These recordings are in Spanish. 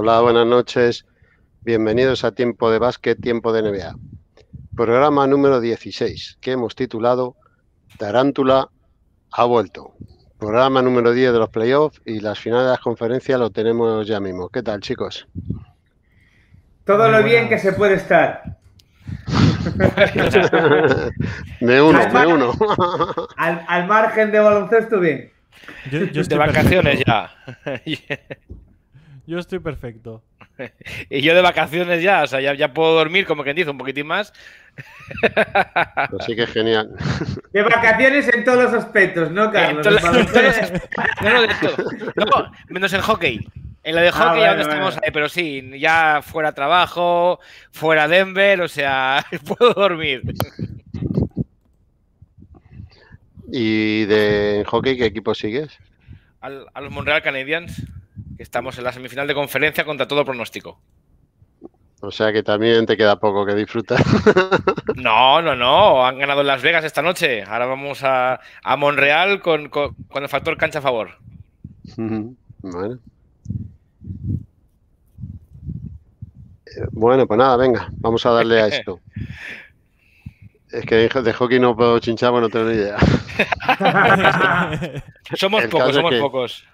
Hola, buenas noches. Bienvenidos a Tiempo de Básquet, Tiempo de NBA. Programa número 16, que hemos titulado Tarántula ha vuelto. Programa número 10 de los playoffs y las finales de las conferencias lo tenemos ya mismo. ¿Qué tal, chicos? Todo lo bien que se puede estar. de uno, de uno. Al, margen de baloncesto, bien. de vacaciones ya. yo estoy perfecto. Y yo de vacaciones ya, o sea, ya, puedo dormir como quien dice un poquitín más. Pues sí que genial. De vacaciones en todos los aspectos, ¿no, Carlos? no, menos en hockey. En la de ah, hockey ya estamos ahí, pero sí, ya fuera trabajo, fuera Denver, o sea, puedo dormir. ¿Y de hockey qué equipo sigues? a los Montreal Canadiens, estamos en la semifinal de conferencia contra todo pronóstico. O sea que también te queda poco que disfrutar. No, no, no. Han ganado en Las Vegas esta noche. Ahora vamos a, a Monreal con, con, el factor cancha a favor. Bueno. Eh, bueno, pues nada, venga, vamos a darle a esto. Es que de hockey no puedo chinchar, bueno, no tengo ni idea. somos pocos, somos pocos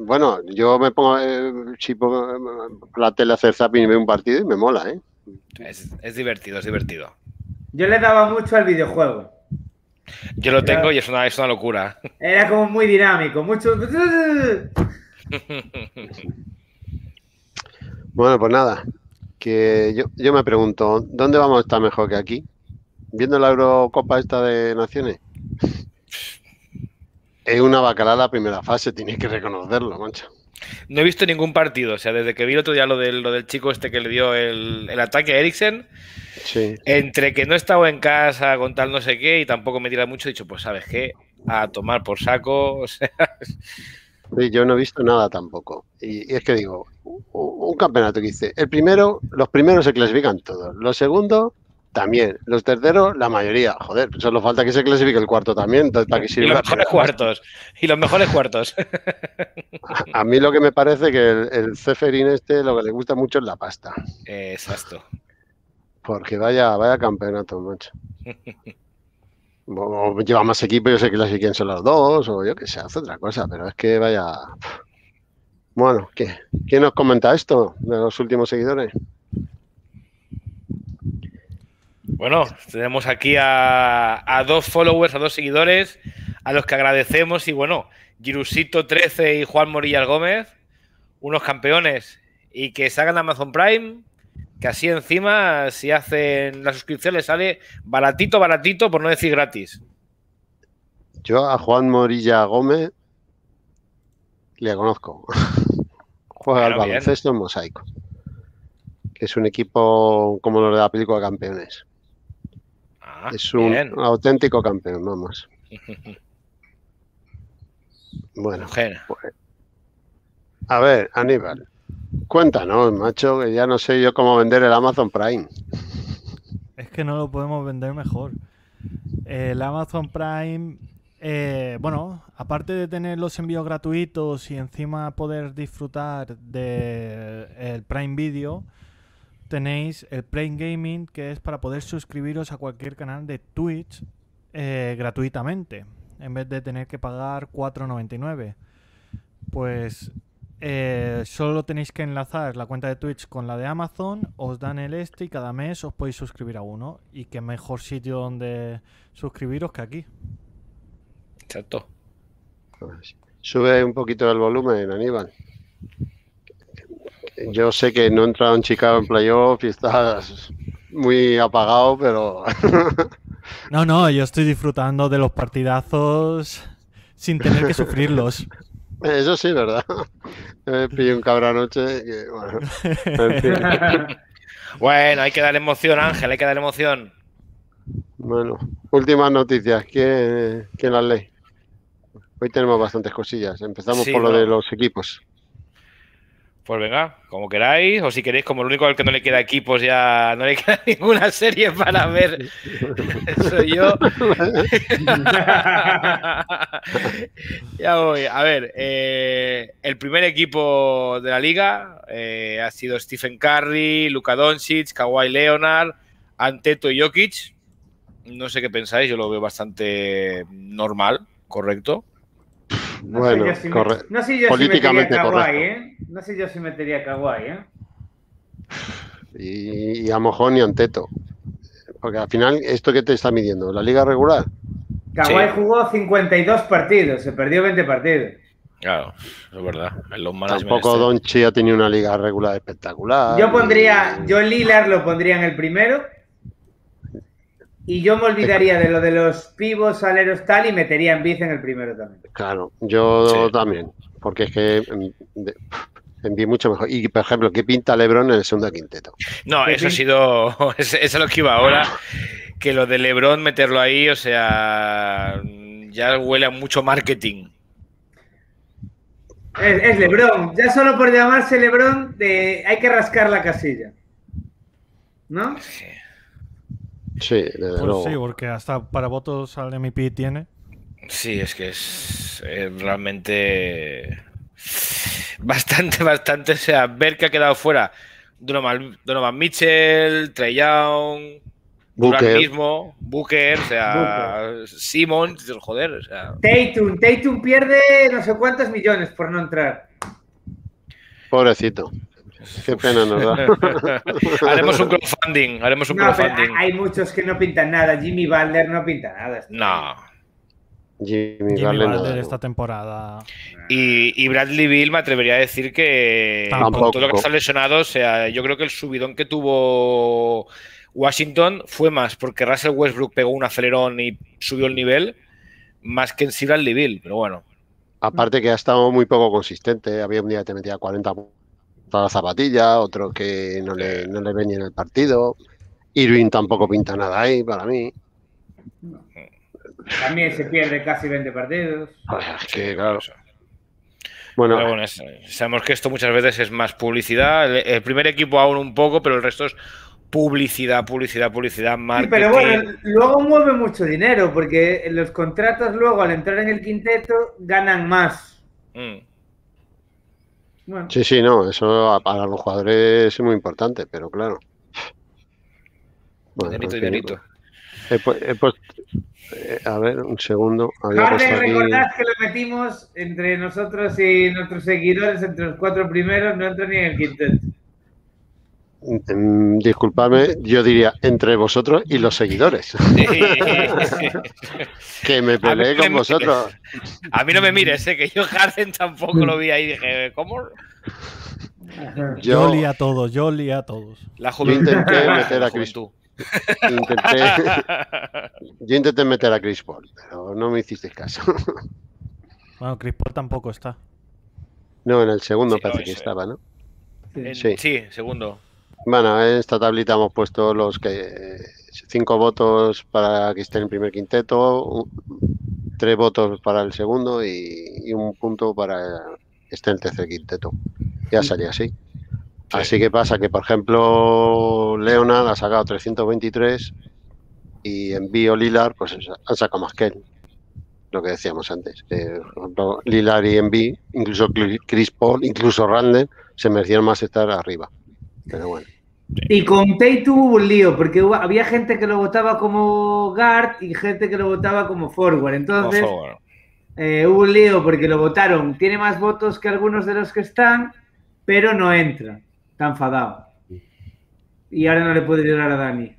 bueno, yo me pongo, eh, si pongo la tele a hacer zapping y veo un partido y me mola, ¿eh? Es, divertido, es divertido. Yo le daba mucho al videojuego. Yo lo tengo y es una, es una locura. Era como muy dinámico, mucho. bueno, pues nada. Que yo, yo me pregunto, ¿dónde vamos a estar mejor que aquí? ¿Viendo la Eurocopa esta de Naciones? Es una bacalada la primera fase, tienes que reconocerlo, mancha. No he visto ningún partido, o sea, desde que vi el otro día lo del, lo del chico este que le dio el, ataque a Eriksen, sí. entre que no he estado en casa con tal no sé qué y tampoco me tira mucho, he dicho, pues sabes qué, a tomar por saco, o sea... Sí, yo no he visto nada tampoco. Y, es que digo, un campeonato que dice, el primero, los primeros se clasifican todos, los segundos también. Los terceros, la mayoría. Joder, solo falta que se clasifique el cuarto también. Para que y los mejores cuartos. Y los mejores cuartos. A, mí lo que me parece que el, el Ceferín este lo que le gusta mucho es la pasta. Exacto. Porque vaya, vaya campeonato, macho. O lleva más equipo, yo sé que clasifiquen solo los dos, o yo que sé, hace otra cosa, pero es que vaya. Bueno, ¿qué? ¿quién nos comenta esto de los últimos seguidores? Bueno, tenemos aquí a, dos followers, a dos seguidores, a los que agradecemos. Y bueno, Girusito13 y Juan Morillas Gómez, unos campeones. Y que salgan Amazon Prime, que así encima, si hacen la suscripción, les sale baratito, baratito, por no decir gratis. Yo a Juan Morilla Gómez le conozco. Juega al baloncesto en Mosaico, que es un equipo como los de la película Campeones. Ah, es un auténtico campeón, vamos. Bueno, pues, a ver, Aníbal, cuéntanos, macho, que ya no sé yo cómo vender el Amazon Prime. Es que no lo podemos vender mejor. El Amazon Prime, eh, bueno, aparte de tener los envíos gratuitos y encima poder disfrutar del Prime Video, tenéis el Play Gaming, que es para poder suscribiros a cualquier canal de Twitch eh, gratuitamente, en vez de tener que pagar 4.99. Pues eh, solo tenéis que enlazar la cuenta de Twitch con la de Amazon, os dan el este y cada mes os podéis suscribir a uno. Y qué mejor sitio donde suscribiros que aquí. Exacto. Sube un poquito el volumen, Aníbal yo sé que no he entrado en Chicago en playoff y estás muy apagado, pero... no, no, yo estoy disfrutando de los partidazos sin tener que sufrirlos. Eso sí, ¿verdad? Me pillé un cabra anoche bueno, hay que dar emoción, Ángel, hay que dar emoción. Bueno, últimas noticias. ¿Quién, quién las lee? Hoy tenemos bastantes cosillas. Empezamos por lo de los equipos. Pues venga, como queráis, o si queréis, como el único al que no le queda equipos ya no le queda ninguna serie para ver, soy yo. ya voy. A ver, eh, el primer equipo de la liga eh, ha sido Stephen Curry, Luka Doncic, Kawhi Leonard, Anteto y Jokic. No sé qué pensáis, yo lo veo bastante normal, correcto. No bueno, sé yo si no sé yo políticamente si Kawhi, ¿eh? No sé yo si metería Kawhi, ¿eh? Y, a Mojón y Anteto. Porque al final, ¿esto qué te está midiendo? ¿La liga regular? Kawhi jugó 52 partidos, se perdió 20 partidos. Claro, es verdad. Tampoco Donchi ha tenido una liga regular espectacular. Yo pondría, yo Lillard lo pondría en el primero y yo me olvidaría de lo de los pivos, aleros tal y metería en bici en el primero también. Claro, yo también, porque es que envié mucho mejor. Y por ejemplo, ¿qué pinta Lebron en el segundo quinteto? No, eso ha sido. Eso es lo que iba ahora. Que lo de Lebron meterlo ahí, o sea, ya huele a mucho marketing. Es, Lebron, ya solo por llamarse Lebron, de, hay que rascar la casilla. ¿No? Sí, pues sí, porque hasta para votos al MVP tiene. Sí, es que es, realmente bastante, bastante. O sea, ver que ha quedado fuera Donovan, Donovan Mitchell, Trey Young, Booker. mismo, Booker, o sea, Simon, joder, o sea. Tatum, Tatum pierde no sé cuántos millones por no entrar. Pobrecito. Qué pena nos da. haremos un crowdfunding, haremos un crowdfunding. Hay muchos que no pintan nada. Jimmy Butler no pinta nada. No. Jimmy, Butler, esta temporada. Y, Bradley Bill me atrevería a decir que con todo lo que está lesionado, o sea, yo creo que el subidón que tuvo Washington fue más porque Russell Westbrook pegó un acelerón y subió el nivel, más que en sí Bradley Bill, pero bueno. Aparte que ha estado muy poco consistente, había un día que te metía 40 para la zapatilla, otro que no le, no le en el partido. Irving tampoco pinta nada ahí para mí. También se pierde casi 20 partidos. que, claro. Bueno, sabemos que esto muchas veces es más publicidad. El, primer equipo aún un poco, pero el resto es publicidad, publicidad, publicidad, marketing. pero bueno, luego mueve mucho dinero, porque los contratos luego al entrar en el quinteto ganan más. Mm. Sí, sí, no, eso para los jugadores es muy importante, pero claro. Bueno, dinerito, eh, a ver, un segundo. Harden, recordad que lo metimos entre nosotros y nuestros seguidores, entre los cuatro primeros, no entro ni en el quinteto. Mm, disculpadme, yo diría entre vosotros y los seguidores. que me peleé con vosotros. A mí no me mires, ¿eh? que yo Harden tampoco lo vi ahí. Dije, ¿cómo? Yo, yo a todos, yo li a todos. La yo intenté meter a Chris. Intenté, yo intenté meter a Chris Paul, pero no me hicisteis caso. Bueno, Chris Paul tampoco está. No, en el segundo parece que estaba, ¿no? sí. sí, segundo. Bueno, en esta tablita hemos puesto los que cinco votos para que esté en el primer quinteto, tres votos para el segundo y, un punto para que esté en el tercer quinteto. Ya salía así. Así que pasa que, por ejemplo, Leonard ha sacado 323 y en Bio Lilar pues han sacado más que él. Lo que decíamos antes. Lilar y Envy, incluso Chris Paul, incluso Randall, se merecían más estar arriba. Pero bueno. Y con Tatum hubo un lío, porque había gente que lo votaba como guard y gente que lo votaba como forward. Entonces, eh, hubo un lío porque lo votaron. Tiene más votos que algunos de los que están, pero no entra. Está enfadado. Y ahora no le puede llorar a Dani.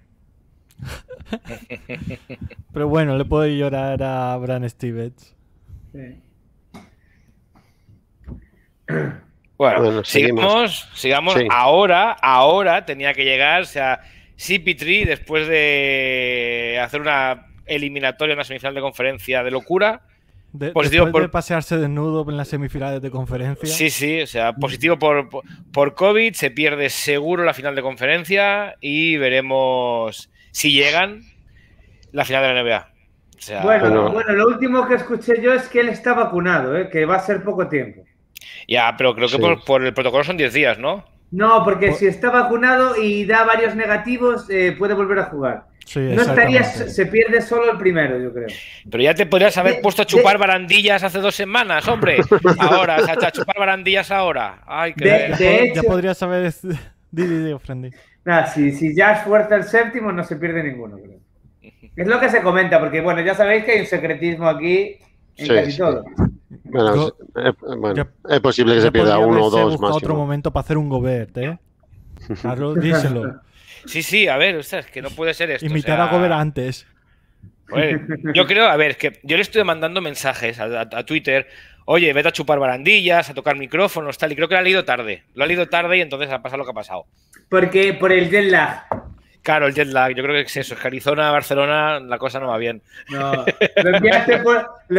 pero bueno, le puede llorar a Bran Stevens. Sí. Bueno, sigamos, sigamos. Ahora, ahora tenía que llegar, o sea, CP3 después de hacer una eliminatoria, una semifinal de conferencia de locura. positivo por... de pasearse desnudo en las semifinales de conferencia. Sí, sí, o sea, positivo por, por COVID, se pierde seguro la final de conferencia y veremos si llegan la final de la NBA. bueno, bueno, lo último que escuché yo es que él está vacunado, ¿eh? que va a ser poco tiempo. Ya, pero creo que por, el protocolo son 10 días, ¿no? No, porque si está vacunado y da varios negativos, eh, puede volver a jugar. no estaría, se pierde solo el primero, yo creo. Pero ya te podrías haber puesto a chupar barandillas hace dos semanas, hombre. Ahora, a chupar barandillas ahora. Ay, que ya podrías haber. Nada, si, si ya es fuerza el séptimo, no se pierde ninguno, creo. Es lo que se comenta, porque bueno, ya sabéis que hay un secretismo aquí en casi todo. Bueno, es, posible que se pierda uno o dos más. otro momento para hacer un Gobert, ¿eh? Carlos, díselo. Sí, sí, a ver, es que no puede ser esto. Imitar a Gobert antes. yo creo, a ver, es que yo le estoy mandando mensajes a, Twitter. Oye, vete a chupar barandillas, a tocar micrófonos, tal. Y creo que lo ha leído tarde. Lo ha leído tarde y entonces ha pasado lo que ha pasado. Porque por el jet lag. Claro, el jet lag, yo creo que es eso. Es que Arizona, Barcelona, la cosa no va bien. No, lo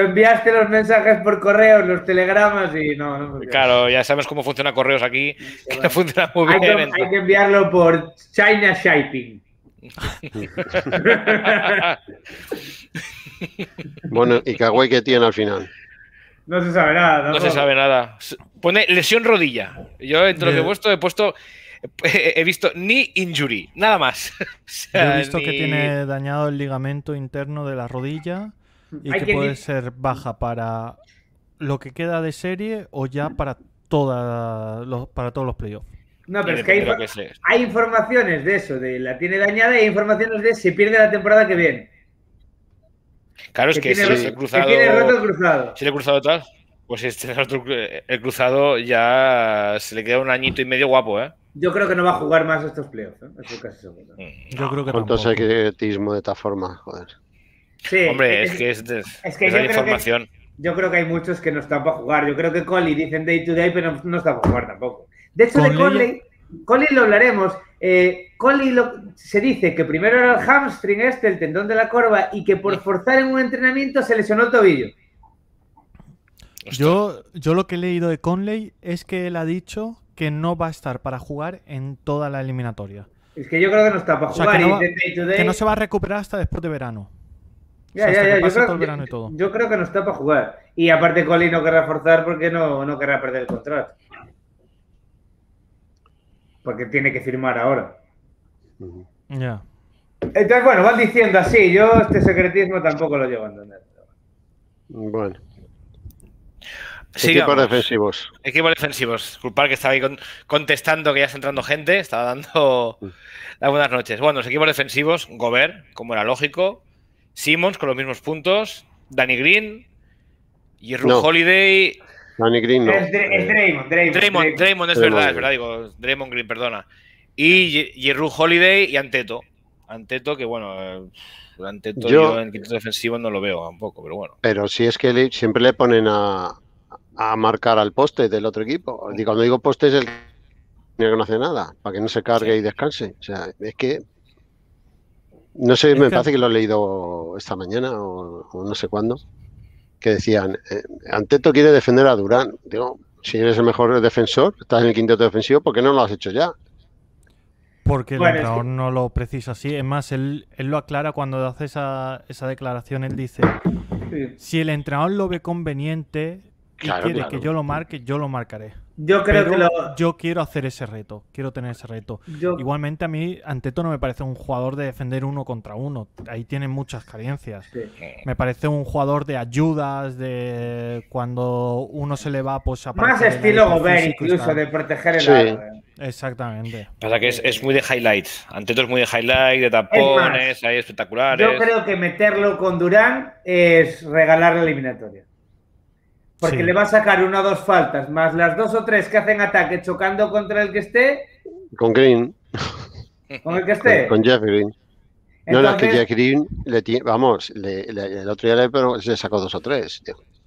enviaste, los mensajes por correo, los telegramas y no. no claro, ya sabes cómo funciona correos aquí, que no funciona muy hay bien. Que, hay que enviarlo por China Shipping. bueno, ¿y Kawaii qué tiene al final? No se sabe nada. No, se sabe nada. Pone lesión rodilla. Yo, entre lo que he puesto, he puesto he visto ni injury, nada más. he visto que tiene dañado el ligamento interno de la rodilla y que puede ser baja para lo que queda de serie o ya para, toda para todos los playoffs. No, pero es que hay, informaciones de eso, de la tiene dañada y hay informaciones de se pierde la temporada que viene. Claro, es que, si el cruzado. tiene roto el cruzado. Si le cruzado tal, pues este el cruzado ya se le queda un añito y medio guapo, ¿eh? Yo creo que no va a jugar más estos playoffs, ¿eh? Eso casi seguro. Mm, yo creo que ¿Cuánto secretismo de esta forma? Joder. Sí, Hombre, es, que es, de, es que información. yo creo que hay muchos que no están para jugar. Yo creo que Collie dicen day to day, pero no, está para jugar tampoco. De hecho, de Collie, Collie lo hablaremos. Eh, Collie se dice que primero era el hamstring este, el tendón de la corva, y que por forzar en un entrenamiento se lesionó el tobillo. Yo, yo lo que he leído de Conley es que él ha dicho que no va a estar para jugar en toda la eliminatoria. Es que yo creo que no está para jugar. que, no se va a recuperar hasta después de verano. Ya, ya, ya. Yo creo, yo, creo, que no está para jugar. Y aparte, Colin no querrá forzar porque no, no querrá perder el contrato. Porque tiene que firmar ahora. Ya. Entonces, bueno, van diciendo así. Yo este secretismo tampoco lo llevo a entender. Bueno. Equipos defensivos. Equipos defensivos. Disculpad que estaba ahí contestando que ya está entrando gente. Estaba dando mm. las buenas noches. Bueno, los equipos defensivos, Gobert, como era lógico. Simmons con los mismos puntos. Danny Green. Y Holiday. Danny Green no. Es, Draymond, Draymond, Draymond. es verdad, es verdad. Digo, Draymond Green, perdona. Y Jerry Holiday y Anteto. Anteto, que bueno. Eh, Anteto yo, en equipos defensivos no lo veo tampoco, pero bueno. Pero si es que siempre le ponen a, a marcar al poste del otro equipo. Y cuando digo poste es el que no hace nada, para que no se cargue y descanse. O sea, es que no sé, me parece que lo he leído esta mañana o, no sé cuándo, que decían, eh, Anteto quiere defender a Durán. Digo, si eres el mejor defensor, estás en el quinteto defensivo, ¿por qué no lo has hecho ya? Porque el entrenador no lo precisa así. Es más, él, él lo aclara cuando hace esa, esa declaración. Él dice, si el entrenador lo ve conveniente, y quiere que yo lo marque, yo lo marcaré. Yo creo que yo quiero hacer ese reto, quiero tener ese reto. Igualmente a mí Anteto no me parece un jugador de defender uno contra uno, ahí tiene muchas carencias. Me parece un jugador de ayudas, de cuando uno se le va pues a más estilo Gobert incluso de proteger el aro. Eh. Exactamente. Pasa que es, muy de highlights. Anteto es muy de highlights, de tapones, ahí espectaculares. Yo creo que meterlo con Durán es regalar la eliminatoria. Porque le va a sacar una o dos faltas, más las dos o tres que hacen ataque chocando contra el que esté. Con Green. Con el que esté. Con, Jeff Green. No, no, es que Jeff Green, le vamos, el otro día le, pero se sacó dos o tres.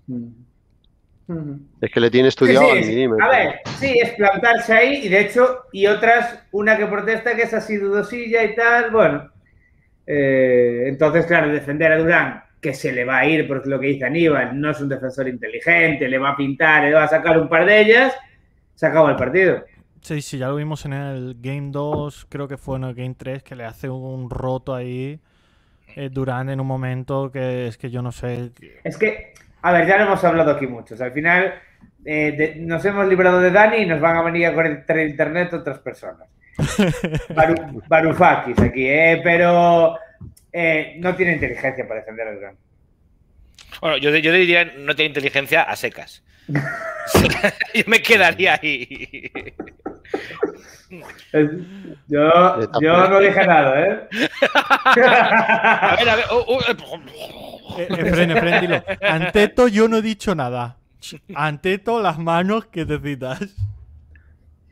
Mm. Es que le tiene estudiado al milímetro. A ver, sí, es plantarse ahí y de hecho, y otras, una que protesta que es así dudosilla y tal, bueno. Eh, entonces, claro, defender a Durán que se le va a ir porque lo que dice Aníbal, no es un defensor inteligente, le va a pintar, le va a sacar un par de ellas, se acabó el partido. Sí, sí, ya lo vimos en el Game 2, creo que fue en el Game 3, que le hace un roto ahí eh, Durán en un momento que es que yo no sé. Es que, a ver, ya lo hemos hablado aquí muchos. Al final, eh, nos hemos librado de Dani y nos van a venir a conectar internet otras personas. Barufakis aquí, eh, pero eh, no tiene inteligencia para defender el gran. Bueno, yo, yo diría no tiene inteligencia a secas. yo me quedaría ahí. Yo, yo no dije nada, ¿eh? a ver, a ver. Uh, uh, eh, eh, Anteto, yo no he dicho nada. Anteto, las manos que te citas.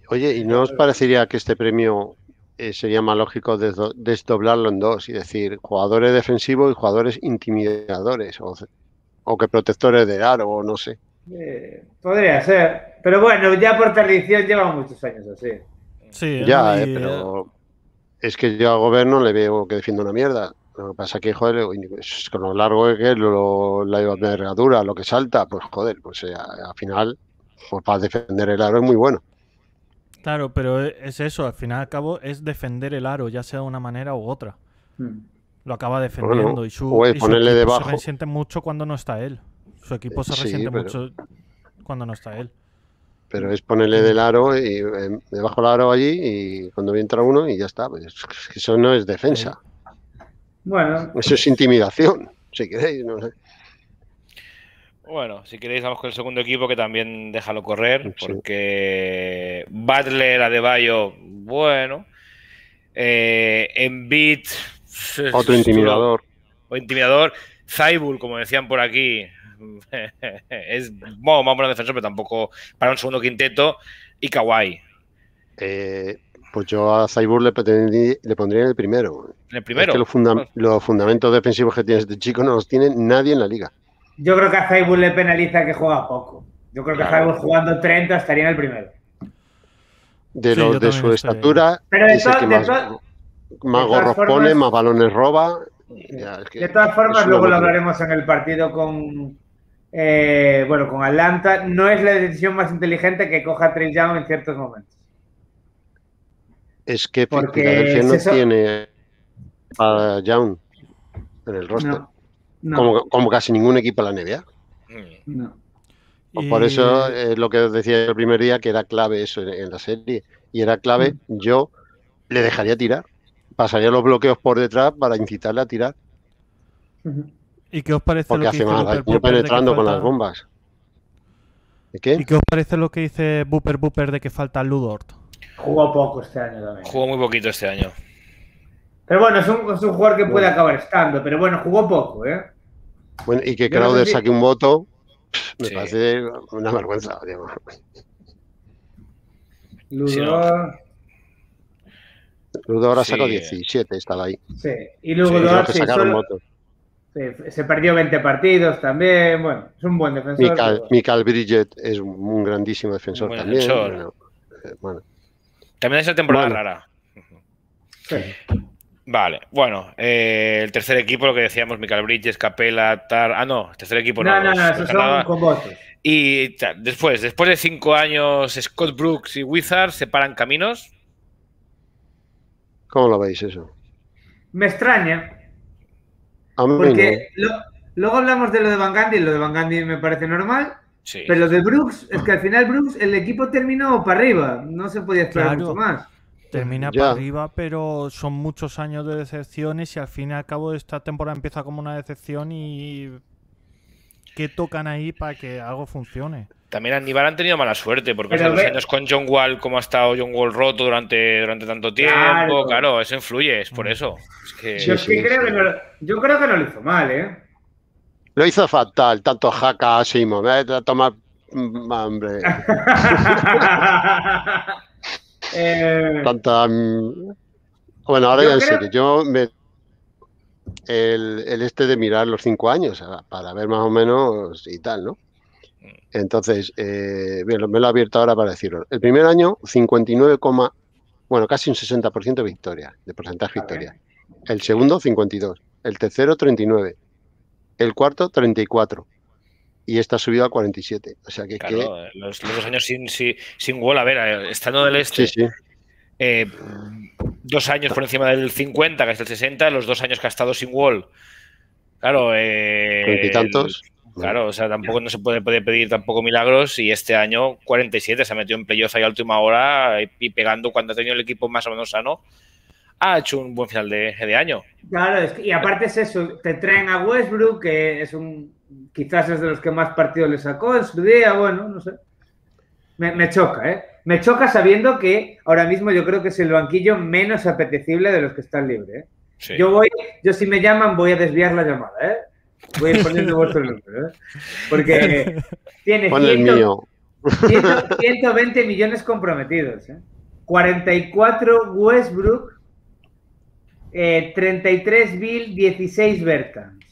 Oye, ¿y no os parecería que este premio eh, sería más lógico desdoblarlo en dos y decir jugadores defensivos y jugadores intimidadores o, que protectores de aro o no sé? podría ser, pero bueno, ya por tradición lleva muchos años así. Sí, ya, eh, pero es que yo a gobierno le veo que defiende una mierda. Lo que pasa que, joder, con lo largo que es la envergadura, lo que salta, pues joder, pues eh, al final, pues para defender el aro es muy bueno. Claro, pero e, es eso, al final y al cabo es defender el aro, ya sea de una manera u otra. Hmm. Lo acaba defendiendo y su, ponerle debajo. se resiente mucho cuando no está él. Su equipo se resiente mucho cuando no está él pero es ponerle del aro y eh, debajo del aro allí y cuando entra uno y ya está. Pues eso no es defensa. Bueno. Eso es intimidación, si queréis, no sé. Bueno, si queréis vamos con el segundo equipo que también déjalo correr, porque Butler, Adebayo, bueno. Eh, Embiid... Otro intimidador. O intimidador. Zaibul, como decían por aquí, es bueno, más bueno defensor, pero tampoco para un segundo quinteto. Y Kawhi. Eh, pues yo a Zaibur le, le, pondría en el primero. ¿En el primero? Es que los, fundamentos defensivos que tiene este chico no los tiene nadie en la liga. Yo creo que a Zaibur le penaliza que juega poco. Yo creo que a Zaibur jugando 30 estaría en el primero. De, de su estatura, pero de que más, más gorros pone, más balones roba. de todas formas, luego lo hablaremos en el partido con, eh, bueno, con Atlanta, no es la decisión más inteligente que coja Trey Young en ciertos momentos. Es que Porque no tiene a Young en el roster. Como, casi ningún equipo de la NBA. No. Por eso es lo que decía el primer día, que era clave eso en, la serie. Y era clave, mm. yo le dejaría tirar. Pasaría los bloqueos por detrás para incitarle a tirar. ¿Y qué os parece Porque lo que hace más penetrando con las bombas. ¿Y qué? ¿Y qué os parece lo que dice Booper Booper de que falta Ludort? Jugó poco este año también. Jugó muy poquito este año. Pero bueno, es un, jugador que puede acabar estando, pero bueno, jugó poco, ¿eh? Bueno, y que Crowder saque un voto, me parece una vergüenza, digamos. Ludor ha sacado 17, estaba ahí. Sí, y luego sí, solo... Se perdió 20 partidos también. Bueno, es un buen defensor. Michael, Bridget es un grandísimo defensor también. Eh, también es una temporada rara. Vale, bueno, eh, el tercer equipo, lo que decíamos, Michael Bridges, Capela, Tar. Ah, no, tercer equipo no. No, no, no, esos son con votos. Y después, después de cinco años, Scott Brooks y Wizards separan caminos. ¿Cómo lo veis eso? Me extraña, porque luego hablamos de lo de Van Gandhi, lo de Van Gandhi me parece normal. Pero lo de Brooks, es que al final Brooks, el equipo terminó para arriba, no se podía esperar mucho más. Termina para arriba, pero son muchos años de decepciones y al fin y al cabo esta temporada empieza como una decepción y ¿qué tocan ahí para que algo funcione? También Aníbal han tenido mala suerte, porque hace dos años con John Wall, como ha estado John Wall roto durante, durante tanto tiempo, claro. eso influye, es por eso. yo, creo que no, yo creo que no lo hizo mal, ¿eh? Lo hizo fatal, tanto Jaca, Simon, ¿eh? Tomar mm, hambre. eh... Tanta. Bueno, ahora ya en serio, yo me. El, el, este de mirar los cinco años para ver más o menos y tal, ¿no? Entonces, eh, bien, me lo he abierto ahora para decirlo. El primer año, 59, bueno, casi un 60% de victoria, de porcentaje de victoria. El segundo, 52. El tercero, 39. El cuarto, 34. Y esta ha subido a 47. O sea que. Claro, Los, dos años sin, sin, sin gol, a ver, eh, estando del este. Sí, sí. Eh, dos años por encima del 50, que es el 60, los dos años que ha estado sin wall. Claro, eh, y tantos. Claro, o sea, tampoco no se puede, pedir tampoco milagros y este año 47 se ha metido en playoff ahí a última hora y, pegando cuando ha tenido el equipo más o menos sano. Ha hecho un buen final de, año. Claro, y aparte es eso, te traen a Westbrook, que es un, quizás es de los que más partidos le sacó en su día, bueno, no sé. Me, choca, ¿eh? Me choca sabiendo que ahora mismo yo creo que es el banquillo menos apetecible de los que están libres. ¿eh? Yo voy, yo si me llaman voy a desviar la llamada, ¿eh? Voy a ir poniendo vuestro número, ¿eh? Porque tiene 120 millones comprometidos, ¿eh? 44 Westbrook, 33 eh, Bill, 16 Bertans.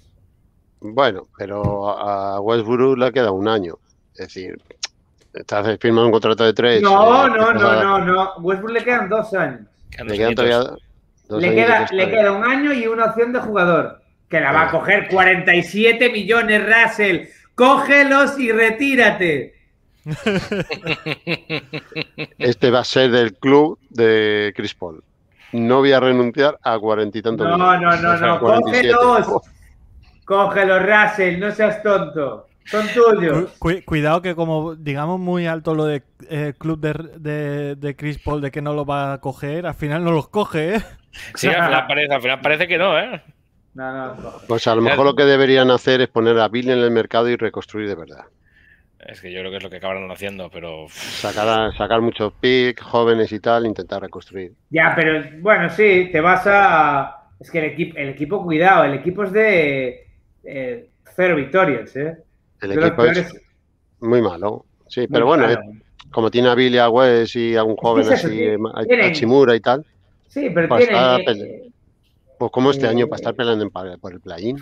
Bueno, pero a Westbrook le queda un año. Es decir, estás firmando un contrato de tres. No, eh, no, no, no, no. Westbrook le quedan dos años. Le quedan todavía dos le, queda, le queda un año y una opción de jugador. Que la va a coger 47 millones, Russell. Cógelos y retírate. Este va a ser del club de Chris Paul. No voy a renunciar a cuarenta y tantos No, no, no, no. Cógelos. Cógelos, Russell. No seas tonto. Son tuyos. cuidado que como digamos muy alto lo de eh, club de, de, Chris Paul de que no lo va a coger, al final no los coge, ¿eh? Sí, al final parece, al final parece que no, ¿eh? Pues a lo mejor lo que deberían hacer es poner a Bill en el mercado y reconstruir de verdad. Es que yo creo que es lo que acabaron haciendo, pero. Sacar, sacar muchos picks, jóvenes y tal, intentar reconstruir. Ya, pero bueno, sí, te vas a. Es que el equipo, el equipo cuidado, el equipo es de eh, cero victorias, ¿eh? El equipo es muy malo. Sí, pero bueno, eh, como tiene a Billy, a y a un joven así, a, Chimura y tal. Sí, pero pues tiene. Pues como este año para estar peleando por el play-in,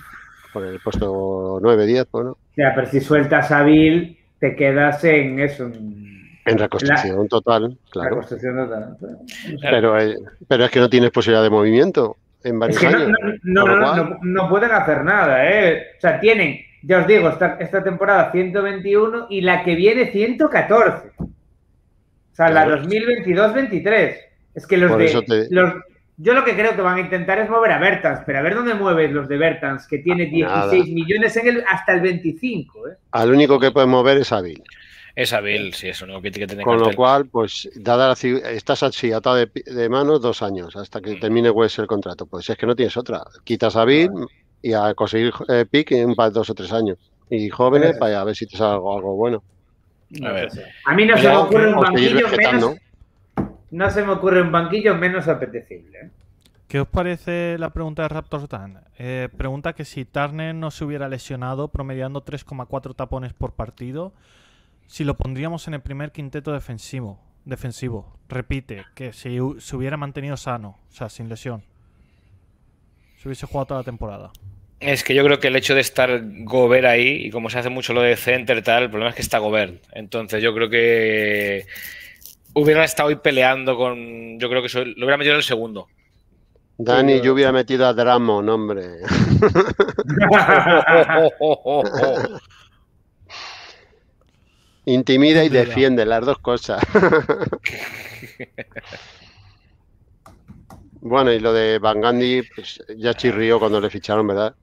por el puesto 9-10, bueno. Ya, pero si sueltas a Bill, te quedas en eso. En, reconstrucción total, claro. Reconstrucción total. Pero, eh, pero es que no tienes posibilidad de movimiento en varios años. No, no, no, pueden hacer nada, ¿eh? O sea, tienen, ya os digo, esta, esta temporada 121 y la que viene 114. O sea, la 2022-23. Es que los de, los, yo lo que creo que van a intentar es mover a Bertans, pero a ver dónde mueves los de Bertans, que tiene 16 millones en el, hasta el 25. ¿eh? Al único que puede mover es a Bill. Es a Bill, sí, eso no que tiene Con lo cual, pues, dada la, estás así atado de, de, manos dos años hasta que mm. termine West el contrato. Pues es que no tienes otra. Quitas a Bill y a conseguir eh, pick en un par de dos o tres años. Y jóvenes, para a ver si te sale algo, algo bueno. A, ver. a mí no se me ocurre un banquillo menos, no se me ocurre un banquillo menos apetecible. ¿eh? ¿Qué os parece la pregunta de Raptor Tan? Eh, pregunta que si Turner no se hubiera lesionado promediando 3,4 tapones por partido, si lo pondríamos en el primer quinteto defensivo. Defensivo. Repite, que si se hubiera mantenido sano, o sea, sin lesión. Se hubiese jugado toda la temporada. Es que yo creo que el hecho de estar Gobert ahí, y como se hace mucho lo de center y tal, el problema es que está Gobert. Entonces yo creo que hubieran estado hoy peleando con. Yo creo que lo hubiera metido en el segundo. Dani, yo hubiera metido a Dramon, hombre. Intimida y defiende las dos cosas. bueno, y lo de Van Gandhi, pues ya chirrió cuando le ficharon, ¿verdad?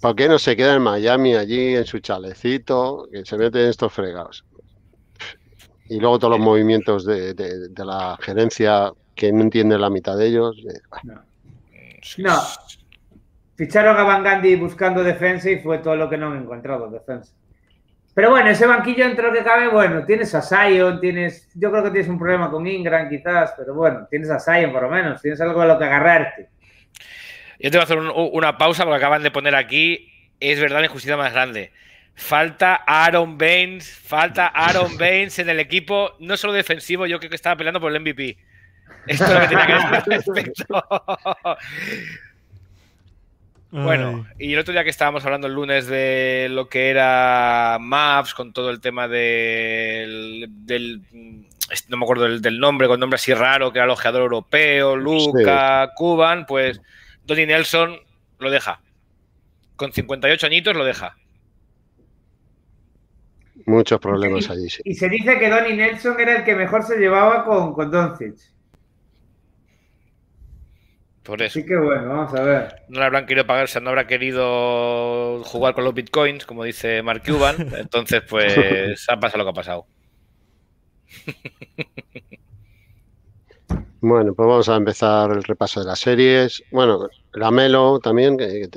¿Por qué no se queda en Miami allí en su chalecito, que se mete en estos fregados? y luego todos los movimientos de, la gerencia que no entiende la mitad de ellos. Eh, no. Ficharon a Van Gandhi buscando defensa y fue todo lo que no han encontrado, defensa. Pero bueno, ese banquillo entre lo que cabe, bueno, tienes a Sion, tienes, yo creo que tienes un problema con Ingram quizás, pero bueno, tienes a Sion por lo menos, tienes algo a lo que agarrarte. Yo te voy a hacer una pausa porque acaban de poner aquí, es verdad la injusticia más grande. Falta Aaron Baines, falta Aaron Baines en el equipo, no solo defensivo, yo creo que estaba peleando por el MVP. Esto es lo que tenía que decir al respecto. Bueno, y el otro día que estábamos hablando el lunes de lo que era Maps, con todo el tema del, no me acuerdo del, nombre, con nombre así raro, que era el ojeador europeo, Luca, Cuban, pues Donny Nelson lo deja. Con 58 añitos lo deja. Muchos problemas allí, sí. Y se dice que Donny Nelson era el que mejor se llevaba con, con Doncic. Por eso. Sí que bueno, vamos a ver. No le habrán querido pagar, o sea, no habrá querido jugar con los bitcoins, como dice Mark Cuban. Entonces, pues ha pasado lo que ha pasado. Bueno, pues vamos a empezar el repaso de las series. Bueno, Melo también. Que,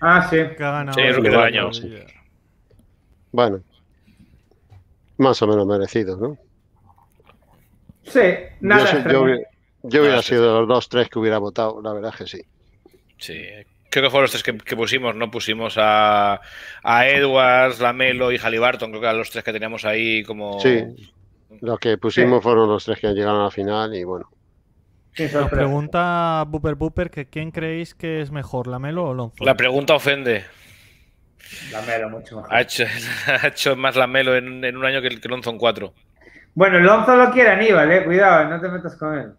Ah, sí. Que ha ganado. Sí, del año. Bueno, más o menos merecido, ¿no? Sí, nada. Yo, hubiera sido de los dos, tres que hubiera votado, la verdad que sí. Sí, creo que fueron los tres que, pusimos, ¿no? Pusimos a, a Edwards, Lamelo y Halliburton, creo que eran los tres que teníamos ahí como... Sí, los que pusimos fueron los tres que llegaron a la final y bueno. Nos pregunta Booper Booper que quién creéis que es mejor, Lamelo o Lonzo. La pregunta ofende. Lamelo, mucho mejor. Ha hecho, ha hecho más Lamelo en, en un año que, que Lonzo en cuatro. Bueno, Lonzo lo quiere Aníbal, eh. Cuidado, no te metas con él.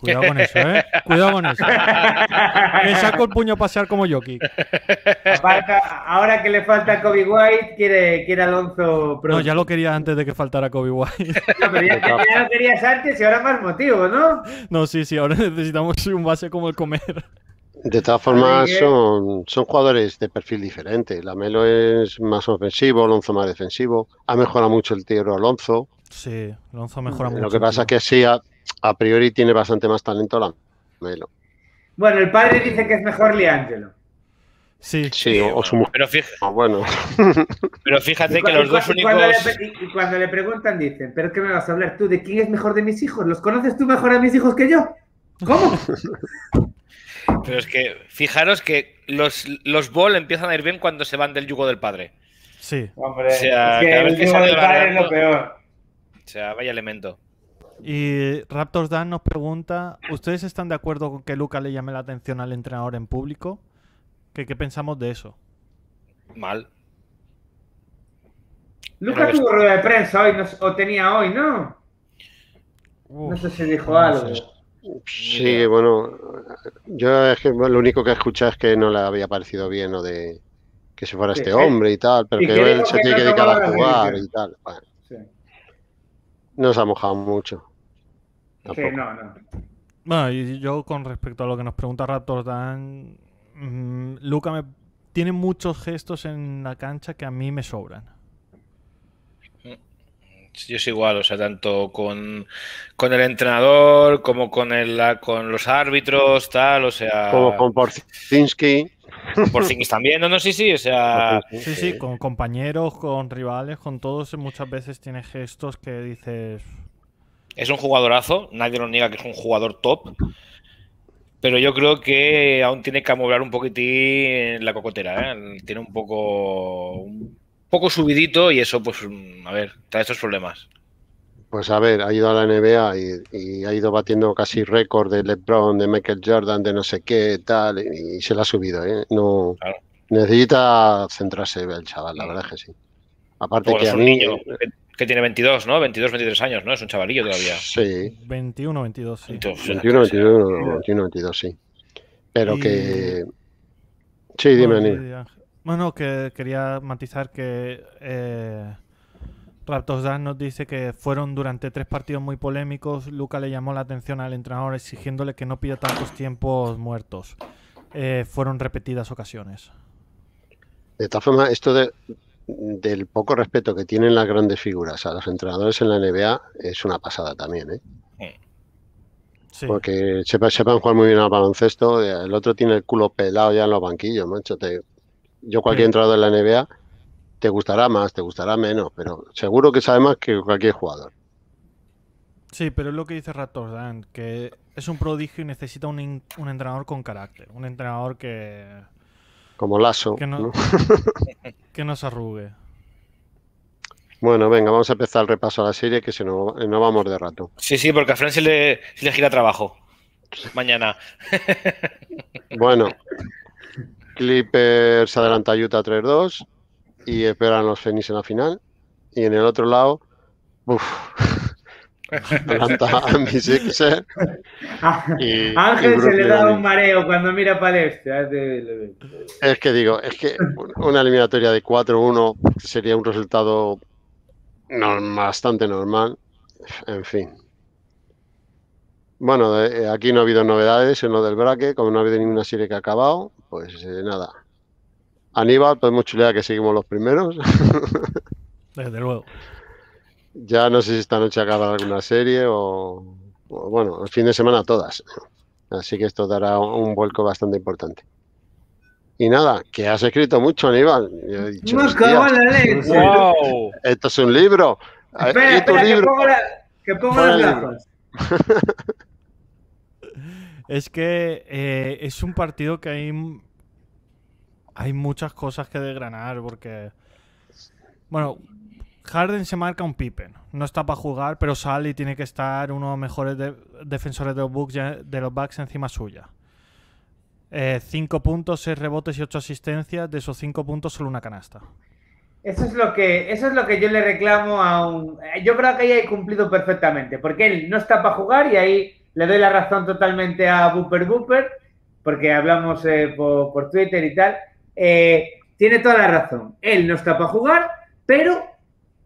Cuidado con eso, ¿eh? Cuidado con eso. Me saco el puño a pasear como Yoki. ahora que le falta Kobe White, quiere, quiere Alonso No, ya lo quería antes de que faltara Kobe White. No, pero ya, lo querías antes y ahora más motivo, ¿no? No, sí, sí, ahora necesitamos un base como el comer. De todas formas, son, son jugadores de perfil diferente. Lamelo es más ofensivo, Alonso más defensivo. Ha mejorado mucho el tiro Alonso. Sí, Alonso mejora mucho. Lo que pasa es que sí, a priori tiene bastante más talento la Melo. Bueno, el padre dice que es mejor Liangelo. Sí, sí, o, su mujer. Pero fíjate, ah, bueno. pero fíjate que los dos únicos. y cuando le preguntan, dicen, ¿pero qué me vas a hablar tú? ¿De quién es mejor de mis hijos? ¿Los conoces tú mejor a mis hijos que yo? ¿Cómo? pero es que, fijaros que los, los Ball empiezan a ir bien cuando se van del yugo del padre. Sí. Hombre, o sea, el yugo del padre es lo peor. O sea, vaya elemento. Y Raptors Dan nos pregunta, ¿ustedes están de acuerdo con que Luca le llame la atención al entrenador en público? ¿Qué, qué pensamos de eso? Mal. Luca tuvo rueda de prensa hoy, o tenía hoy, ¿no? no sé si dijo algo. Sí, bueno, yo es que lo único que he escuchado es que no le había parecido bien o de que se fuera este hombre y tal, pero que, él se tiene que dedicar a jugar y tal. No se ha mojado mucho. Sí, no, no. Bueno, y yo con respecto a lo que nos pregunta Raptors Dan, mm, Luca me, tiene muchos gestos en la cancha que a mí me sobran. Yo es igual, o sea, tanto con, el entrenador como con el con los árbitros, tal, o sea. Como con Porzinski. Porzinski también, no, no, sí, sí, o sea. Sí, sí, con compañeros, con rivales, con todos, muchas veces tiene gestos que dices. Es un jugadorazo, nadie lo niega que es un jugador top, pero yo creo que aún tiene que amueblar un poquitín la cocotera, ¿eh? tiene un poco, un poco subidito y eso, pues, a ver, trae estos problemas. Pues a ver, ha ido a la NBA y, ha ido batiendo casi récord de LeBron, de Michael Jordan, de no sé qué, tal, y, se le ha subido, ¿eh? No, Necesita centrarse el chaval, la verdad es que sí. Aparte que a mí, niño que tiene 22, ¿no? 22, 23 años, ¿no? Es un chavalillo todavía. Sí. 21, 22, sí. 21, 21, 21, 22, sí. Pero que... Sí, dime, bueno, bueno, que quería matizar que eh, Raptors Dan nos dice que fueron durante tres partidos muy polémicos. Luca le llamó la atención al entrenador exigiéndole que no pida tantos tiempos muertos. Eh, fueron repetidas ocasiones. De todas formas, esto de, del poco respeto que tienen las grandes figuras a los entrenadores en la NBA es una pasada también, ¿eh? Porque sepan, jugar muy bien al baloncesto, el otro tiene el culo pelado ya en los banquillos, macho. yo cualquier entrenador en la NBA te gustará más, te gustará menos, pero seguro que sabe más que cualquier jugador. Sí, pero es lo que dice Raptors Dan, que es un prodigio y necesita un, un entrenador con carácter, un entrenador que como lazo. Que no, que no se arrugue. Bueno, venga, vamos a empezar el repaso a la serie que si no, no vamos de rato. Sí, sí, porque a Fran se le, gira trabajo. Mañana. bueno, Clippers adelanta a Utah 3-2 y esperan los Phoenix en la final. Y en el otro lado, uff, a mi Ángel se le da un mareo cuando mira para este. Es que digo, es que una eliminatoria de 4-1 sería un resultado bastante normal. En fin. Bueno, eh, aquí no ha habido novedades en lo del braque, como no ha habido ninguna serie que ha acabado, pues eh, nada. Aníbal, podemos chulear que seguimos los primeros. Desde luego. Ya no sé si esta noche acaba alguna serie o, bueno, el fin de semana todas. Así que esto dará un vuelco bastante importante. Y nada, que has escrito mucho, Aníbal. no, la Esto es un libro. Espera, tu libro? Que pongo, las gafas. es que eh, es un partido que hay, hay muchas cosas que desgranar porque, bueno, Harden se marca un Pippen. No está para jugar, pero sale y tiene que estar uno de los mejores defensores de los, Bucks, de los Bucks encima suya. 5 eh, puntos, 6 rebotes y 8 asistencias. De esos 5 puntos, solo una canasta. Eso es lo que, eso es lo que yo le reclamo a un. Yo creo que ahí ha cumplido perfectamente, porque él no está para jugar y ahí le doy la razón totalmente a Booper Booper, porque hablamos eh, por, Twitter y tal. Eh, tiene toda la razón. Él no está para jugar, pero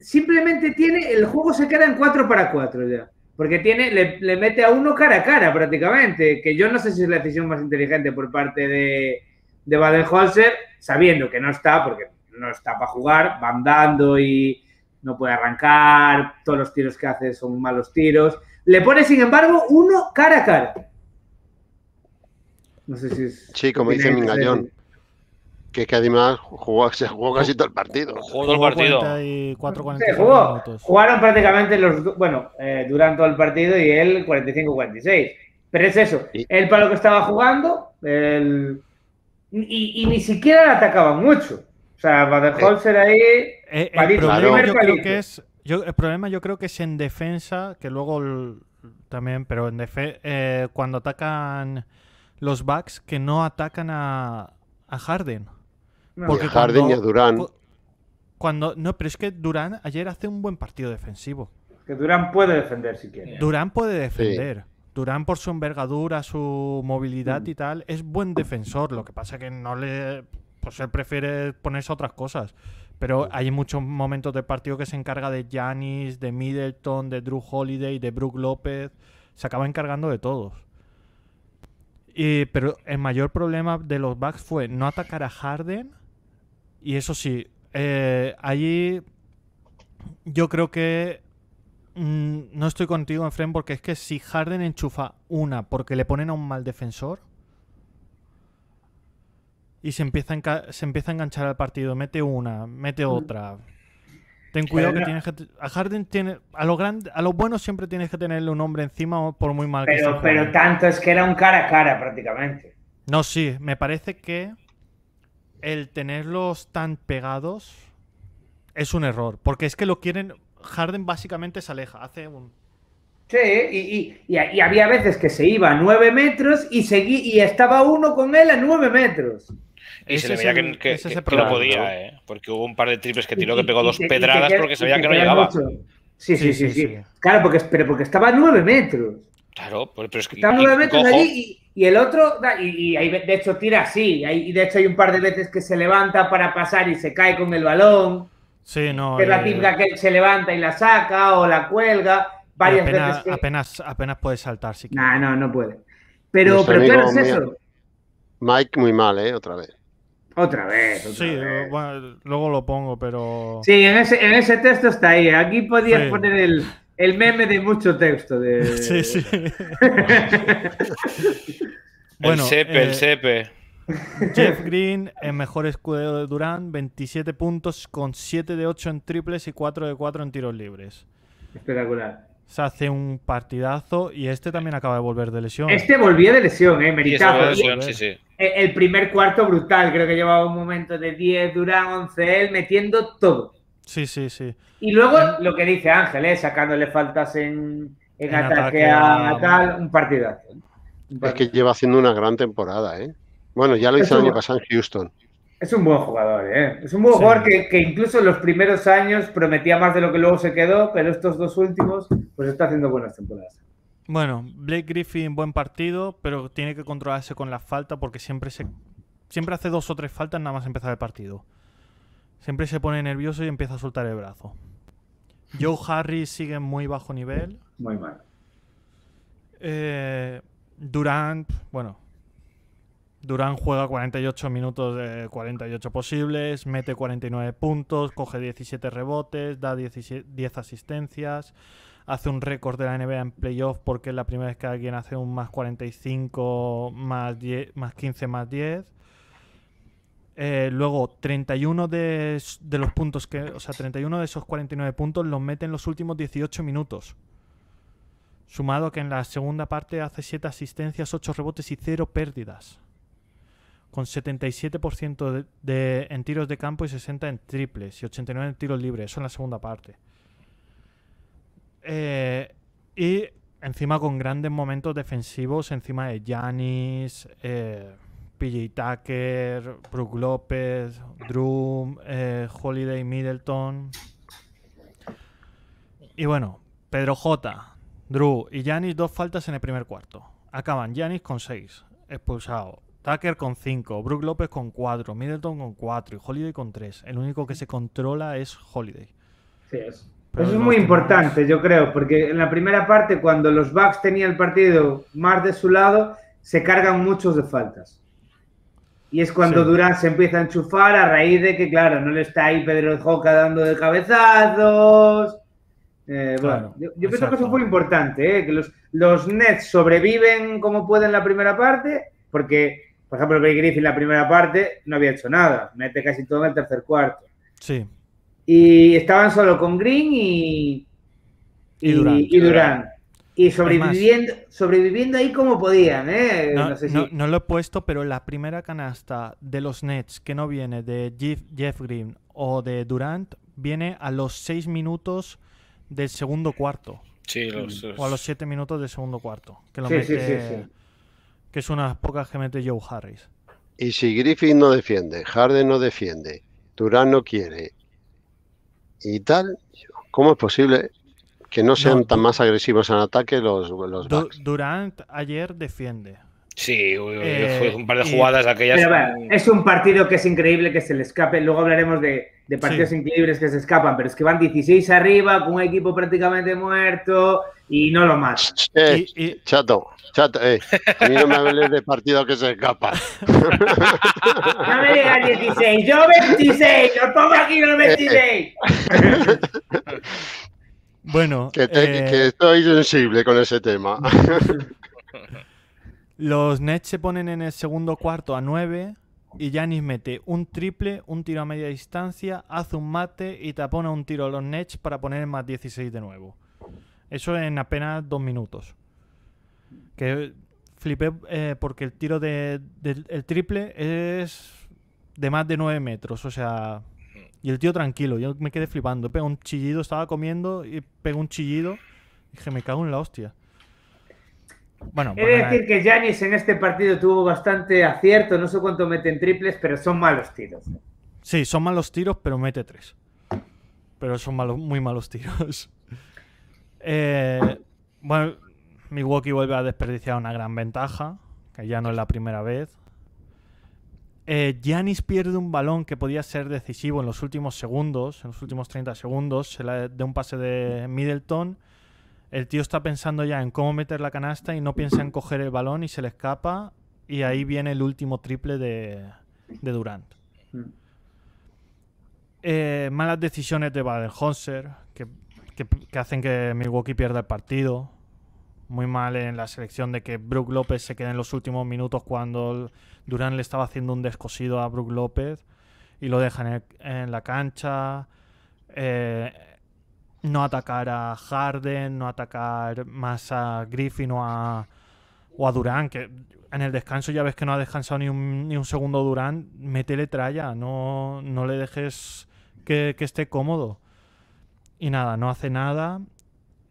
simplemente tiene. El juego se queda en 4 para 4 ya. Porque tiene, le, mete a uno cara a cara prácticamente, que yo no sé si es la decisión más inteligente por parte de, de Baden-Holzer, sabiendo que no está, porque no está para jugar, va andando y no puede arrancar, todos los tiros que hace son malos tiros. Le pone, sin embargo, uno cara a cara. No sé si es... Sí, como dice Mingallón. Que es que además jugó, se jugó casi todo el partido. Jugó todo el partido. Jugaron prácticamente los. Bueno, eh, durante todo el partido y él 45-46. Pero es eso. Él para lo que estaba jugando. y, y, ni siquiera le atacaban mucho sea, Baden-Holzer ahí. Eh, el, problema yo creo que es, el problema yo creo que es en defensa, que luego también, pero en defensa, eh, cuando atacan los backs, que no atacan a, a Harden. Porque Harden y a Durán. Cuando, no, pero es que Durán ayer hace un buen partido defensivo. Que Durán puede defender si quiere. Durán puede defender. Durán por su envergadura, su movilidad mm. y tal, es buen defensor. Lo que pasa que no le pues él prefiere ponerse a otras cosas. Pero hay muchos momentos del partido que se encarga de Janis, de Middleton, de Drew Holiday, de Brook López. Se acaba encargando de todos. Y, pero el mayor problema de los Bucks fue no atacar a Harden. Y eso sí, eh, allí yo creo que mm, no estoy contigo, Efren, porque es que si Harden enchufa una porque le ponen a un mal defensor, y se empieza, a se empieza a enganchar al partido. Mete una, mete mm. otra. Ten cuidado que tienes que. A Harden tiene. A los a los buenos siempre tienes que tenerle un hombre encima por muy mal que esté. Pero tanto es que era un cara a cara prácticamente. No, sí. Me parece que el tenerlos tan pegados es un error. Porque es que lo quieren. Harden básicamente se aleja. Hace un. Sí, y, y, había veces que se iba a nueve metros y, seguí, y estaba uno con él a nueve metros. Y se le veía que, no podía, ¿eh? porque hubo un par de triples que tiró que pegó dos pedradas porque sabía que no llegaba. Sí sí sí, sí, Claro, porque, pero porque estaba a 9 metros. Claro, pero es que. A 9 metros allí y, el otro, y, ahí de hecho tira así. Y de hecho hay un par de veces que se levanta para pasar y se cae con el balón. Sí, no. Que es la típica que se levanta y la saca o la cuelga. Varias apenas, veces. Apenas, apenas puede saltar, sí. No, no, no puede. Pero, pero claro, es eso. Mike muy mal, ¿eh? Otra vez. Otra vez. sí, Bueno, luego lo pongo, pero. Sí, en ese, en ese texto está ahí. Aquí podías poner el, el, meme de mucho texto. De... Sí, sí. bueno, el sepe, el eh, sepe. Jeff Green, el mejor escudero de Durán, 27 puntos con 7 de 8 en triples y 4 de 4 en tiros libres. Espectacular se hace un partidazo y este también acaba de volver de lesión. Este volvió de lesión, ¿eh? Meritazo. El primer cuarto brutal, creo que llevaba un momento de 10 Durán, 11 él, metiendo todo. Sí, sí, sí. Y luego lo que dice Ángel, ¿eh? sacándole faltas en, ataque, a, tal, un partidazo. Es que lleva haciendo una gran temporada, ¿eh? Bueno, ya lo hizo el año pasado en Houston. Es un buen jugador, ¿eh? Es un buen jugador que, incluso en los primeros años prometía más de lo que luego se quedó, pero estos dos últimos, pues está haciendo buenas temporadas. Bueno, Blake Griffin, buen partido, pero tiene que controlarse con la falta porque siempre se siempre hace dos o tres faltas nada más empezar el partido. Siempre se pone nervioso y empieza a soltar el brazo. Joe Harris sigue muy bajo nivel. Muy mal. Eh, Durant, bueno, Durant juega 48 minutos de 48 posibles, mete 49 puntos, coge 17 rebotes, da 10 asistencias, hace un récord de la NBA en playoff porque es la primera vez que alguien hace un más 45, más, 10, más 15, más 10. Eh, luego, 31 de, de, los puntos que. O sea, 31 de esos 49 puntos los mete en los últimos 18 minutos. Sumado que en la segunda parte hace 7 asistencias, 8 rebotes y 0 pérdidas. Con 77% de, en tiros de campo y 60 en triples y 89 en tiros libres. Eso en la segunda parte. Eh, y encima con grandes momentos defensivos encima de Janis, eh, PJ Tucker, Brook López, Drew, eh, Holiday Middleton. Y bueno, Pedro J, Drew y Janis dos faltas en el primer cuarto. Acaban Janis con 6, expulsado. Tucker con 5, Brook López con 4, Middleton con 4 y Holiday con 3. El único que se controla es Holiday. Sí, es. Eso es muy importante, yo creo, porque en la primera parte, cuando los Bucks tenían el partido más de su lado, se cargan muchos de faltas. Y es cuando Durán se empieza a enchufar a raíz de que, claro, no le está ahí Pedro Joca dando de cabezazos. Eh, bueno, yo, pienso que eso fue importante, ¿eh? que los, los Nets sobreviven como pueden la primera parte, porque, por ejemplo, Greg Griffin en la primera parte no había hecho nada, mete casi todo en el tercer cuarto. Sí. Y estaban solo con Green y, y, Durán. Y, sobreviviendo, sobreviviendo ahí como podían, ¿eh? No, lo he puesto, pero la primera canasta de los Nets que no viene de Jeff, Green o de Durant viene a los 6 minutos del segundo cuarto. Sí, los, O a los 7 minutos del segundo cuarto. Que lo mete, Que es unas pocas que mete Joe Harris. Y si Griffin no defiende, Harden no defiende, Durant no quiere y tal, ¿cómo es posible que no sean tan más agresivos en ataque los, los Durant ayer defiende. Sí, eh, fue un par de jugadas aquellas. es un partido que es increíble que se le escape. Luego hablaremos de, partidos increíbles que se escapan, pero es que van 16 arriba con un equipo prácticamente muerto y no lo más. Eh, chato, chato, eh. A mí no me hables de partido que se escapa. No me digas 16, yo 26, lo pongo aquí los 26. Bueno, que, eh, que estoy sensible con ese tema. Los Nets se ponen en el segundo cuarto a 9 y Yanis mete un triple, un tiro a media distancia, hace un mate y tapona un tiro a los Nets para poner más 16 de nuevo. Eso en apenas dos minutos. Que flipé eh, porque el tiro de, el triple es de más de 9 metros, o sea... Y el tío tranquilo, yo me quedé flipando. Pegó un chillido, estaba comiendo y pegó un chillido. Y dije, me cago en la hostia. Bueno, He de decir que Janis en este partido tuvo bastante acierto, no sé cuánto meten triples, pero son malos tiros. Sí, son malos tiros, pero mete tres. Pero son malos, muy malos tiros. eh, bueno, Milwaukee vuelve a desperdiciar una gran ventaja, que ya no es la primera vez. Eh, Giannis pierde un balón que podía ser decisivo en los últimos segundos, en los últimos 30 segundos, de un pase de Middleton el tío está pensando ya en cómo meter la canasta y no piensa en coger el balón y se le escapa. Y ahí viene el último triple de, Durant. Mm. Eh, malas decisiones de Baden-Honser que, que, hacen que Milwaukee pierda el partido. Muy mal en la selección de que Brook López se quede en los últimos minutos cuando Durant le estaba haciendo un descosido a Brook López y lo dejan en, la cancha. Eh, no atacar a Harden, no atacar más a Griffin o a, o a Durán, que en el descanso ya ves que no ha descansado ni un, ni un segundo Durán, métele tralla, no, no le dejes que, esté cómodo. Y nada, no hace nada.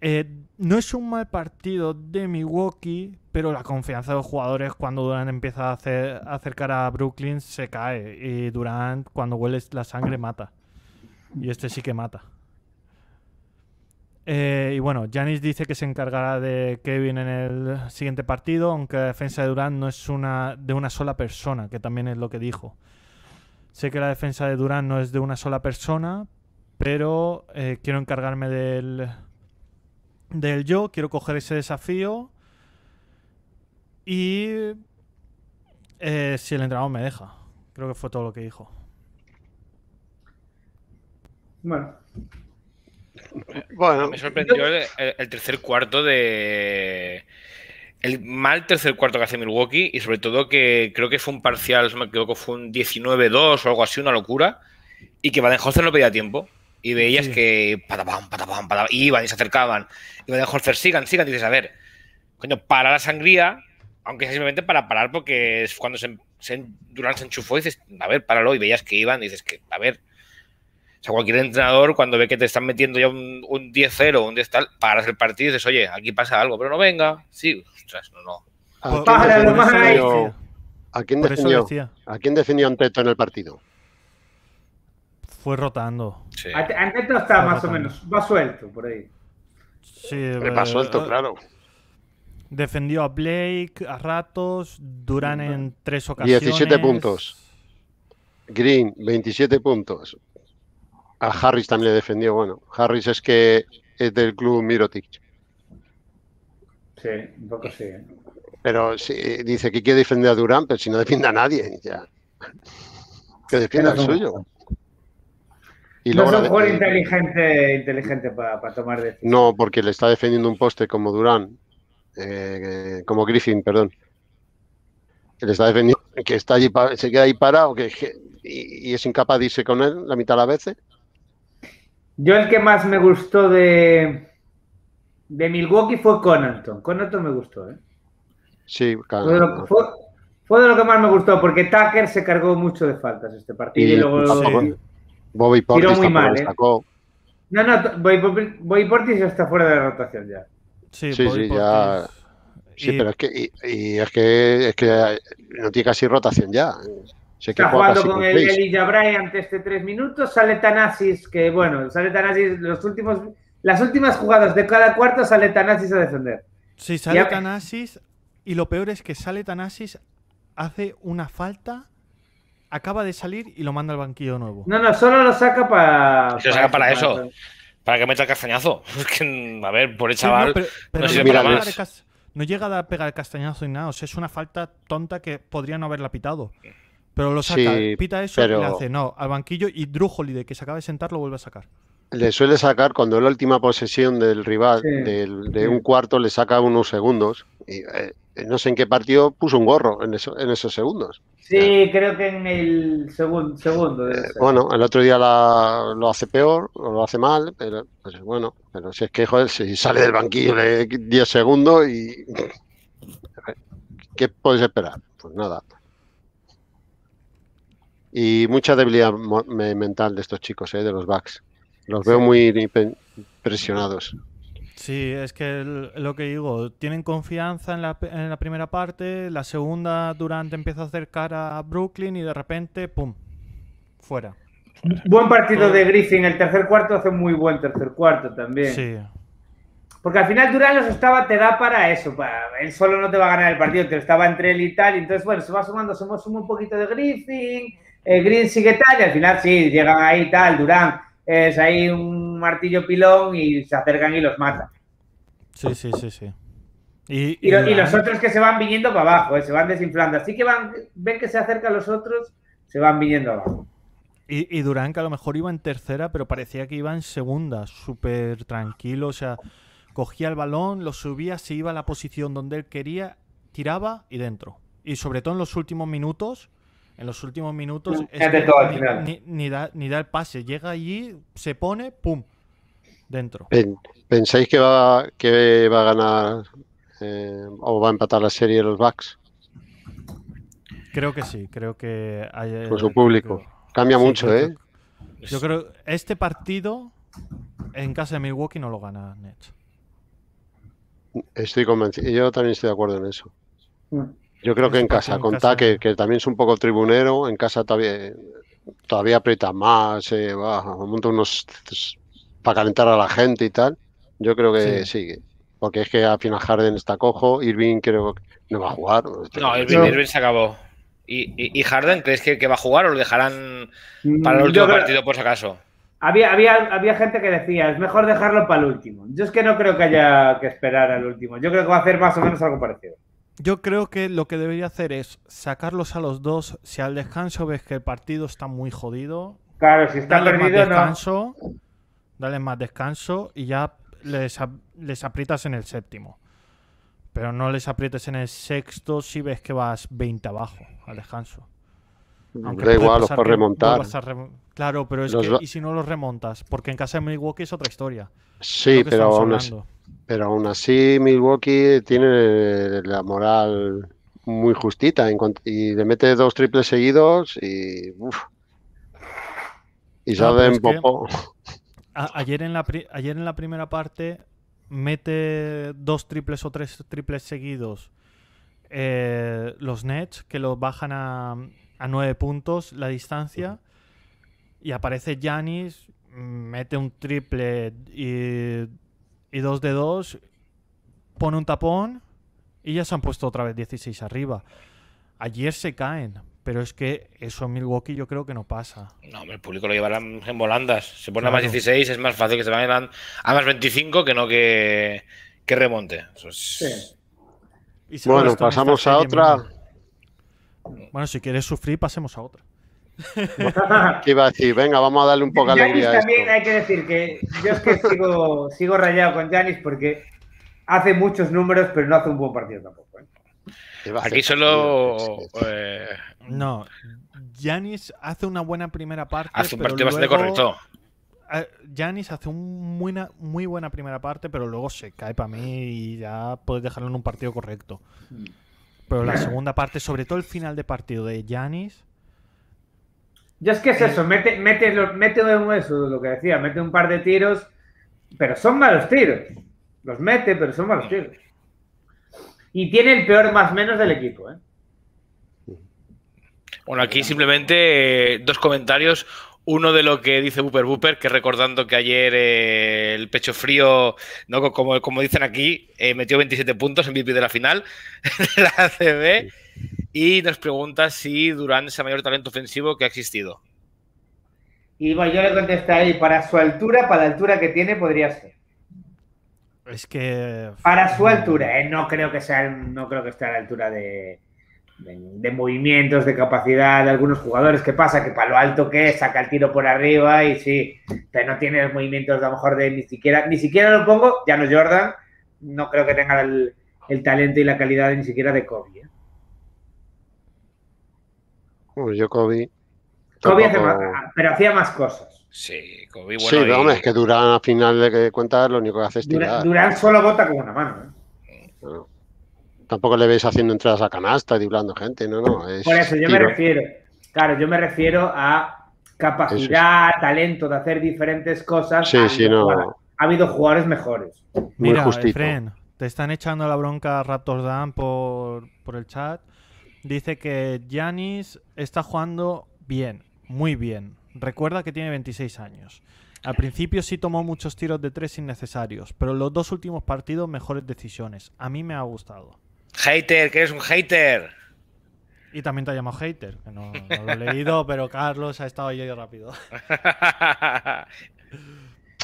Eh, no es un mal partido de Milwaukee, pero la confianza de los jugadores cuando Durant empieza a, acercar a Brooklyn se cae. Y Durant cuando huele la sangre mata. Y este sí que mata. Eh, y bueno, Janis dice que se encargará de Kevin en el siguiente partido, aunque la defensa de Durán no es una de una sola persona, que también es lo que dijo. Sé que la defensa de Durán no es de una sola persona, pero eh, quiero encargarme del, del yo, quiero coger ese desafío Y eh, si el entrenador me deja. Creo que fue todo lo que dijo. Bueno. Bueno. Me sorprendió el, tercer cuarto de. El mal tercer cuarto que hace Milwaukee y sobre todo que creo que fue un parcial, me equivoco, fue un 19-2 o algo así, una locura. Y que Baden-Holzer no pedía tiempo. Y veías que patapam, patapam, patapam, iban y se acercaban. Y Baden-Holzer sigan, sigan. Y dices, a ver, coño, para la sangría, aunque sea simplemente para parar porque es cuando se, se, Durán se enchufó y dices, a ver, páralo. Y veías que iban y dices que, a ver, o sea, cualquier entrenador, cuando ve que te están metiendo ya un, 10-0, un 10 tal, paras el partido y dices, oye, aquí pasa algo, pero no venga. Sí, ostras, no, no. ¿A quién, defendió, ¿A quién defendió Anteto en el partido? Fue rotando. Sí. Está más o menos, va suelto por ahí. Sí, va suelto, claro. Defendió a Blake a ratos, Durán en tres ocasiones. 17 puntos. Green, 27 puntos. A Harris también le defendió. Bueno, Harris es que es del club Mirotic. Sí, un poco sí. ¿eh? Pero sí, dice que quiere defender a Durán, pero si no defiende a nadie, ya. Que defienda el suyo. Y no es un jugador inteligente, inteligente para, tomar decisiones. No, porque le está defendiendo un poste como Durán, eh, como Griffin, perdón. Que le está defendiendo, que está allí, se queda ahí parado, que, y, y, es incapaz de irse con él la mitad de las veces. Yo el que más me gustó de, de Milwaukee fue Conanton. Conanton me gustó, ¿eh? Sí, claro. Fue de, lo, fue, de lo que más me gustó, porque Tucker se cargó mucho de faltas este partido y, luego Bobby Portis tiró muy mal, ¿eh? No, no, Bobby, Portis ya está fuera de rotación ya. Sí, sí, sí ya. Sí, pero es que, y, es que es que no tiene casi rotación ya. Está jugando con el Elijah Bryant este tres minutos, sale Tanasis, que bueno, sale Tanasis, los últimos, las últimas jugadas de cada cuarto sale Tanasis a defender. Sí, sale Tanasis y lo peor es que sale Tanasis, hace una falta, acaba de salir y lo manda al banquillo nuevo. No, no, solo lo saca para... Se saca para, eso, para, que meta el castañazo. a ver, por el chaval... no, no llega a pegar el castañazo ni nada, o sea, es una falta tonta que podría no haberla pitado. Pero lo saca, pita eso y le hace no al banquillo y Drújoli de que se acaba de sentar lo vuelve a sacar. Le suele sacar cuando es la última posesión del rival de un cuarto le saca unos segundos y eh, no sé en qué partido puso un gorro en, eso, en esos segundos. Sí, creo que en el segundo. segundo eh, bueno, el otro día lo hace peor o lo hace mal, pero pues bueno, pero si es que joder, si sale del banquillo le 10 segundos y ¿qué puedes esperar? Pues nada y mucha debilidad mental de estos chicos, ¿eh? de los backs. Los veo muy presionados. Sí, es que lo que digo, tienen confianza en la, en la, primera parte, la segunda Durante empieza a acercar a Brooklyn y de repente, ¡pum!, fuera. Buen partido de Griffin, el tercer cuarto hace muy buen tercer cuarto también. Sí. Porque al final Durán los estaba, te da para eso, para, él solo no te va a ganar el partido, te estaba entre él y tal, y entonces bueno, se va sumando, se suma un poquito de Griffin, el Green sigue tal y al final sí, llegan ahí tal, Durán es ahí un martillo pilón y se acercan y los matan. Sí, sí, sí, sí. Y, los otros que se van viniendo para abajo, eh, se van desinflando. Así que van, ven que se acercan los otros, se van viniendo abajo. Y, y Durán que a lo mejor iba en tercera, pero parecía que iba en segunda, súper tranquilo, o sea, cogía el balón, lo subía, se iba a la posición donde él quería, tiraba y dentro. Y sobre todo en los últimos minutos, en los últimos minutos ni, da, ni da el pase. Llega allí, se pone, ¡pum! Dentro. ¿Pensáis que va, que va a ganar eh, o va a empatar la serie de los Bucks? Creo que sí, creo que hay, Con su público. Cambia mucho, ¿eh? yo creo este partido en casa de Milwaukee no lo gana Nets. Estoy convencido. Yo también estoy de acuerdo en eso. Mm. Yo creo que en casa, con Taque, que también es un poco tribunero, en casa todavía, todavía aprieta más, eh, monta unos para calentar a la gente y tal. Yo creo que sí. porque es que al final Harden está cojo, Irving creo que no va a jugar. No, Irving, se acabó. ¿Y, y, Harden crees que, va a jugar o lo dejarán para el último partido por si acaso? Había, había, había gente que decía, es mejor dejarlo para el último. Yo es que no creo que haya que esperar al último. Yo creo que va a hacer más o menos algo parecido. Yo creo que lo que debería hacer es sacarlos a los dos. Si al descanso ves que el partido está muy jodido. Claro, si está perdido, más descanso, Dale más descanso y ya les, les aprietas en el séptimo. Pero no les aprietes en el sexto si ves que vas 20 abajo al descanso. Aunque da igual, los puedes remontar. Claro, pero es que, ¿y si no los remontas? Porque en casa de Milwaukee es otra historia. Sí, pero aún, así, pero aún así Milwaukee tiene la moral muy justita y le mete dos triples seguidos y. Uf, y saben poco. Ayer en, la ayer en la primera parte mete dos triples o tres triples seguidos eh, los Nets, que los bajan a, a nueve puntos la distancia. Y aparece Janis, mete un triple y, y dos de dos, pone un tapón y ya se han puesto otra vez 16 arriba. Ayer se caen, pero es que eso en Milwaukee yo creo que no pasa. No, el público lo llevará en volandas. Se pone a más 16, es más fácil que se vayan a más 25 que no que, que remonte. bueno, pasamos a otra. Bueno, si quieres sufrir, pasemos a otra. ¿Qué iba a decir? Venga, vamos a darle un poco de alegría. También hay que decir que yo es que sigo, sigo rayado con Janis porque hace muchos números, pero no hace un buen partido tampoco. ¿eh? Aquí solo. Eh, no, Janis hace una buena primera parte. Hace un partido bastante correcto. Janis hace una muy buena primera parte, pero luego se cae para mí y ya puedes dejarlo en un partido correcto. Pero la segunda parte, sobre todo el final de partido de Janis. Yo es que es eso, mete, mete, mete eso, lo que decía, mete un par de tiros, pero son malos tiros. Los mete, pero son malos tiros. Y tiene el peor más menos del equipo, ¿eh? Bueno, aquí simplemente eh, dos comentarios. Uno de lo que dice Booper Booper, que recordando que ayer eh, el pecho frío, ¿no? como, como dicen aquí, eh, metió 27 puntos en VIP de la final de la ACB. Y nos pregunta si Durán es el mayor talento ofensivo que ha existido. Y bueno, yo le contesté ahí, para su altura, para la altura que tiene, podría ser. Es que. Para su altura, ¿eh? no creo que sea, no creo que esté a la altura de, de, movimientos, de capacidad de algunos jugadores. ¿Qué pasa? Que para lo alto que es, saca el tiro por arriba y sí, pero no tiene los movimientos a lo mejor de ni siquiera, ni siquiera lo pongo, ya no Jordan, no creo que tenga el, talento y la calidad ni siquiera de Kobe. ¿eh? Yo Kobe. Kobe pero hacía más cosas. Sí, Kobe, bueno. Sí, pero es que Durán al final de cuentas lo único que hace es tirar. Durán solo bota con una mano. ¿eh? Tampoco le ves haciendo entradas a canasta, driblando gente, no, no. Por eso yo me refiero, claro, yo me refiero a capacidad, talento de hacer diferentes cosas. Sí, sí, no. Ha habido jugadores mejores. Mira, Efren, te están echando la bronca Raptors Dan por, por el chat. Dice que Janis está jugando bien, muy bien. Recuerda que tiene 26 años. Al principio sí tomó muchos tiros de tres innecesarios, pero en los dos últimos partidos mejores decisiones. A mí me ha gustado. Hater, que eres un hater. Y también te ha llamado hater, que no, lo he leído, pero Carlos ha estado ahí rápido.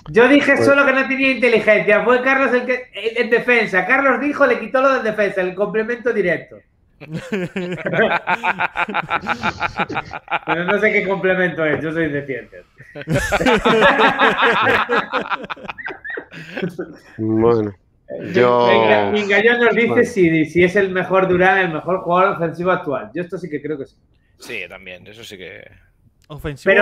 Yo dije pues- solo que no tenía inteligencia. Fue Carlos el que en defensa. Carlos dijo, le quitó lo de defensa, el complemento directo. Pero no sé qué complemento es, yo soy defiende. bueno. Yo... Venga, nos dice si, es el mejor Durán, el mejor jugador ofensivo actual. Yo esto sí que creo que sí. Sí, también, eso sí que. Ofensivo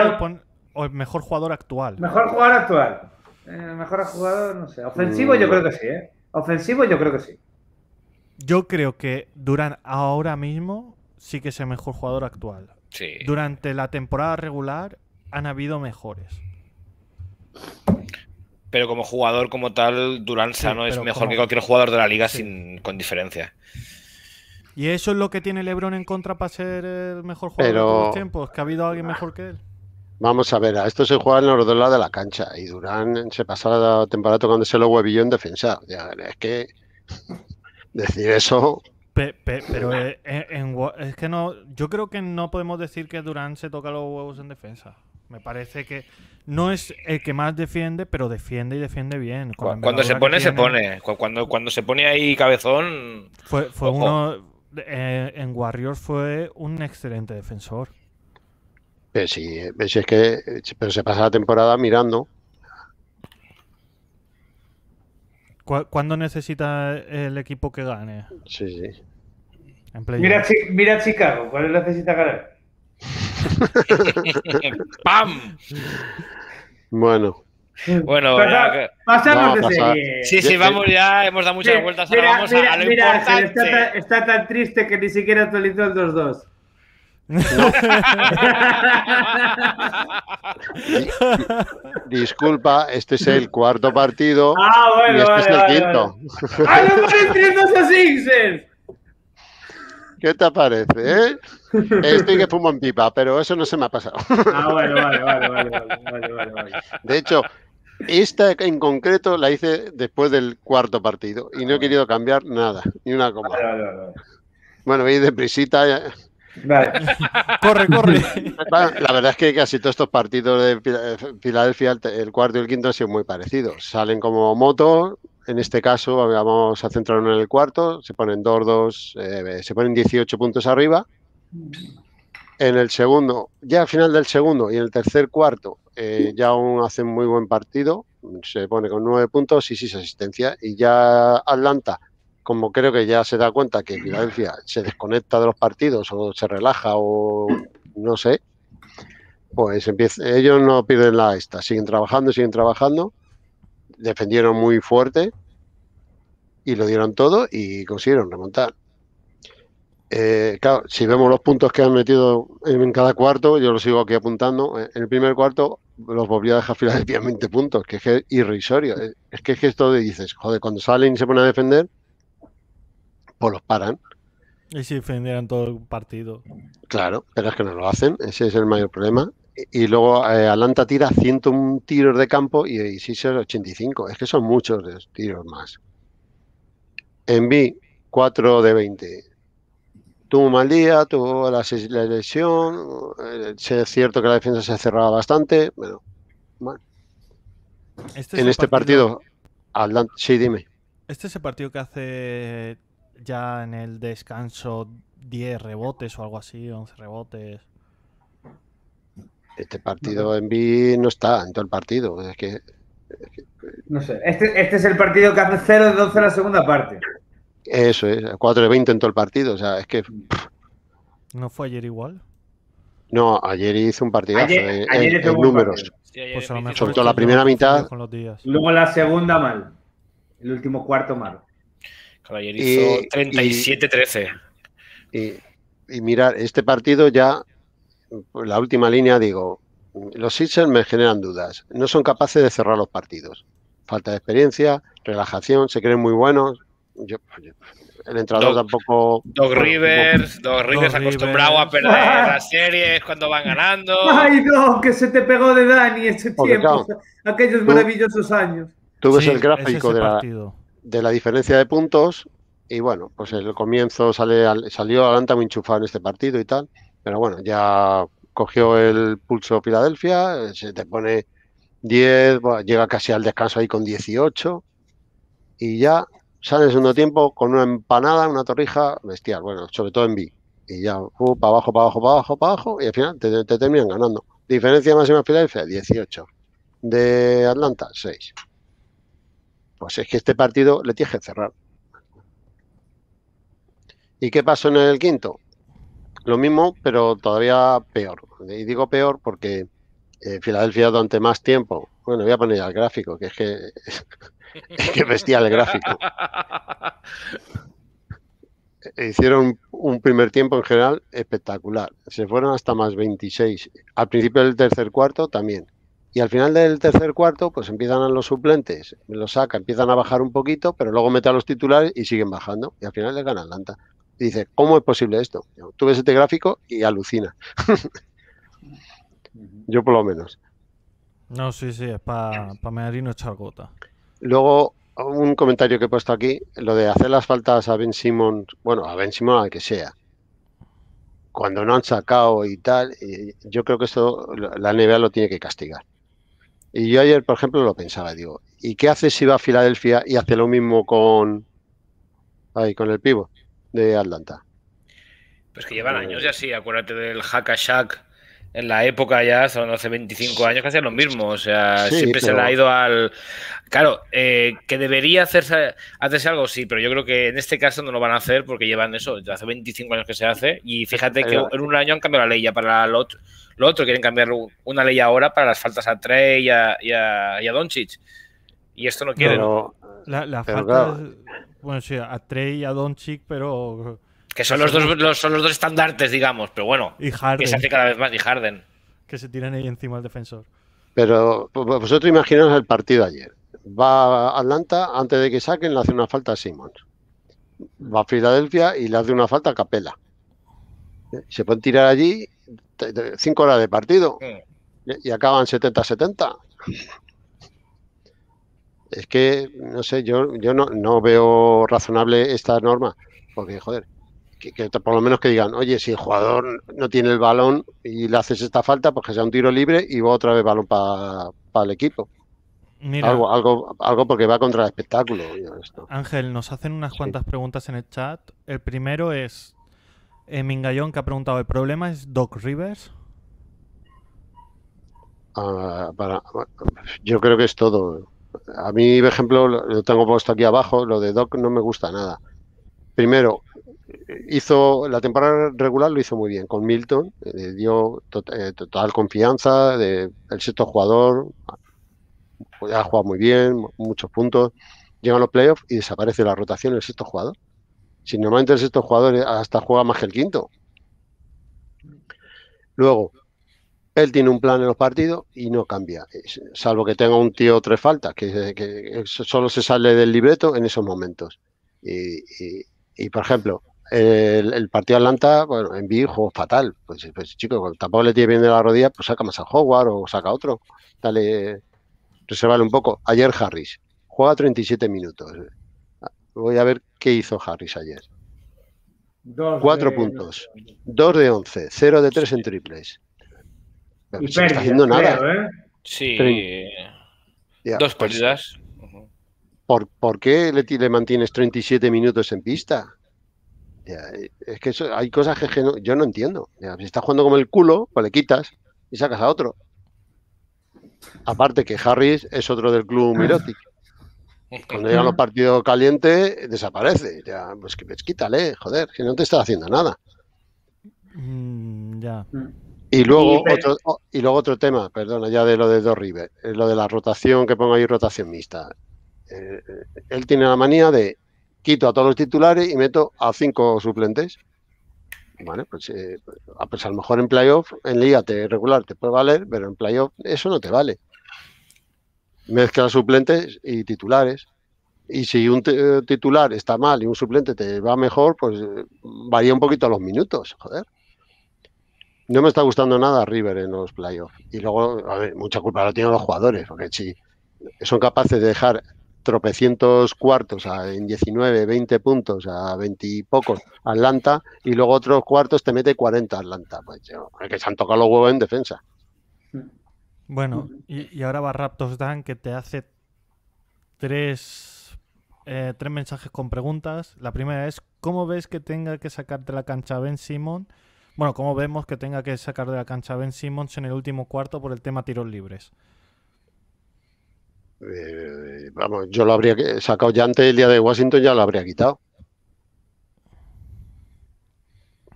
o el mejor jugador actual. Mejor jugador actual. Eh, mejor jugador, no sé. Ofensivo yo mm. creo que sí, ¿eh? Ofensivo yo creo que sí. Yo creo que Durán ahora mismo sí que es el mejor jugador actual. Sí. Durante la temporada regular han habido mejores. Pero como jugador como tal, Durán Sano es mejor que cualquier jugador de la liga sin, con diferencia. ¿Y eso es lo que tiene LeBron en contra para ser el mejor jugador de todos los tiempos? ¿Que ha habido alguien mejor que él? Vamos a ver, a esto se juega en los dos lados de la cancha y Durán se pasa la temporada tocándose los huevillos en defensa. es que decir eso... pero eh, es que no, yo creo que no podemos decir que Durán se toca los huevos en defensa. Me parece que no es el que más defiende, pero defiende y defiende bien. Cuando se pone, se pone. Cuando, cuando se pone ahí cabezón. Fue, fue uno. Eh, en Warriors fue un excelente defensor. Pero sí, es que pero se pasa la temporada mirando. ¿Cuándo necesita el equipo que gane? Sí, sí. Mira, mira Chicago, ¿cuál necesita ganar? ¡Pam! Bueno. Bueno, pasamos de serie. Sí, sí, vamos ya, hemos dado muchas vueltas. Ahora vamos a, lo importante. Está, está, tan triste que ni siquiera actualizó el 2-2. Disculpa, este es el cuarto partido. Ah, bueno, y este es el quinto. ¡Ah, no me a Sixers! ¿Qué te parece? Eh? Estoy que fumo en pipa, pero eso no se me ha pasado. Ah, bueno, vale, vale, vale, vale, vale, vale. De hecho, esta en concreto la hice después del cuarto partido y no he querido cambiar nada, ni una coma. Vale, vale, bueno, voy de prisita. Vale. corre, corre. La verdad es que casi todos estos partidos de Filadelfia, el cuarto y el quinto han sido muy parecidos. Salen como motos, en este caso vamos a centrarnos en el cuarto, se ponen 2-2, eh, se ponen 18 puntos arriba. En el segundo, ya al final del segundo y en el tercer cuarto, eh, ya aún hacen muy buen partido, se pone con 9 puntos y 6 asistencias. Y ya Atlanta, como creo que ya se da cuenta que Filadelfia se desconecta de los partidos o se relaja o no sé, pues empieza, ellos no pierden la esta, siguen trabajando, siguen trabajando defendieron muy fuerte y lo dieron todo y consiguieron remontar. Eh, claro, si vemos los puntos que han metido en cada cuarto, yo lo sigo aquí apuntando. En el primer cuarto los volví a dejar Filadelfia 20 puntos, que es, irrisorio. Es que es que esto de dices, joder, cuando salen y se ponen a defender, pues los paran. Y si defendieran todo el partido. Claro, pero es que no lo hacen, ese es el mayor problema y luego eh, Atlanta tira 101 tiros de campo y, y es 85. Es que son muchos tiros más. En B, 4 de 20. Tuvo un mal día, tuvo la, lesión. Eh, es cierto que la defensa se ha cerrado bastante. Bueno, este en este partido, Atlanta, sí, dime. Este es el partido que hace ya en el descanso 10 rebotes o algo así, 11 rebotes. Este partido en B no está en todo el partido. Es que. No sé. Este, este, es el partido que hace 0 de 12 en la segunda parte. Eso es, 4 de 20 en todo el partido. O sea, es que. ¿No fue ayer igual? No, ayer hizo un partidazo ayer, en, números. pues Sobre todo la primera mitad. Luego la segunda mal. El último cuarto mal. Ayer hizo 37-13. Y, y mirar, este partido ya la última línea digo, los Sixers me generan dudas. No son capaces de cerrar los partidos. Falta de experiencia, relajación, se creen muy buenos. Yo, el entrenador tampoco. Doc Rivers, Doc Rivers acostumbrado a perder las series cuando van ganando. Ay, no, que se te pegó de Dani ese tiempo, aquellos maravillosos años. Tú ves el gráfico de la, de la, diferencia de puntos y bueno, pues el comienzo sale, salió adelante muy enchufado en este partido y tal. Pero bueno, ya cogió el pulso Filadelfia, se te pone 10, llega casi al descanso ahí con 18 y ya sale en segundo tiempo con una empanada, una torrija bestial, bueno, sobre todo en B. Y ya, uh, para abajo, para abajo, para abajo, para abajo, y al final te, terminan ganando. Diferencia máxima Filadelfia, 18. De Atlanta, 6. Pues es que este partido le tienes que cerrar. ¿Y qué pasó en el quinto? Lo mismo, pero todavía peor. Y digo peor porque eh, Filadelfia durante más tiempo. Bueno, voy a poner el gráfico, que es que es que bestial el gráfico. Hicieron un primer tiempo en general espectacular. Se fueron hasta más 26. Al principio del tercer cuarto también. Y al final del tercer cuarto, pues empiezan a los suplentes, los saca, empiezan a bajar un poquito, pero luego mete a los titulares y siguen bajando. Y al final les gana Atlanta. Y dice, ¿cómo es posible esto? Tú ves este gráfico y alucina. Yo por lo menos. No, sí, sí, es para pa mear y no echar gota. Luego, un comentario que he puesto aquí, lo de hacer las faltas a Ben Simon, bueno, a Ben Simon al que sea. cuando no han sacado y tal, yo creo que esto la NBA lo tiene que castigar. Y yo ayer, por ejemplo, lo pensaba, digo, ¿y qué hace si va a Filadelfia y hace lo mismo con, ahí, con el pivo de Atlanta? Pues que llevan años ya sí, acuérdate del Haka Shack en la época ya, son hace 25 años que hacían lo mismo, o sea, siempre se le ha ido al... Claro, eh, que debería hacerse, hacerse algo, sí, pero yo creo que en este caso no lo van a hacer porque llevan eso, hace 25 años que se hace y fíjate que en un año han cambiado la ley ya para lo otro, lo otro quieren cambiar una ley ahora para las faltas a Trey y a, y a, Doncic. Y esto no quieren. la, falta, bueno, sí, a Trey y a Doncic, pero que son los dos, son los dos estandartes, digamos, pero bueno. Y Harden. Que se hace cada vez más, y Harden. Que se tiran ahí encima del defensor. Pero vosotros imaginaos el partido ayer. Va a Atlanta, antes de que saquen, le hace una falta a Simmons. Va a Filadelfia y le hace una falta a Capela. Se pueden tirar allí cinco horas de partido y acaban 70-70. Es que, no sé, yo, yo no, no veo razonable esta norma. Porque, joder, que, por lo menos que digan, oye, si el jugador no tiene el balón y le haces esta falta, pues que sea un tiro libre y va otra vez balón para el equipo. algo, algo, algo porque va contra el espectáculo. Ángel, nos hacen unas cuantas preguntas en el chat. El primero es eh, Mingayón que ha preguntado, ¿el problema es Doc Rivers? Ah, yo creo que es todo. A mí, por ejemplo, lo tengo puesto aquí abajo, lo de Doc no me gusta nada. Primero, hizo la temporada regular lo hizo muy bien con Milton, le dio eh, total confianza, de, el sexto jugador, ha jugado muy bien, muchos puntos, llegan los playoffs y desaparece la rotación el sexto jugador. Si normalmente el sexto jugador hasta juega más que el quinto. Luego, él tiene un plan en los partidos y no cambia, salvo que tenga un tío tres faltas, que, solo se sale del libreto en esos momentos. y por ejemplo, el, partido Atlanta, bueno, en B jugó fatal. Pues, pues chico, tampoco le tiene bien de la rodilla, pues saca más a Howard o saca otro. Dale, reservale un poco. Ayer Harris juega 37 minutos. Voy a ver qué hizo Harris ayer. Cuatro puntos, dos de 11, cero de tres en triples. y no está haciendo nada. ¿eh? Sí. Dos pues, pérdidas. ¿Por, ¿Por qué le, le mantienes 37 minutos en pista? Es que hay cosas que, yo no entiendo. si estás jugando como el culo, pues le quitas y sacas a otro. Aparte que Harris es otro del club Mirotic. Cuando llegan los partidos calientes, desaparece. Ya, pues, pues quítale, joder, que no te está haciendo nada. Mm, ya. Y luego, otro, oh, y luego otro tema, perdona, ya de lo de Dos River, lo de la rotación, que pongo ahí rotación mixta. Eh, eh, él tiene la manía de quito a todos los titulares y meto a cinco suplentes. Vale, pues, eh, pues a lo mejor en playoff, en liga te regular te puede valer, pero en playoff eso no te vale. Mezcla suplentes y titulares. Y si un titular está mal y un suplente te va mejor, pues varía un poquito los minutos, joder. No me está gustando nada River en los playoffs. Y luego, a ver, mucha culpa lo tienen los jugadores, porque si son capaces de dejar tropecientos cuartos a, en 19, 20 puntos a 20 y pocos Atlanta y luego otros cuartos te mete 40 Atlanta. Pues yo, que se han tocado los huevos en defensa. Bueno, y, ahora va Raptors Dan que te hace tres, eh, tres mensajes con preguntas. La primera es, ¿cómo ves que tenga que sacar de la cancha Ben Simon? Bueno, ¿cómo vemos que tenga que sacar de la cancha Ben Simmons en el último cuarto por el tema tiros libres? Eh, vamos, yo lo habría sacado ya antes del día de Washington, ya lo habría quitado.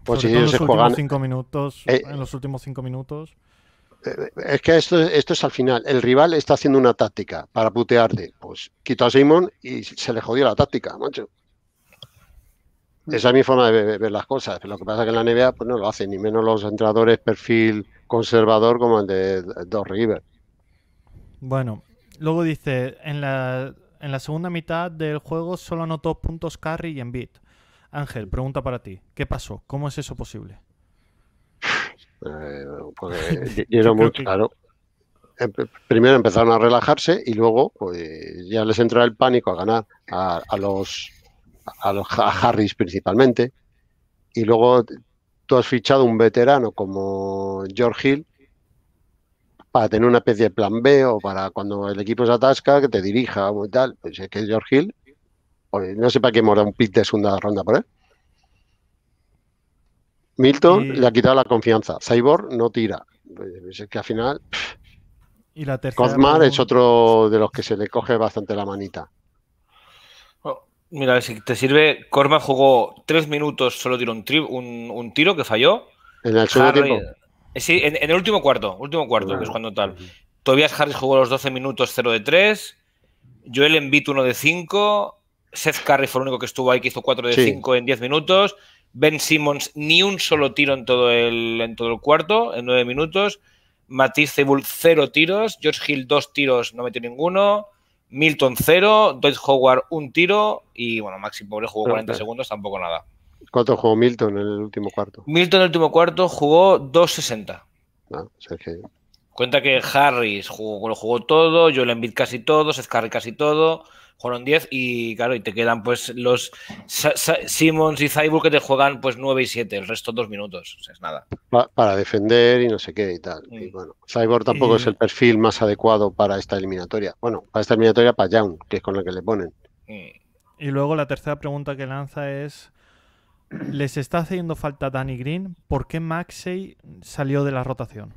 Pues si en los últimos cinco minutos, eh, en los últimos cinco minutos. Eh, es que esto, esto es al final. El rival está haciendo una táctica para putearte. Pues quitó a Simon y se le jodió la táctica, macho. Esa es mi forma de ver, las cosas. Lo que pasa es que en la NBA pues no lo hacen, ni menos los entrenadores perfil conservador como el de Dos River. Bueno, Luego dice, en la, en la segunda mitad del juego solo anotó puntos carry y en beat. Ángel, pregunta para ti. ¿Qué pasó? ¿Cómo es eso posible? Eh, pues, muy claro. Primero empezaron a relajarse y luego pues ya les entró el pánico a ganar a, los a los a Harris principalmente y luego tú has fichado un veterano como George Hill para tener una especie de plan B o para cuando el equipo se atasca que te dirija o tal. Pues es que George Hill, no sé para qué mora un pick de segunda ronda por él. Milton le ha quitado la confianza. Cyborg no tira. Pues es que al final. Y la Cosmar es otro de los que se le coge bastante la manita. Oh, mira, si te sirve, Corma jugó tres minutos, solo tiró un, tiro que falló. En el segundo tiempo. Eh, sí, en, el último cuarto, último cuarto, que es cuando tal. Tobias Harris jugó los 12 minutos 0 de 3. Joel Embiid 1 de 5. Seth Curry fue el único que estuvo ahí que hizo 4 de 5 en 10 minutos. Ben Simmons ni un solo tiro en todo el, en todo el cuarto, en nueve minutos. Matisse Cebul, cero tiros. George Hill, dos tiros, no metió ninguno. Milton, cero. Dwight Howard, un tiro. Y bueno, Maxi Pobre jugó 40 segundos, tampoco nada. ¿Cuánto jugó Milton en el último cuarto? Milton en el último cuarto jugó 2.60. Ah, Cuenta que Harris jugó, lo jugó todo, Joel Embiid casi todo, Seth Curry casi todo jugaron 10 y claro, y te quedan pues los Simmons y Cyborg que te juegan pues 9 y 7, el resto dos minutos, o sea, es nada. para defender y no sé qué y tal. Y mm. bueno, Cyborg tampoco es el perfil más adecuado para esta eliminatoria. Bueno, para esta eliminatoria para Young, que es con la que le ponen. Mm. Y luego la tercera pregunta que lanza es ¿Les está haciendo falta Danny Green? ¿Por qué Maxey salió de la rotación?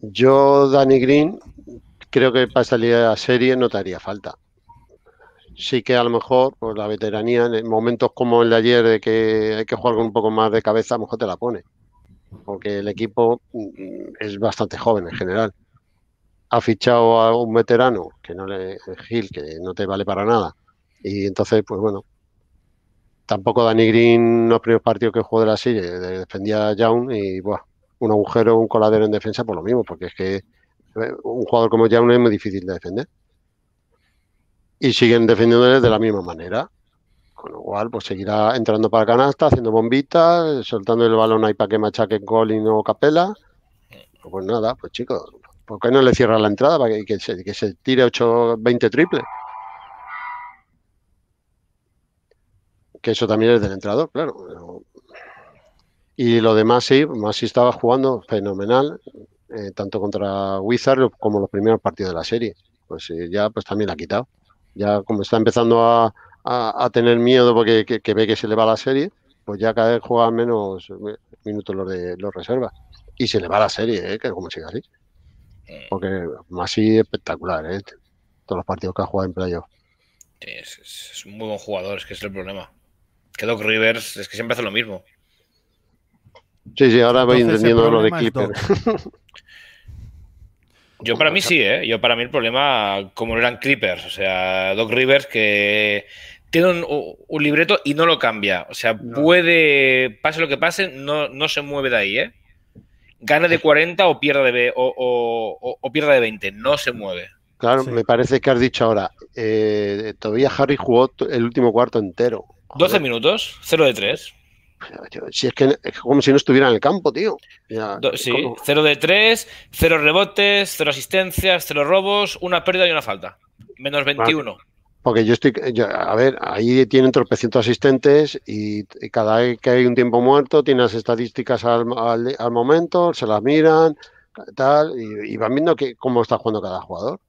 Yo, Danny Green, creo que para salir a la serie no te haría falta sí que a lo mejor pues, la veteranía en momentos como el de ayer de que hay que jugar con un poco más de cabeza, a lo mejor te la pone. Porque el equipo mm, es bastante joven en general. Ha fichado a un veterano, que no le Gil, que no te vale para nada. Y entonces, pues bueno, tampoco Danny Green, los primeros partidos que jugó de la serie, defendía a Young y buah, un agujero, un coladero en defensa por lo mismo, porque es que eh, un jugador como Young es muy difícil de defender y siguen defendiéndole de la misma manera. Con lo cual, pues seguirá entrando para canasta, haciendo bombitas, soltando el balón ahí para que machaque Colin o Capela. Pues nada, pues chicos, ¿por qué no le cierra la entrada para que, se, tire 8, 20 triple? Que eso también es del entrenador, claro. Y lo demás sí, Masi estaba jugando fenomenal, eh, tanto contra Wizard como los primeros partidos de la serie. Pues eh, ya pues también la ha quitado ya como está empezando a, tener miedo porque que, ve que se le va la serie, pues ya cada vez juega menos minutos los de los reservas. Y se le va la serie, ¿eh? que como sigue así. Porque sí espectacular, ¿eh? todos los partidos que ha jugado en playoff. es, un muy buen jugador, es que es el problema. Que Doc Rivers es que siempre hace lo mismo. Sí, sí, ahora voy entendiendo lo de Clipper. Yo para mí sí, ¿eh? Yo para mí el problema, como eran Clippers, o sea, Doc Rivers que tiene un, libreto y no lo cambia. O sea, puede, pase lo que pase, no, no se mueve de ahí, ¿eh? Gane de 40 o pierda de, o, o, pierda de 20, no se mueve. Claro, me parece que has dicho ahora, eh, todavía Harry jugó el último cuarto entero. 12 minutos, 0 de 3. Si es que es como si no estuviera en el campo, tío. sí, 0 de 3, 0 rebotes, 0 asistencias, 0 robos, una pérdida y una falta. Menos 21. Porque yo estoy, a ver, ahí tienen tropecientos asistentes y, cada vez que hay un tiempo muerto, tienen las estadísticas al, momento, se las miran, tal, y, van viendo que, cómo está jugando cada jugador.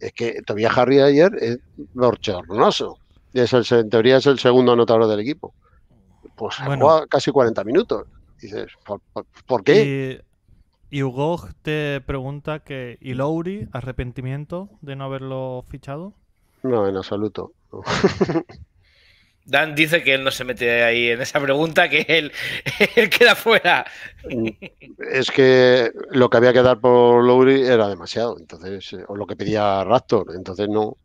Es que todavía Harry ayer es borchornoso. Es el, en teoría es el segundo anotador del equipo pues juega casi 40 minutos. Dices, ¿por, qué? Y, Hugo te pregunta que, ¿y Lowry, arrepentimiento de no haberlo fichado? No, en absoluto. Dan dice que él no se mete ahí en esa pregunta, que él, queda fuera. Es que lo que había que dar por Lowry era demasiado, entonces, o lo que pedía Raptor, entonces no.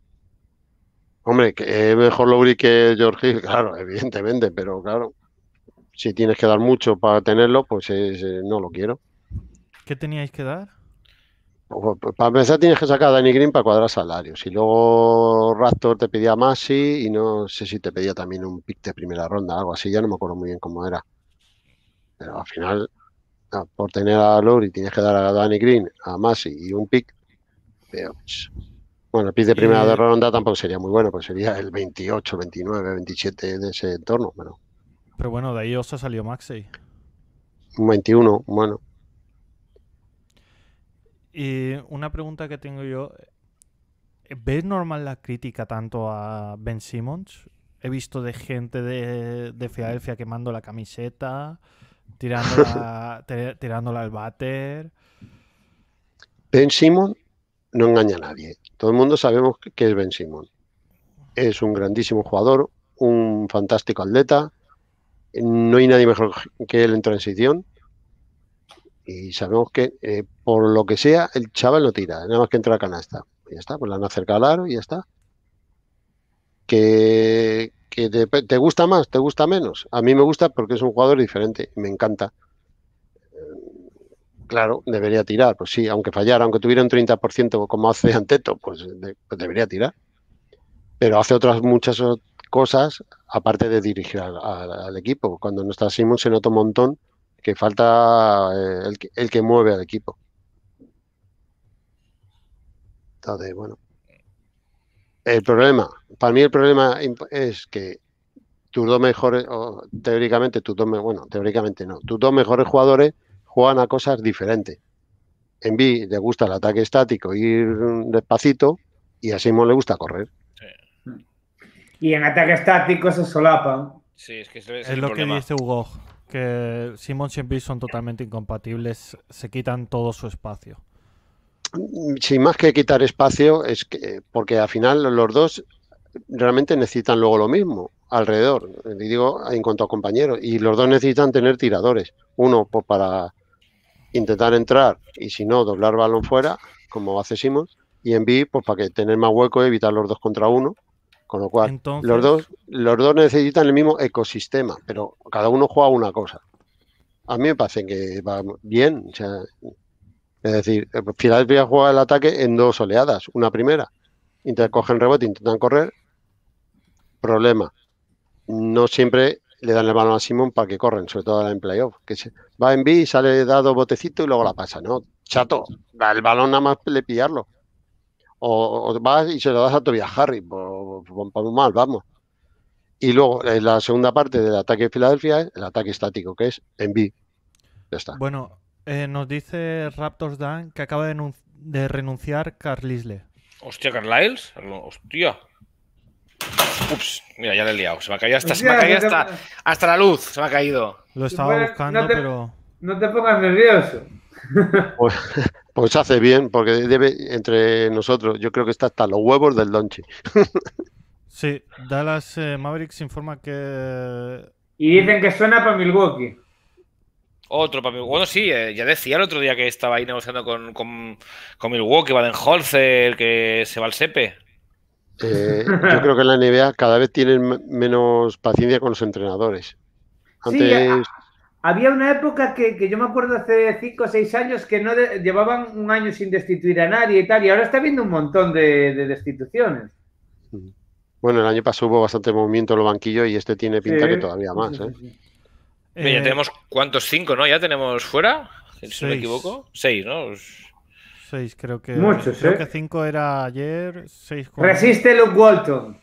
Hombre, que es mejor Lowry que George Hill, claro, evidentemente, pero claro, si tienes que dar mucho para tenerlo, pues eh, no lo quiero. ¿Qué teníais que dar? Pues, pues, para empezar tienes que sacar a Danny Green para cuadrar salarios. Y luego Raptor te pedía más y no sé si te pedía también un pick de primera ronda, algo así, ya no me acuerdo muy bien cómo era. Pero al final, por tener a Lowry tienes que dar a Danny Green, a Masi y un pick. Pues, bueno, el pick de primera ronda tampoco sería muy bueno, pues sería el 28, 29, 27 de ese entorno, pero pero bueno, de ahí os ha salido Maxey. Un 21, bueno. Y una pregunta que tengo yo. ¿Ves normal la crítica tanto a Ben Simmons? He visto de gente de, de Filadelfia quemando la camiseta, tirándola, tirándola al váter. Ben Simmons no engaña a nadie. Todo el mundo sabemos que es Ben Simmons. Es un grandísimo jugador, un fantástico atleta. No hay nadie mejor que él en transición. Y sabemos que, eh, por lo que sea, el chaval no tira, nada más que entra a canasta. Y ya está, pues la han acercado al aro y ya está. Que, te, gusta más, te gusta menos. A mí me gusta porque es un jugador diferente, me encanta. Claro, debería tirar, pues sí, aunque fallara, aunque tuviera un 30% como hace Anteto, pues, pues debería tirar. Pero hace otras muchas cosas aparte de dirigir al, equipo. Cuando no está Simon se nota un montón que falta eh, el, el, que mueve al equipo. Entonces, bueno. El problema, para mí el problema es que tus dos mejores, teóricamente, tus dos, bueno, teóricamente no, tus dos mejores jugadores juegan a cosas diferentes. En B le gusta el ataque estático, ir despacito, y a Simon le gusta correr. Y en ataque estático se solapan. Sí, es que es, lo que dice Hugo que Simon y Embiid son totalmente incompatibles, se quitan todo su espacio. Sin más que quitar espacio, es que porque al final los dos realmente necesitan luego lo mismo alrededor, y digo en cuanto a compañeros, y los dos necesitan tener tiradores, uno pues, para intentar entrar y si no doblar balón fuera, como hace Simon, y en B pues para que tener más hueco, evitar los dos contra uno, con lo cual, los, dos, los dos necesitan el mismo ecosistema, pero cada uno juega una cosa. A mí me parece que va bien. es decir, Filadelfia juega el ataque en dos oleadas. Una primera, cogen rebote, intentan correr. Problema. No siempre le dan el balón a Simón para que corren, sobre todo en playoff. Que se va en B, sale dado botecito y luego la pasa. No, chato, da el balón nada más le pillarlo o, vas y se lo das a Tobias Harry, por, mal, vamos. Y luego, en la segunda parte del ataque de Filadelfia es el ataque estático, que es en B. Ya está. Bueno, eh, nos dice Raptors Dan que acaba de, renunciar Carlisle. Hostia, Carlisle. Hostia. Ups, mira, ya le he liado. Se me ha caído hasta, se me ha caído hasta, hasta la luz. Se me ha caído. Lo estaba buscando, pero. No te pongas nervioso. Pues, pues, hace bien, porque debe, entre nosotros, yo creo que está hasta los huevos del Donchi. sí, Dallas eh, Mavericks informa que. Y dicen que suena para Milwaukee. Otro para Milwaukee. Bueno, sí, eh, ya decía el otro día que estaba ahí negociando con, con, con Milwaukee, Baden-Holzer, que se va al SEPE. Eh, yo creo que en la NBA cada vez tienen menos paciencia con los entrenadores. Antes había una época que, yo me acuerdo hace 5 o 6 años que no llevaban un año sin destituir a nadie y tal, y ahora está habiendo un montón de, destituciones. Bueno, el año pasado hubo bastante movimiento en los banquillos y este tiene pinta que todavía más. ¿eh? ya tenemos, ¿cuántos? ¿Cinco, no? ¿Ya tenemos fuera? Si no me equivoco. Seis, ¿no? Seis, creo que. Muchos, Creo ¿eh? que cinco era ayer, seis. Resiste Luke Walton.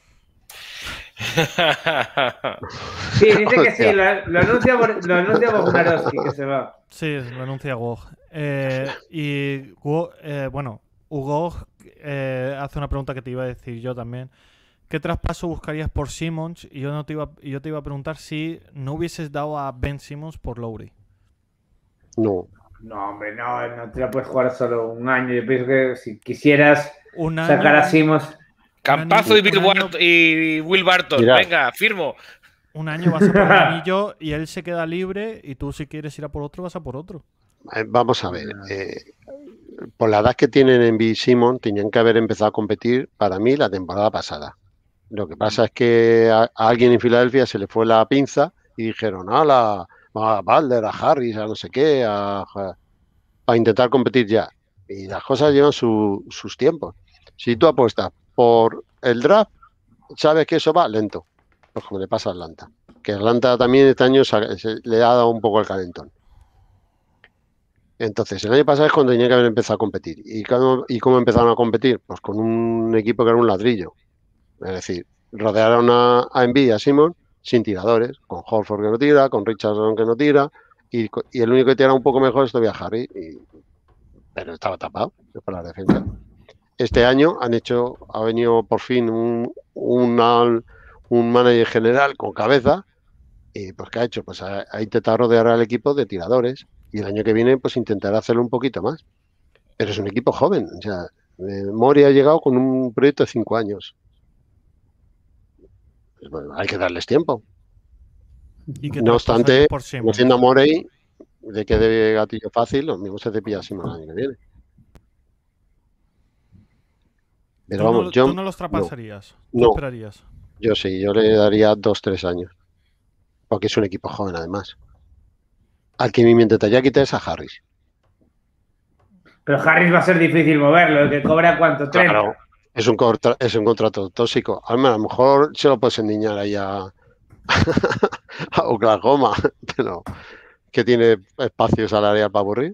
Sí, dice que sí, lo, anuncia, lo anuncia que se va. Sí, lo anuncia Wog. Eh, y eh, bueno, Hugo eh, hace una pregunta que te iba a decir yo también. ¿Qué traspaso buscarías por Simmons? Y yo, no te iba, yo te iba a preguntar si no hubieses dado a Ben Simmons por Lowry. No. No, hombre, no, no te la puedes jugar solo un año. Yo pienso que si quisieras sacar a Simmons. Campazo y, Will Barton. Venga, firmo. Un año vas a por un anillo y él se queda libre y tú si quieres ir a por otro vas a por otro. Vamos a ver. Eh, por la edad que tienen en B. Simon, tenían que haber empezado a competir para mí la temporada pasada. Lo que pasa es que a, alguien en Filadelfia se le fue la pinza y dijeron, a a Balder, a Harris, a no sé qué, a, intentar competir ya. Y las cosas llevan sus tiempos. Si tú apuestas por el draft, sabes que eso va lento, pues como le pasa a Atlanta. Que Atlanta también este año le ha dado un poco el calentón. Entonces, el año pasado es cuando tenía que haber empezado a competir. ¿Y cómo, ¿Y cómo empezaron a competir? Pues con un equipo que era un ladrillo. Es decir, rodearon a, a y a Simon sin tiradores, con Horford que no tira, con Richardson que no tira, Y, el único que tiraba un poco mejor es todavía Harry, pero estaba tapado para la defensa. Este año han hecho, ha venido por fin un, un, un manager general con cabeza y pues ¿qué ha hecho? Pues ha, intentado rodear al equipo de tiradores y el año que viene pues intentará hacerlo un poquito más. Pero es un equipo joven, o sea, eh, Mori ha llegado con un proyecto de cinco años. Pues, bueno, hay que darles tiempo. no obstante, siendo Morey, de que de gatillo fácil, los mismos se cepilla así el año que viene. Pero vamos, no, yo. ¿Tú no los trapasarías? No, esperarías? Yo sí, yo le daría dos, tres años. Porque es un equipo joven, además. Al que mi mente te quitar es a Harris. Pero Harris va a ser difícil moverlo, que cobra cuánto, Claro, es un, es un contrato tóxico. A lo mejor se lo puedes endiñar ahí a, a Oklahoma, pero que tiene espacio salarial para aburrir.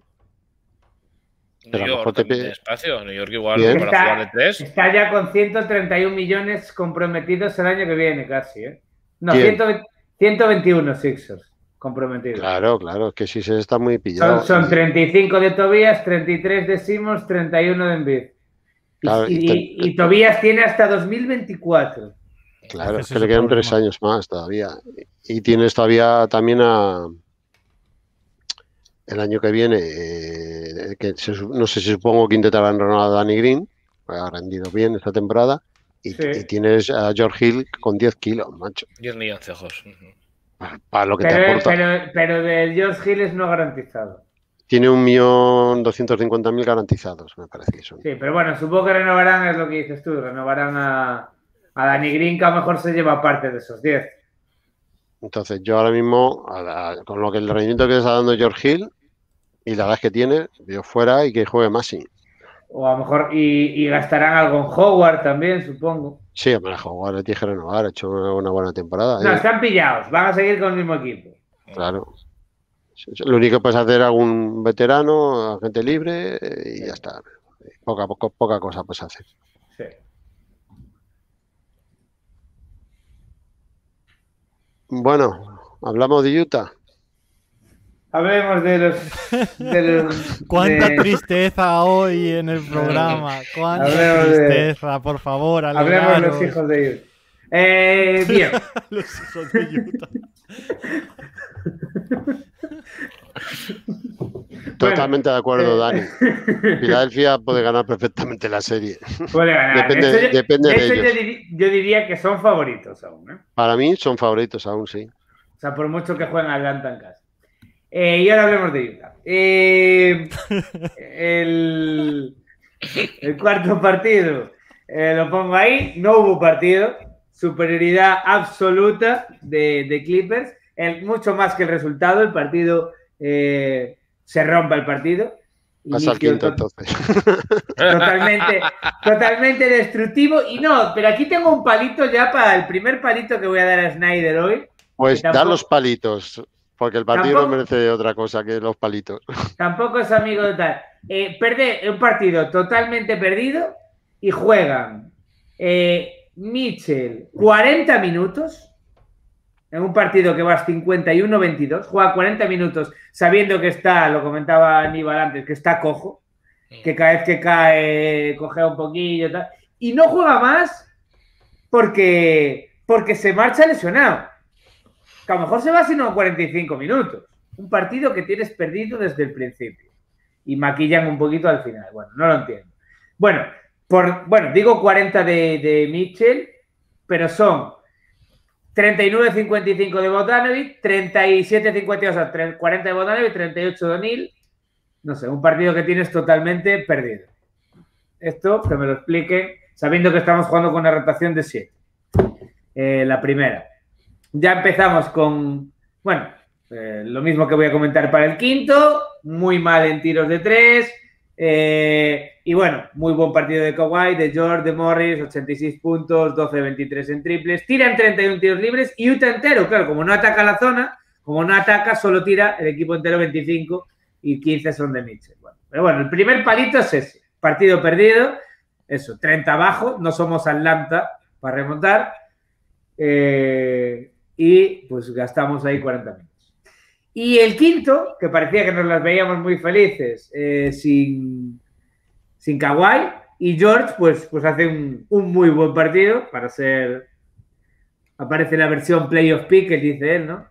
New York te... espacio, New York igual está, Está ya con 131 millones comprometidos el año que viene casi, ¿eh? No, 121 Sixers comprometidos. Claro, claro, que si se está muy pillado. Son, 35 de Tobías, 33 de Simmons, 31 de Embiid. Y, Tobías tiene hasta 2024. Claro, es que le quedan tres años más todavía. Y tienes todavía también a el año que viene, eh, que no sé si supongo que intentarán renovar a Danny Green, ha rendido bien esta temporada, y, tienes a George Hill con 10 kilos, macho. 10 millones ojos. Para lo que pero, te aporta. Pero, pero, de George Hill es no garantizado. Tiene un millón doscientos mil garantizados, me parece que son. Sí, pero bueno, supongo que renovarán, es lo que dices tú, renovarán a, a Danny Green, que a lo mejor se lleva parte de esos 10. Entonces, yo ahora mismo, con lo que el rendimiento que está dando George Hill, y la edad que tiene, yo fuera y que juegue más, sí. O a lo mejor, y, gastarán algo en Howard también, supongo. Sí, hombre, Howard le tiene que renovar, ha hecho una, buena temporada. No, ¿eh? están pillados, van a seguir con el mismo equipo. Claro. Lo único que puedes hacer algún veterano, agente libre y ya está. Poca, poca, poca cosa puedes hacer. Sí. Bueno, hablamos de Utah. Hablemos de los. Cuánta tristeza hoy en el programa. Cuánta tristeza, por favor. Hablemos de los hijos de Utah. Eh, bien. los hijos de Utah. Totalmente de acuerdo, Dani. Filadelfia puede ganar perfectamente la serie. Puede ganar. Depende, de ellos. Yo, diría que son favoritos aún. ¿eh? Para mí son favoritos aún, sí. O sea, por mucho que jueguen Atlanta en casa. Eh, y ahora hablemos de Utah. Eh, el, cuarto partido eh, lo pongo ahí. No hubo partido. Superioridad absoluta de, Clippers. mucho más que el resultado. El partido se rompe el partido. Pasa al quinto entonces. Totalmente, totalmente destructivo. Y no, pero aquí tengo un palito ya para el primer palito que voy a dar a Snyder hoy. Pues da los palitos. Porque el partido no merece otra cosa que los palitos. Tampoco es amigo de tal. Eh, perde un partido totalmente perdido y juegan eh, Mitchell 40 minutos en un partido que vas 51-22, juega 40 minutos sabiendo que está, lo comentaba Aníbal antes, que está cojo, que cada vez que cae coge un poquillo tal, y no juega más porque, porque se marcha lesionado que a lo mejor se va sino 45 minutos. Un partido que tienes perdido desde el principio. Y maquillan un poquito al final. Bueno, no lo entiendo. Bueno, por, bueno digo 40 de, de Mitchell, pero son 39-55 de Botanovic, 37-52, o sea, 40 de Botanovic, 38 de O'Neill. No sé, un partido que tienes totalmente perdido. Esto, que me lo expliquen, sabiendo que estamos jugando con una rotación de 7. Eh, la primera. Ya empezamos con, bueno, eh, lo mismo que voy a comentar para el quinto, muy mal en tiros de tres. Eh, y bueno, muy buen partido de Kawhi, de George, de Morris, 86 puntos, 12-23 en triples. Tiran 31 tiros libres y Utah entero, claro, como no ataca la zona, como no ataca, solo tira el equipo entero 25 y 15 son de Mitchell. pero bueno, el primer palito es ese, partido perdido, eso, 30 abajo, no somos Atlanta para remontar. Eh, y pues gastamos ahí 40 minutos. Y el quinto, que parecía que nos las veíamos muy felices, eh, sin, sin Kawhi, y George, pues, pues hace un, muy buen partido para ser. Aparece la versión playoff pick, que dice él, ¿no?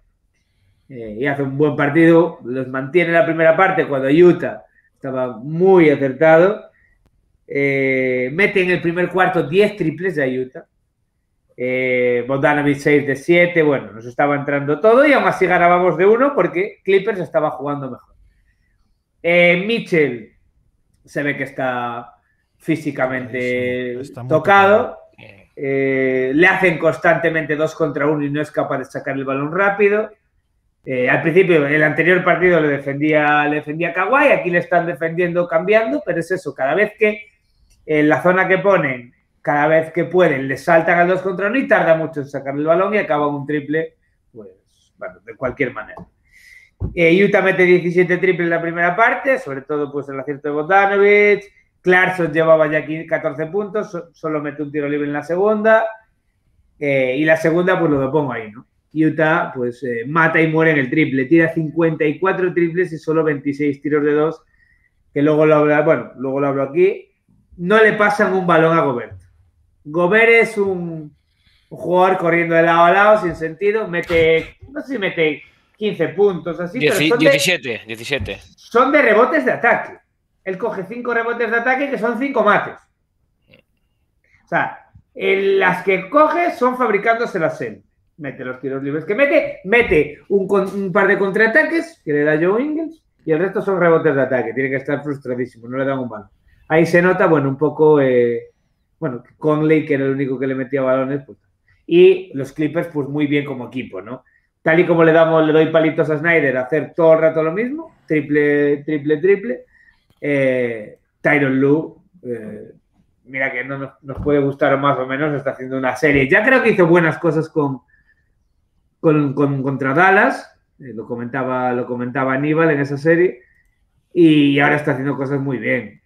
Eh, y hace un buen partido, los mantiene en la primera parte cuando Utah estaba muy acertado. Eh, mete en el primer cuarto 10 triples de Utah. Eh, Bogdanovich 6 de 7, bueno, nos estaba entrando todo y aún así ganábamos de uno porque Clippers estaba jugando mejor. Eh, Mitchell se ve que está físicamente tocado. Eh, le hacen constantemente dos contra uno y no es capaz de sacar el balón rápido. Eh, al principio, el anterior partido le defendía, le defendía Kawhi, aquí le están defendiendo cambiando, pero es eso, cada vez que en la zona que ponen cada vez que pueden le saltan al dos contra uno y tarda mucho en sacar el balón y acaba un triple, pues, bueno, de cualquier manera. Eh, Utah mete 17 triples en la primera parte, sobre todo pues el acierto de Bogdanovich. Clarkson llevaba ya aquí 14 puntos, solo mete un tiro libre en la segunda. Eh, y la segunda, pues lo pongo ahí, ¿no? Utah, pues eh, mata y muere en el triple. Tira 54 triples y solo 26 tiros de dos, que luego lo hablo, bueno, luego lo hablo aquí. No le pasan un balón a Gobert. Gobert es un, jugador corriendo de lado a lado sin sentido, mete, no sé si mete 15 puntos así. pero son 17, de, 17. Son de rebotes de ataque. Él coge 5 rebotes de ataque que son 5 mates. O sea, las que coge son fabricándose las él. Mete los tiros libres que mete, mete un, un, par de contraataques que le da Joe Ingles y el resto son rebotes de ataque. Tiene que estar frustradísimo, no le dan un balón. Ahí se nota, bueno, un poco eh, bueno, Conley, que era el único que le metía balones, pues, y los Clippers, pues muy bien como equipo, ¿no? Tal y como le damos, le doy palitos a Snyder, hacer todo el rato lo mismo, triple, triple, triple. Eh, Tyron Lu, eh, mira que no nos, puede gustar más o menos, está haciendo una serie. Ya creo que hizo buenas cosas con, con, contra Dallas, eh, lo, comentaba, lo comentaba Aníbal en esa serie, y ahora está haciendo cosas muy bien.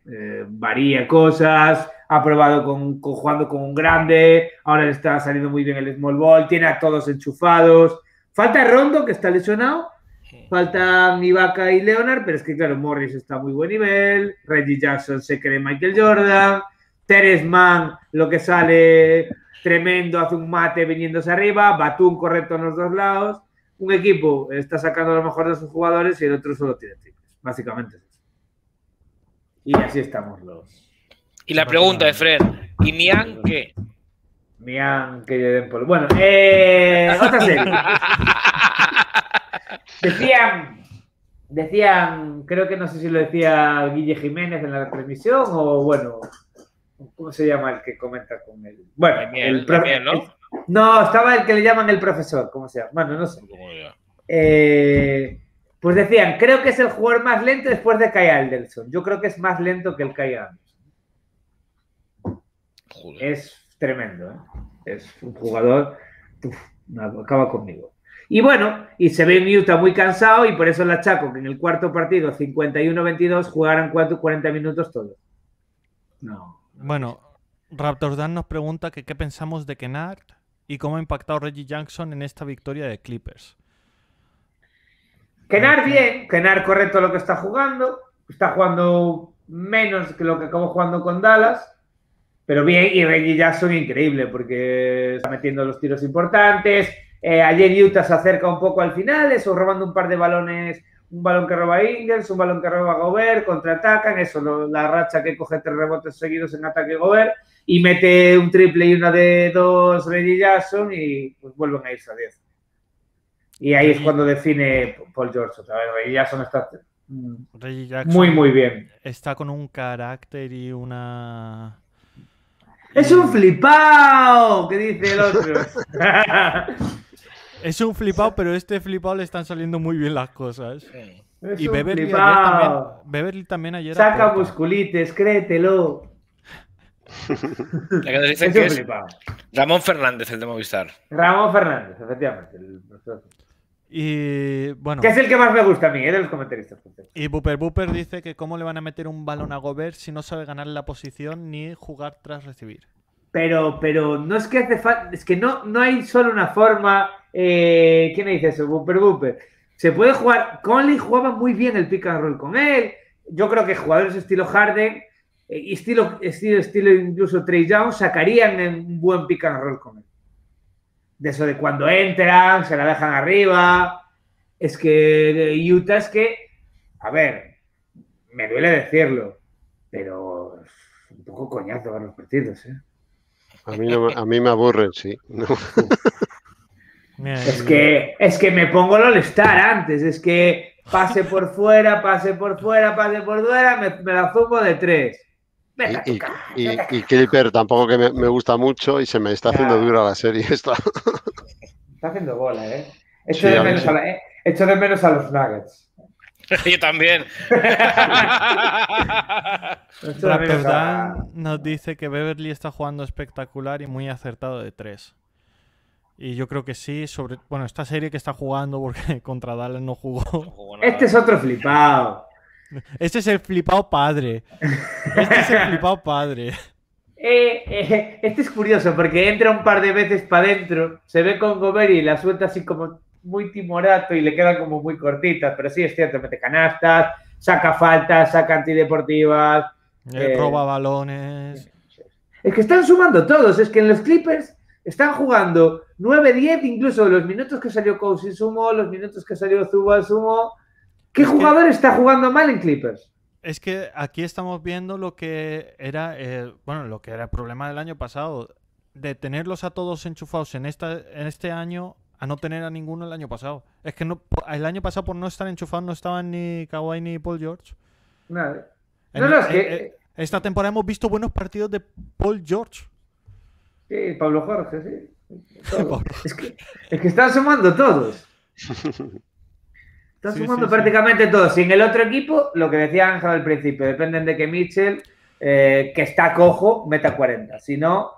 varía cosas, ha probado con, jugando con un grande, ahora le está saliendo muy bien el small ball, tiene a todos enchufados. Falta Rondo, que está lesionado, falta Ibaka y Leonard, pero es que claro, Morris está a muy buen nivel, Reggie Jackson se cree Michael Jordan, Teres Mann, lo que sale tremendo, hace un mate viniéndose arriba, Batum correcto en los dos lados. Un equipo está sacando lo mejor de sus jugadores y el otro solo tiene triples. Básicamente es eso. Y así estamos los, y la pregunta de Fred, ¿y Mian qué? Mian que den por... Bueno, eh, otra serie. decían, decían, creo que no sé si lo decía Guille Jiménez en la transmisión o bueno, ¿cómo se llama el que comenta con él? Bueno, el, ¿no? no, estaba el que le llaman el profesor, ¿cómo se llama? Bueno, no sé. Eh, pues decían, creo que es el jugador más lento después de Kai Alderson. Yo creo que es más lento que el Kai Anderson. Es tremendo, ¿eh? Es un jugador, acaba conmigo. Y bueno, y se ve en Utah muy cansado y por eso la Chaco, que en el cuarto partido, 51-22, jugaran 40 minutos todos. No. Bueno, Raptors Dan nos pregunta que qué pensamos de Kennard y cómo ha impactado Reggie Jackson en esta victoria de Clippers. Kennard bien, Kennard correcto lo que está jugando, está jugando menos que lo que acabó jugando con Dallas, pero bien, y Reggie Jackson increíble, porque está metiendo los tiros importantes. Eh, ayer Utah se acerca un poco al final, eso robando un par de balones, un balón que roba Ingles, un balón que roba Gobert, contraatacan, eso, la racha que coge tres rebotes seguidos en ataque Gobert, y mete un triple y una de dos Reggie Jackson y pues vuelven a irse a 10. Y ahí es cuando define Paul George otra vez. Reggie Jackson está muy, muy bien. Está con un carácter y una ¡Es un flipao! ¿Qué dice el otro? es un flipao, pero este flipao le están saliendo muy bien las cosas. y Beverly, también, Beverly también ayer. Saca musculites, créetelo. es un flipao. Ramón Fernández, el de Movistar. Ramón Fernández, efectivamente. Y bueno. Que es el que más me gusta a mí, ¿eh? de los comentaristas. Y Booper Booper dice que cómo le van a meter un balón a Gobert si no sabe ganar la posición ni jugar tras recibir. Pero, pero no es que hace falta, es que no, no hay solo una forma. Eh, ¿Quién dice eso? Booper Booper. Se puede jugar. Conley jugaba muy bien el pick and roll con él. Yo creo que jugadores estilo Harden eh, y estilo, estilo, estilo incluso Trey Young sacarían un buen pick and roll con él. De eso de cuando entran, se la dejan arriba. Es que Utah es que, a ver, me duele decirlo, pero es un poco coñazo ver los partidos, ¿eh? A mí, a mí me aburren, sí. Es que, es que me pongo el all antes, es que pase por fuera, pase por fuera, pase por fuera, me, la zumo de tres. Y, y, Clipper tampoco que me, gusta mucho y se me está haciendo dura la serie esta. Está haciendo bola, ¿eh? Echo, de, menos a eh, de menos a los Nuggets. Yo también. nos dice que Beverly está jugando espectacular y muy acertado de tres. Y yo creo que sí, sobre bueno, esta serie que está jugando, porque contra Dallas no jugó. este es otro flipado. Este es el flipado padre. Este es el flipado padre. Eh, eh, este es curioso porque entra un par de veces para adentro, se ve con Gobert y la suelta así como muy timorato y le quedan como muy cortitas, pero sí es cierto, mete canastas, saca faltas, saca antideportivas. Eh, roba balones. Es que están sumando todos, es que en los Clippers están jugando 9, 10, incluso los minutos que salió Cousy sumo, los minutos que salió Zuba sumo. ¿Qué jugador está jugando mal en Clippers? Es que aquí estamos viendo lo que era, el, bueno, lo que era el problema del año pasado, de tenerlos a todos enchufados en, esta, en este año a no tener a ninguno el año pasado. Es que no, el año pasado por no estar enchufados no estaban ni Kawhi ni Paul George. Nada. No, no, es que... Esta temporada hemos visto buenos partidos de Paul George. Sí, Pablo Jorge, sí. es, que, es que están sumando todos. Están sumando prácticamente todos. Sin el otro equipo, lo que decía Ángel al principio, dependen de que Mitchell, eh, que está cojo, meta 40. Si no,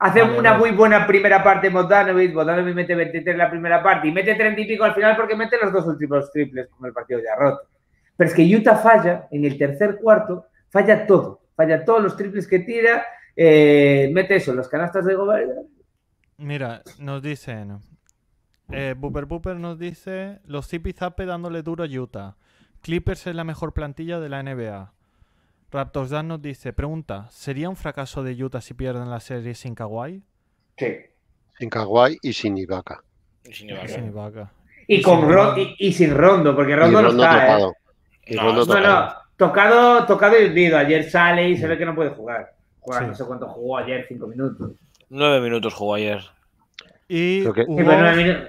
hace una muy buena primera parte Bogdanovic. Bogdanovic mete 23 en la primera parte y mete 30 y pico al final porque mete los dos últimos triples con el partido ya roto. Pero es que Utah falla en el tercer cuarto, falla todo. Falla todos los triples que tira eh, mete eso, los canastas de Gobert. Mira, nos dicen. Eh, Booper nos dice: Los Zippy Zappe dándole duro a Utah. Clippers es la mejor plantilla de la NBA. Raptors Dan nos dice: Pregunta: ¿sería un fracaso de Utah si pierden la serie sin Kawhi? Sí. Sin Kawhi y sin Ibaka. Y sin Ibaka. Y, con y, sin Rondo, porque Rondo, no está. ¿eh? Y Rondo no, no, tocado, tocado y hundido. Ayer sale y se ve que no puede jugar. No sé cuánto jugó ayer, cinco minutos. Nueve minutos jugó ayer. Y nueve, minutos,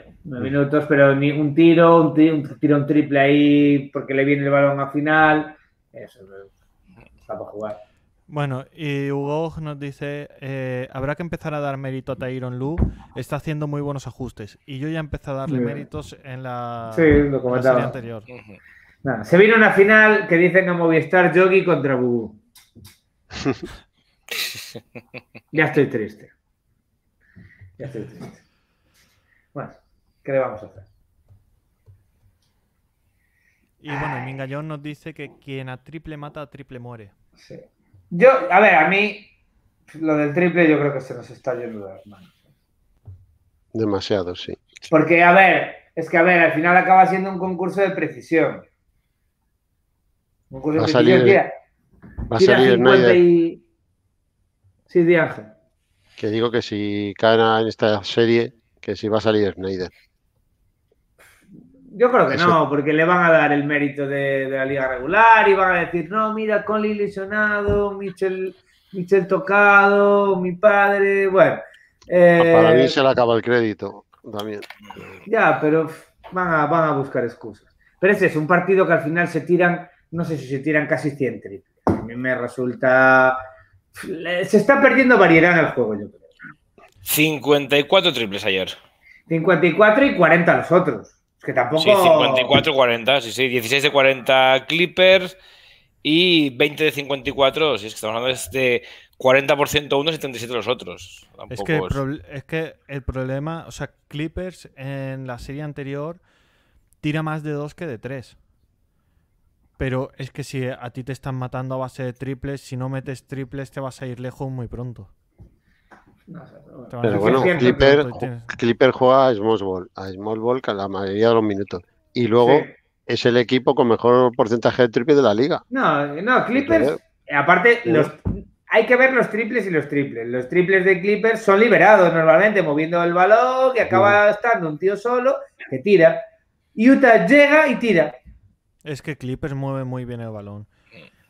pero ni un tiro, un tiro, un triple ahí porque le viene el balón al final. Eso, está para jugar. Bueno, y Hugo nos dice, eh, habrá que empezar a dar mérito a Tyron Lu, está haciendo muy buenos ajustes. Y yo ya empecé a darle méritos en la, serie anterior. se viene una final que dicen a Movistar Yogi contra Bubu. ya estoy triste. Ya estoy triste. Bueno, ¿qué le vamos a hacer? Y bueno, Mingallón nos dice que quien a triple mata, a triple muere. Sí. Yo, a ver, a mí lo del triple yo creo que se nos está yendo de las manos. Demasiado, sí. Porque, a ver, es que, a ver, al final acaba siendo un concurso de precisión. Un concurso de precisión, va a salir Sí, de Ángel. Que digo que si caen en esta serie, que si va a salir Snyder. Yo creo que no, porque le van a dar el mérito de, la liga regular y van a decir, no, mira, Conley lesionado, Michel, Michel tocado, mi padre, bueno. Eh, Para mí se le acaba el crédito también. Ya, pero van a, van a buscar excusas. Pero ese es un partido que al final se tiran, no sé si se tiran casi 100 triples. A mí me resulta se está perdiendo variedad en el juego, yo creo. 54 triples ayer. 54 y 40 los otros. Es que tampoco. Sí, 54 y 40, sí, sí. 16 de 40 Clippers y 20 de 54. Si es que estamos hablando de 40% unos y 37 los otros. Es que, el es que el problema, o sea, Clippers en la serie anterior tira más de 2 que de 3. Pero es que si a ti te están matando a base de triples, si no metes triples te vas a ir lejos muy pronto. Pero bueno, Clipper, Clipper, juega a Small Ball, a Small Ball la mayoría de los minutos. y luego es el equipo con mejor porcentaje de triples de la liga. No, no, Clippers, aparte, los, hay que ver los triples y los triples. Los triples de Clippers son liberados normalmente, moviendo el balón, que acaba estando un tío solo que tira. Utah llega y tira. Es que Clippers mueve muy bien el balón.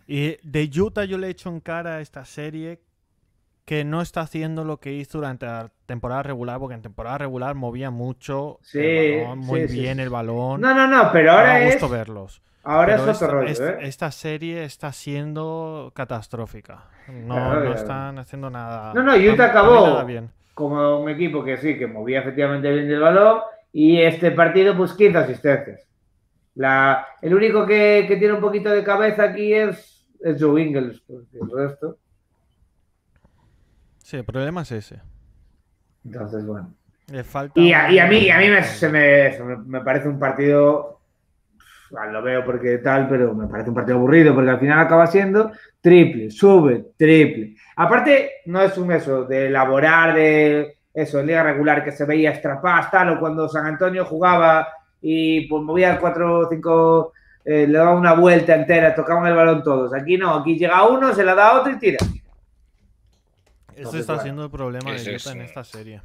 Y de Utah yo le he hecho en cara a esta serie que no está haciendo lo que hizo durante la temporada regular, porque en temporada regular movía mucho muy bien el balón. No, no, no, pero ahora es. gusto verlos. Ahora es otro rollo, ¿eh? esta, serie está siendo catastrófica. No, no están haciendo nada. No, no, Utah acabó bien. como un equipo que sí, que movía efectivamente bien el balón. Y este partido, pues 15 asistencias. La, el único que, que tiene un poquito de cabeza aquí es, es Joe Ingles, el resto. Sí, el problema es ese. Entonces, bueno. Le falta y, a, y a mí, a mí me, se me, me, parece un partido. Lo veo porque tal, pero me parece un partido aburrido porque al final acaba siendo triple, sube, triple. Aparte, no es un eso de elaborar de eso, en liga regular que se veía extrapaz, tal, o cuando San Antonio jugaba y pues movía cuatro o cinco, eh, le daba una vuelta entera, tocaban el balón todos. Aquí no, aquí llega uno, se la da otro y tira. Eso está siendo el problema de Utah en esta serie.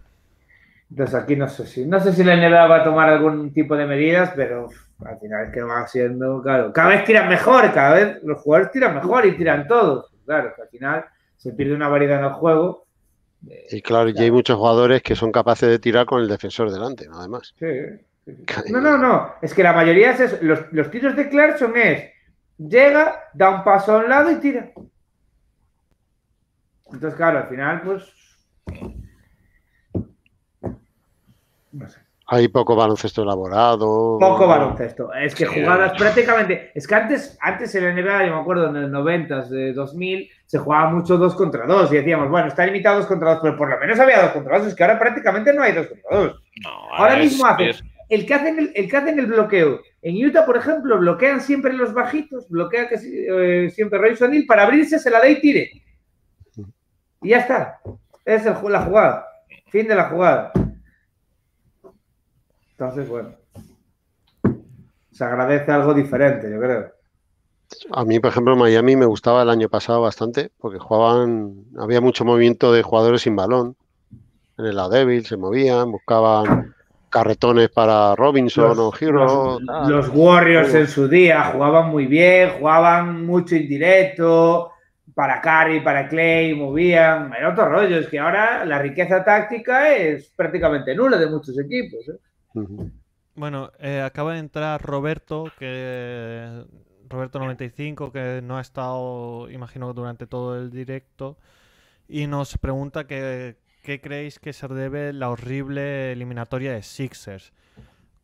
Entonces aquí no sé si no sé si la NBA va a tomar algún tipo de medidas, pero al final es que va siendo, claro, cada vez tiran mejor, cada vez los jugadores tiran mejor y tiran todos. Claro, que al final se pierde una variedad en el juego. Y claro, y hay muchos jugadores que son capaces de tirar con el defensor delante, además. Sí. No, no, no. Es que la mayoría es Los, los tiros de Clarkson es llega, da un paso a un lado y tira. Entonces, claro, al final, pues. No sé. Hay poco baloncesto elaborado. Poco baloncesto. Es que jugadas prácticamente. Es que antes, antes en la NBA, yo me acuerdo en los 90, de 2000, se jugaba mucho dos contra dos y decíamos, bueno, está limitado dos contra dos, pero por lo menos había dos contra dos. Es que ahora prácticamente no hay dos contra dos. ahora, mismo hacen. El que, hacen el, el, que hacen el bloqueo. En Utah, por ejemplo, bloquean siempre los bajitos, bloquea que, eh, siempre Royce O'Neill para abrirse, se la da y tire. Y ya está. Es el, la jugada. Fin de la jugada. Entonces, bueno. Se agradece algo diferente, yo creo. A mí, por ejemplo, Miami me gustaba el año pasado bastante porque jugaban, había mucho movimiento de jugadores sin balón. En el lado débil se movían, buscaban carretones para Robinson o Hero. Los, Warriors en su día jugaban muy bien, jugaban mucho indirecto, para Curry, para Clay, movían. Era otro rollo, es que ahora la riqueza táctica es prácticamente nula de muchos equipos. ¿eh? Bueno, eh, acaba de entrar Roberto, que Roberto 95, que no ha estado, imagino, durante todo el directo, y nos pregunta que, qué creéis que se debe la horrible eliminatoria de Sixers.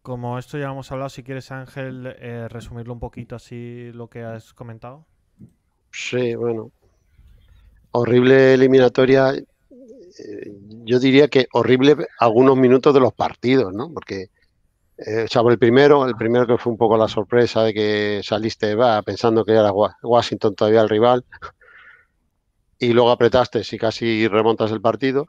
Como esto ya hemos hablado, si quieres Ángel, eh, resumirlo un poquito así lo que has comentado. Sí, bueno, horrible eliminatoria. Eh, yo diría que horrible algunos minutos de los partidos, ¿no? Porque, eh, el primero, el primero que fue un poco la sorpresa de que saliste va, pensando que era Washington todavía el rival, y luego apretaste y casi remontas el partido.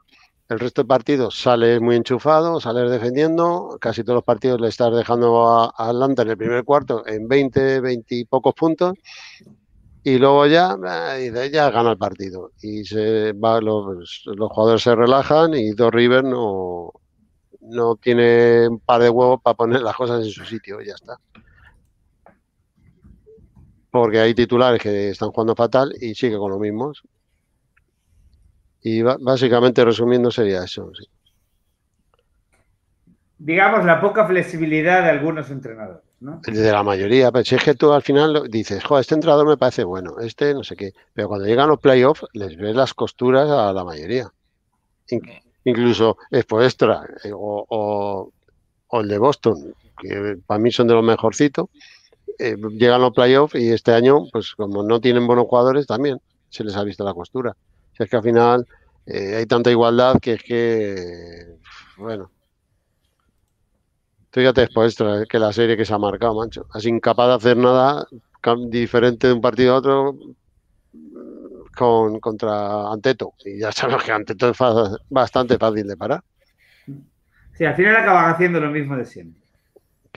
El resto de partidos sales muy enchufado, sales defendiendo, casi todos los partidos le estás dejando a, a Atlanta en el primer cuarto en 20, 20 y pocos puntos y luego ya, eh, ya gana el partido. Y se va, los, los jugadores se relajan y Dos River no, no tiene un par de huevos para poner las cosas en su sitio, ya está. Porque hay titulares que están jugando fatal y sigue con los mismos. Y básicamente resumiendo sería eso. Digamos la poca flexibilidad de algunos entrenadores. De la mayoría, pero si es que tú al final dices, joder, este entrenador me parece bueno, este no sé qué, pero cuando llegan los playoffs les ves las costuras a la mayoría. incluso Extra eh, o, o, o, el de Boston, que para mí son de los mejorcitos, eh, llegan los playoffs y este año, pues como no tienen buenos jugadores, también se les ha visto la costura. O es que al final eh, hay tanta igualdad que es que, bueno, Fíjate después que la serie que se ha marcado, mancho. Es incapaz de hacer nada diferente de un partido a otro con, contra Anteto. Y ya sabes que Anteto es bastante fácil de parar. Sí, al final acaban haciendo lo mismo de siempre.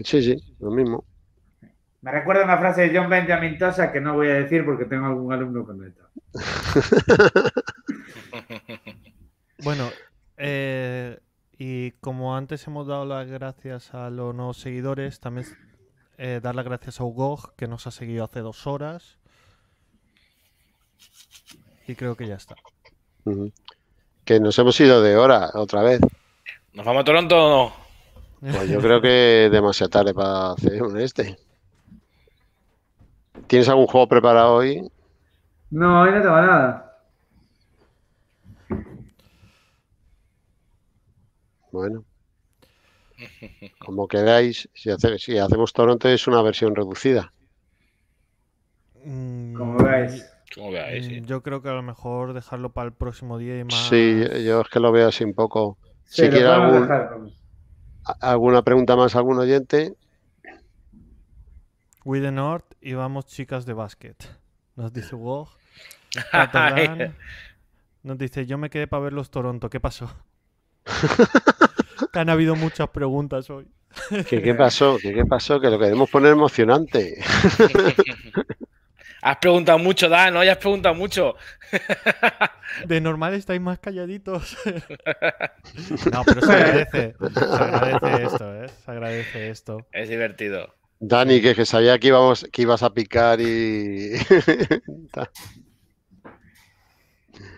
Sí, sí, lo mismo. Me recuerda una frase de John Benjamin Tosa que no voy a decir porque tengo algún alumno con esto. bueno, eh, y como antes hemos dado las gracias a los nuevos seguidores, también eh, dar las gracias a Hugo, que nos ha seguido hace dos horas. Y creo que ya está. Que nos hemos ido de hora otra vez. ¿Nos vamos a Toronto o no? Pues yo creo que demasiado tarde para hacer un este. ¿Tienes algún juego preparado hoy? No, hoy no tengo nada. Bueno. Como queráis, si, si hacemos Toronto es una versión reducida. Mm, Como veáis. Mm, yo creo que a lo mejor dejarlo para el próximo día y más. Sí, yo es que lo veo así un poco. si quiere alguna pregunta más, algún oyente. We the North y vamos chicas de básquet. Nos dice Wog. nos dice, yo me quedé para ver los Toronto. ¿Qué pasó? Han habido muchas preguntas hoy. ¿Qué, pasó? ¿Qué, pasó? Que lo queremos poner emocionante. Has preguntado mucho, Dan, ¿no? Ya has preguntado mucho. De normal estáis más calladitos. No, pero se agradece. Se agradece esto, ¿eh? Se agradece esto. Es divertido. Dani, que, que sabía que, íbamos, que ibas a picar y.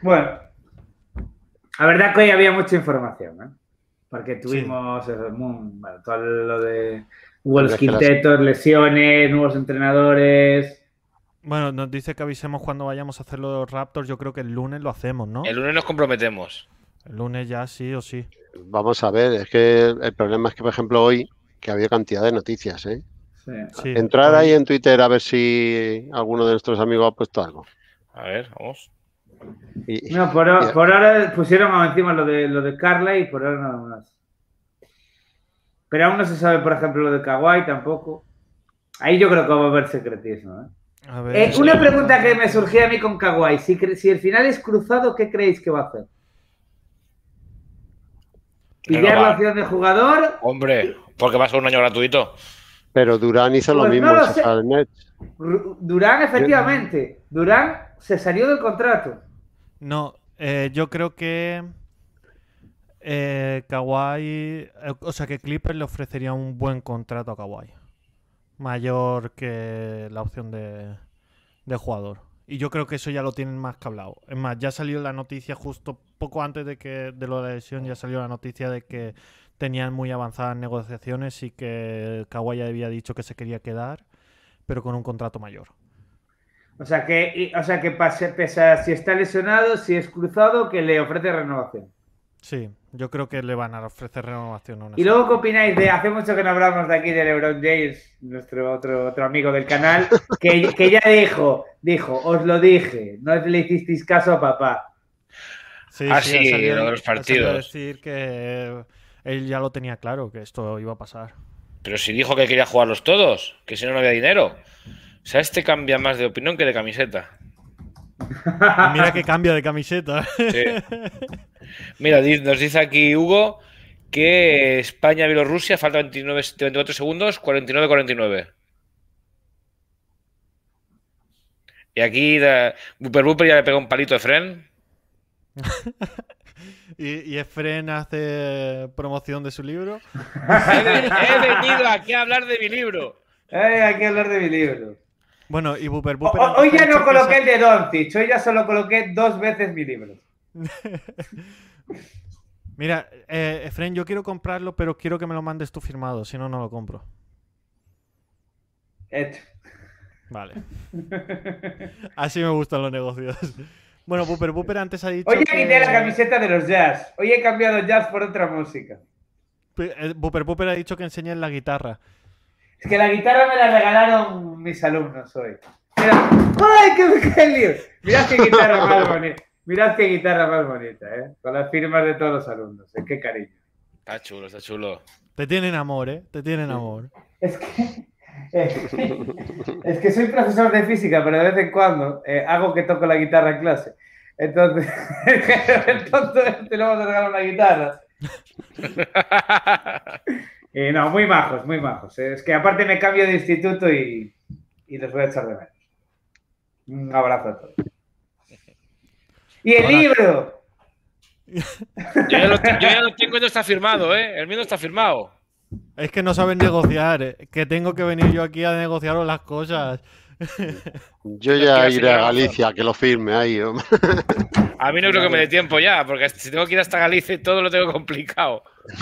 bueno. La verdad que hoy había mucha información, ¿eh? Porque tuvimos todo lo de nuevos quintetos, lesiones, nuevos entrenadores. Bueno, nos dice que avisemos cuando vayamos a hacer los Raptors. Yo creo que el lunes lo hacemos, ¿no? El lunes nos comprometemos. El lunes ya sí o sí. Vamos a ver, es que el problema es que, por ejemplo, hoy que había cantidad de noticias, ¿eh? Sí. Entrar ahí en Twitter a ver si alguno de nuestros amigos ha puesto algo. A ver, vamos. No, por, ahora pusieron encima lo de, lo de Carla y por ahora nada más. Pero aún no se sabe, por ejemplo, lo de Kawhi tampoco. Ahí yo creo que va a haber secretismo. ¿eh? eh una pregunta que me surgía a mí con Kawhi. Si, si, el final es cruzado, ¿qué creéis que va a hacer? ¿Pillar la opción de jugador? Hombre, porque va a ser un año gratuito. Pero Durán hizo lo pues mismo Durán, efectivamente. Durán se salió del contrato. No, eh, yo creo que eh, Kawhi, eh, o sea que Clippers le ofrecería un buen contrato a Kawhi. Mayor que la opción de, jugador. Y yo creo que eso ya lo tienen más que hablado. Es más, ya salió la noticia justo poco antes de que de lo de la lesión, ya salió la noticia de que tenían muy avanzadas negociaciones y que Kawhi había dicho que se quería quedar, pero con un contrato mayor. O sea que, o sea que pese si está lesionado, si es cruzado, que le ofrece renovación. Sí, yo creo que le van a ofrecer renovación. y luego, ¿qué opináis de, hace mucho que no hablamos de aquí de LeBron James, nuestro otro, otro amigo del canal, que, que ya dijo, dijo, os lo dije, no le hicisteis caso a papá. Sí, ah, sí, de los partidos. decir que él ya lo tenía claro, que esto iba a pasar. Pero si dijo que quería jugarlos todos, que si no, no había dinero. O sea, este cambia más de opinión que de camiseta. Mira que cambia de camiseta. Mira, nos dice aquí Hugo que España-Bielorrusia falta 29, 24 segundos, 49-49. Y aquí Buper Buper ya le pega un palito de Fren. ¿Y, Efren hace promoción de su libro? he, venido aquí a hablar de mi libro. Eh, aquí a hablar de mi libro. Bueno, y Buper hoy ya no coloqué el de Doncic, hoy ya solo coloqué dos veces mi libro. Mira, eh, Efren, yo quiero comprarlo, pero quiero que me lo mandes tú firmado, si no, no lo compro. Vale. Así me gustan los negocios. Bueno, Booper Booper antes ha dicho. Hoy quité la camiseta de los jazz. Hoy he cambiado jazz por otra música. Booper Booper ha dicho que enseñen la guitarra. Es que la guitarra me la regalaron mis alumnos hoy. Mira, ¡ay, qué, lío! Mirad qué guitarra más bonita. Mirad qué guitarra más bonita, ¿eh? Con las firmas de todos los alumnos. ¿eh? Qué cariño. Está chulo, está chulo. Te tienen amor, ¿eh? Te tienen amor. Es que es que soy profesor de física, pero de vez en cuando eh, hago que toco la guitarra en clase. Entonces, entonces te le vamos a regalar una guitarra. Eh, no, muy majos, muy majos. Es que aparte me cambio de instituto y, y los voy a echar de menos. Un abrazo a todos. ¡Y el libro! Yo ya, lo, tengo y no está firmado, ¿eh? El mío no está firmado. Es que no saben negociar, eh, que tengo que venir yo aquí a negociar las cosas. Yo ya iré a Galicia, que lo firme ahí. A mí no creo que me dé tiempo ya, porque si tengo que ir hasta Galicia todo lo tengo complicado.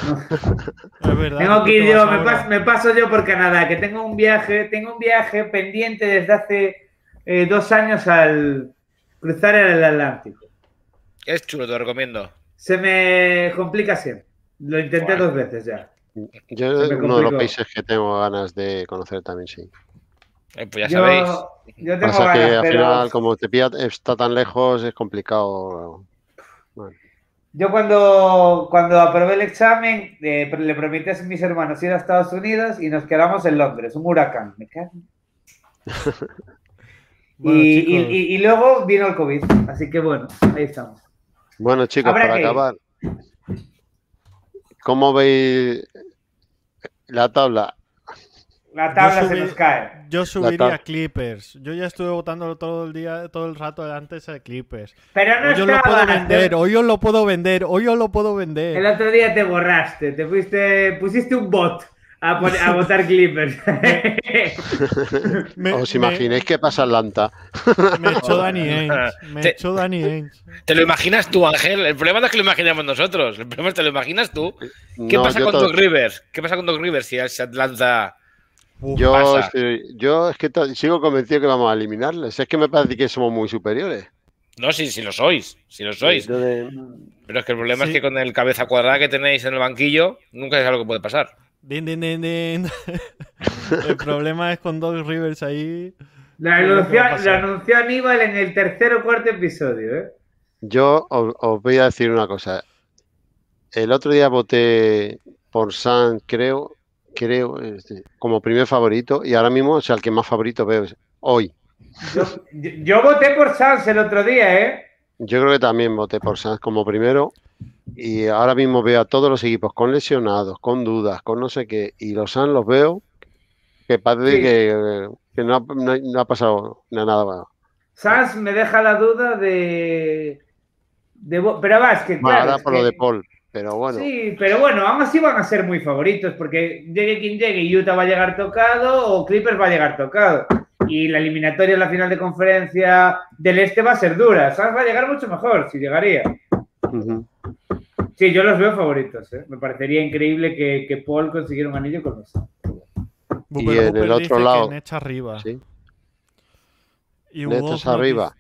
Es verdad, tengo que ir yo, me paso, yo por Canadá, que tengo un viaje, tengo un viaje pendiente desde hace eh, dos años al cruzar el Atlántico. Es chulo, te lo recomiendo. Se me complica siempre. Lo intenté dos veces ya. Yo es uno de los países que tengo ganas de conocer también, sí. Eh, pues ya sabéis. Yo tengo Pasa que al final, como te pilla, está tan lejos, es complicado. Yo cuando, cuando aprobé el examen, eh, le prometí a mis hermanos ir a Estados Unidos y nos quedamos en Londres, un huracán. Me cago. y, y, luego vino el COVID, así que bueno, ahí estamos. Bueno, chicos, para acabar, ¿cómo veis la tabla? La tabla se nos cae. Yo subiría Clippers. Yo ya estuve votando todo el día, todo el rato antes a Clippers. Pero no hoy yo lo puedo vender, hoy yo lo puedo vender, hoy yo lo puedo vender. El otro día te borraste, te fuiste, pusiste un bot a, votar Clippers. ¿Os imagináis qué pasa Atlanta? Me echó Danny Ainge. Me echó Danny Ainge. ¿Te lo imaginas tú, Ángel? El problema no es que lo imaginemos nosotros. El problema es que te lo imaginas tú. ¿Qué pasa con Doc Rivers? ¿Qué pasa con Doc Rivers si se Yo, yo es que sigo convencido que vamos a eliminarles. Es que me parece que somos muy superiores. No, sí, si lo sois, si lo sois. Pero es que el problema es que con el cabeza cuadrada que tenéis en el banquillo, nunca sabes lo que puede pasar. Din, din, din, din. el problema es con Doug Rivers ahí. Lo anunció, Aníbal en el tercer o cuarto episodio. ¿eh? Yo os, voy a decir una cosa. El otro día voté por San, creo, creo, este, como primer favorito, y ahora mismo es el que más favorito veo hoy. Yo, voté por Sans el otro día, ¿eh? Yo creo que también voté por Sans como primero. Y ahora mismo veo a todos los equipos con lesionados, con dudas, con no sé qué, y los han los veo que parece que, no, ha, pasado nada. Sans me deja la duda de. pero vas, que claro. por lo de Paul, pero bueno. Sí, pero bueno, aún así van a ser muy favoritos, porque llegue quien llegue, Utah va a llegar tocado o Clippers va a llegar tocado. Y la eliminatoria en la final de conferencia del Este va a ser dura. Sans va a llegar mucho mejor, si llegaría. Sí, yo los veo favoritos. ¿eh? Me parecería increíble que, Paul consiguiera un anillo con eso. Y en el otro lado. Nech arriba. ¿Sí? Y Nech arriba.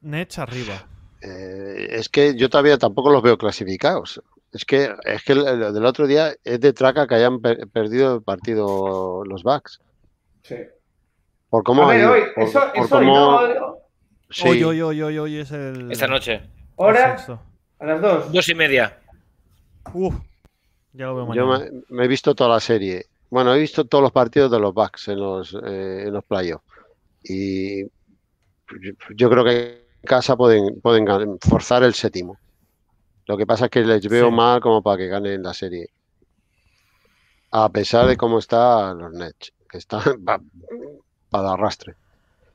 Nech arriba. Eh, es que yo todavía tampoco los veo clasificados. Es que, es que el, del otro día es de traca que hayan perdido el partido los Bucks. Sí. Por cómo a hoy, eso, Hoy, hoy, hoy, hoy, hoy es el. Esta noche. ¿Hora? A las dos. Dos y media. ya lo veo Yo me, he visto toda la serie. Bueno, he visto todos los partidos de los Bucks en los, eh, en los playoffs. Y yo creo que en casa pueden, pueden forzar el séptimo. Lo que pasa es que les veo mal como para que ganen la serie. A pesar de cómo están los Nets, que están para arrastre.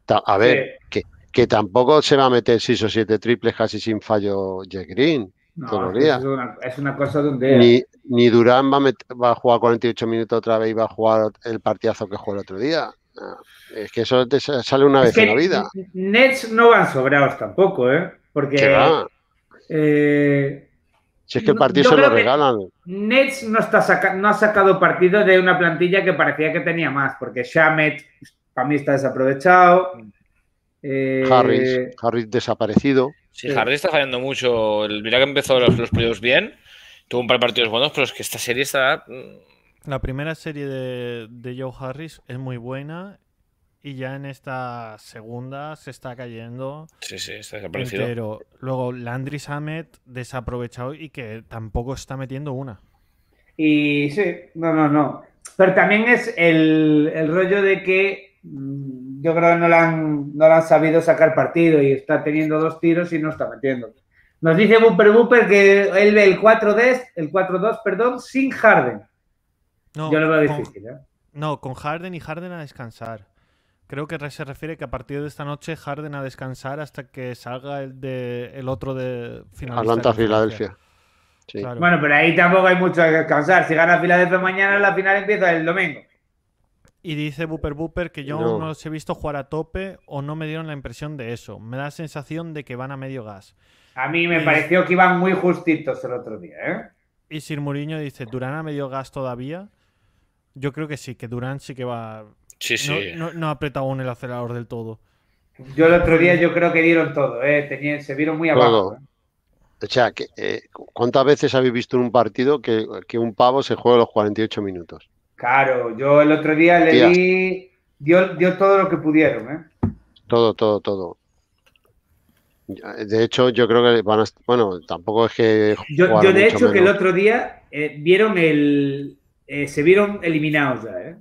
A ver, que, que tampoco se va a meter 6 o 7 triples casi sin fallo Jack Green. No, Es, una, cosa donde. Ni, ni Durán va a, va a, jugar 48 minutos otra vez y va a jugar el partidazo que jugó el otro día. Ah, es que eso te sale una vez en la vida. Nets no van sobrados tampoco, ¿eh? Porque. Eh, si es que el partido se lo regalan. Nets no, está no ha sacado partido de una plantilla que parecía que tenía más, porque Shamet para mí está desaprovechado. Eh... Harris, Harris desaparecido. Sí, Harry está fallando mucho. Mira que empezó los, los bien, tuvo un par de partidos buenos, pero es que esta serie está. Mm, La primera serie de, de Joe Harris es muy buena y ya en esta segunda se está cayendo. Sí, sí, está desaparecido. Pero luego Landry Samet desaprovechado y que tampoco está metiendo una. Y sí, no, no, no. Pero también es el, el rollo de que Mm, yo creo que no le han, no han sabido sacar partido y está teniendo dos tiros y no está metiendo. Nos dice Booper Booper que él ve el 4-2, el 4-2, perdón, sin Harden. No, Yo lo veo difícil, ¿eh? No, con Harden y Harden a descansar. Creo que se refiere que a partir de esta noche Harden a descansar hasta que salga el de el otro de final. Atlanta Filadelfia. Bueno, pero ahí tampoco hay mucho que descansar. Si gana Filadelfia mañana, la final empieza el domingo. Y dice Booper Booper que yo no. no los he visto jugar a tope o no me dieron la impresión de eso. Me da la sensación de que van a medio gas. A mí me pareció que iban muy justitos el otro día, ¿eh? Y Sir Mourinho dice, ¿Durán a medio gas todavía? Yo creo que sí, que Durán sí que va... Sí, sí. No, ha apretado aún el acelerador del todo. Yo el otro día yo creo que dieron todo, ¿eh? se vieron muy abajo. ¿eh? O sea, eh, ¿cuántas veces habéis visto en un partido que, un pavo se juega los 48 minutos? Claro, yo el otro día le di, dio, dio, todo lo que pudieron, ¿eh? Todo, todo, todo. De hecho, yo creo que van a. Bueno, tampoco es que. Yo, de hecho, que el otro día eh, vieron el. Eh, se vieron eliminados ya, ¿eh?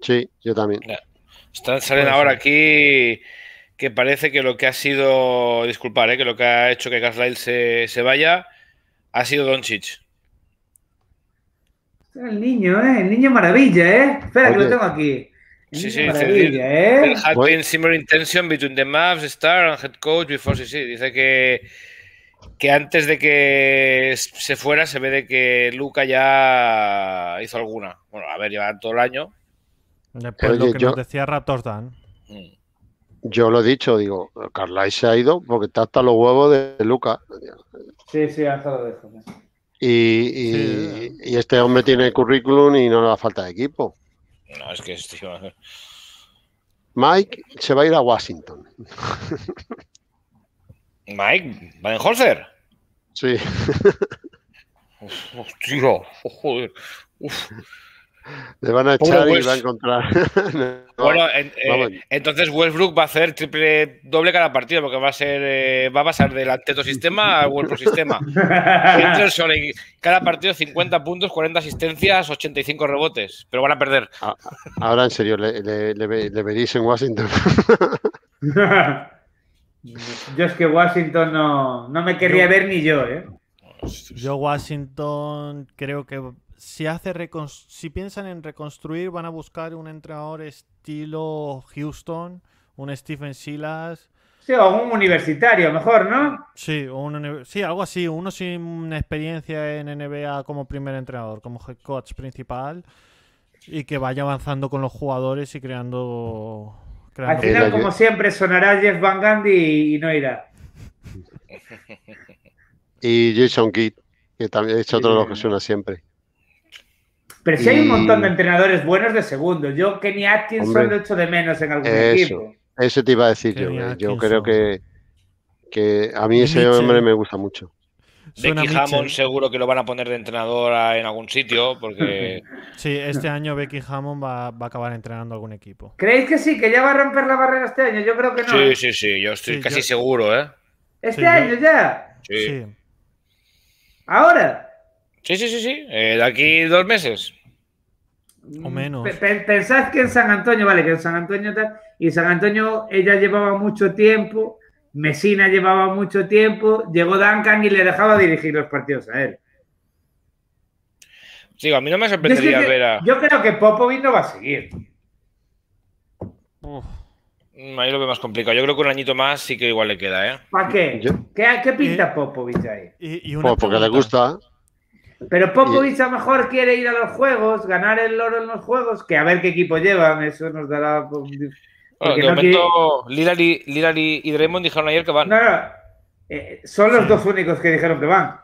Sí, yo también. Están saliendo ahora aquí que parece que lo que ha sido. Disculpar, ¿eh? que lo que ha hecho que Carlisle se, se vaya ha sido Doncic. El niño, ¿eh? El niño maravilla, ¿eh? Espera, que lo tengo aquí. Sí, sí, dice, ¿eh? There had been similar intention between the Mavs, Star and head coach before, sí, sí. Dice que, que antes de que se fuera se ve de que Luca ya hizo alguna. Bueno, a ver, lleva todo el año. Después lo que nos decía Raptors Dan. Mm. Yo lo he dicho, digo, Carlisle se ha ido porque está hasta los huevos de Luca. Sí, sí, ha estado de eso. Y, y, y, este hombre tiene currículum y no le da falta de equipo. No, es que es, Mike se va a ir a Washington. Mike, ¿Badenholzer? Sí. Hostia, joder. Uf. Le van a echar y va a encontrar. bueno, eh, entonces Westbrook va a hacer triple doble cada partido, porque va a ser eh, va a pasar del Anteto sistema al Westbrook sistema. cada partido 50 puntos, 40 asistencias, 85 rebotes, pero van a perder. Ahora en serio, ¿le, le, veréis en Washington? yo es que Washington no, no me querría ver ni yo, ¿eh? Yo Washington creo que si, hace si piensan en reconstruir, van a buscar un entrenador estilo Houston, un Stephen Silas. Sí, o un universitario, mejor, ¿no? Sí, sí, algo así. Uno sin experiencia en NBA como primer entrenador, como head coach principal, y que vaya avanzando con los jugadores y creando. Al final, como siempre, sonará Jeff Van Gundy y no irá. Y Jason Kidd, que también es otro de los que suena siempre. Pero si hay un montón de entrenadores buenos de segundo. Yo, Kenny Atkinson, lo echo de menos en algún equipo. Eso te iba a decir yo. Eh. Yo creo que, que a mí ese hombre me gusta mucho. Becky Hammond seguro que lo van a poner de entrenador en algún sitio porque... Sí, este año Becky Hammond va, va, a acabar entrenando algún equipo. ¿Creéis que sí? ¿Que ya va a romper la barrera este año? Yo creo que no. Sí, ¿eh? sí, sí, yo estoy casi seguro, ¿eh? ¿Este año ya? Sí. ¿Ahora? Sí, sí, sí, sí. Eh, de aquí dos meses. O menos. Pensad que en San Antonio, vale, que en San Antonio y San Antonio ella llevaba mucho tiempo, Mesina llevaba mucho tiempo, llegó Duncan y le dejaba dirigir los partidos a él. Sí, a mí no me sorprendería ver a. Yo creo que Popovic no va a seguir. Mm, ahí lo veo más complicado. Yo creo que un añito más sí que igual le queda, ¿eh? ¿Para qué? ¿Qué, pinta Popovic ahí? Y, pues porque le gusta. Pero Popovic a lo mejor quiere ir a los juegos, ganar el oro en los juegos, que a ver qué equipo llevan, eso nos dará. Pues, de momento, Lillard, y, Draymond dijeron ayer que van. No, no. Eh, son los dos únicos que dijeron que van.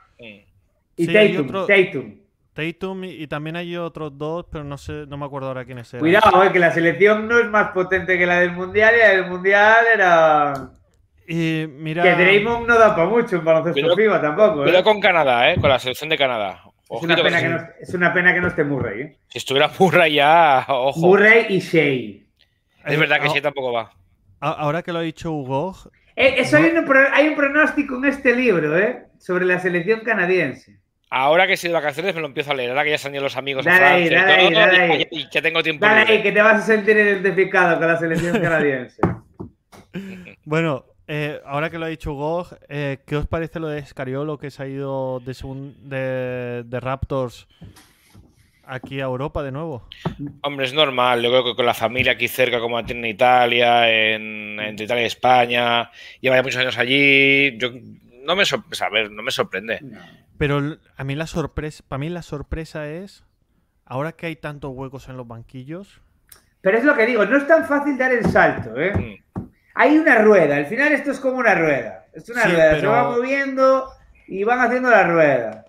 Y Tatum, Tatum. Tatum y, también hay otros dos, pero no sé, no me acuerdo ahora quiénes eran. Cuidado, eh, que la selección no es más potente que la del mundial y la del mundial era. Y mira... Que Draymond no da para mucho en baloncesto FIBA tampoco. ¿eh? Pero con Canadá, ¿eh? con la selección de Canadá. Es una, pena que no, es una, pena que no, esté Murray. ¿eh? Si estuviera Murray ya, ojo. Murray y Shea. Es verdad que Shea tampoco va. Ahora que lo ha dicho Hugo. Eh, eso hay, un, hay, un, pronóstico en este libro, ¿eh? Sobre la selección canadiense. Ahora que he sido de vacaciones me lo empiezo a leer. Ahora que ya se han ido los amigos dale a Francia dale dale ahí. y que tengo tiempo. Dale ahí, que te vas a sentir identificado con la selección canadiense. bueno, eh, ahora que lo ha dicho Gog, eh, ¿qué os parece lo de Scariolo que se ha ido de, de, Raptors aquí a Europa de nuevo. Hombre, es normal. Yo creo que con la familia aquí cerca, como la tiene en Italia, en, entre Italia y España, lleva ya muchos años allí. Yo no me, a ver, no me sorprende. Pero a mí la sorpresa, para mí la sorpresa es, ahora que hay tantos huecos en los banquillos. Pero es lo que digo, no es tan fácil dar el salto, ¿eh? Mm. Hay una rueda, al final esto es como una rueda. Es una rueda, se va moviendo y van haciendo la rueda.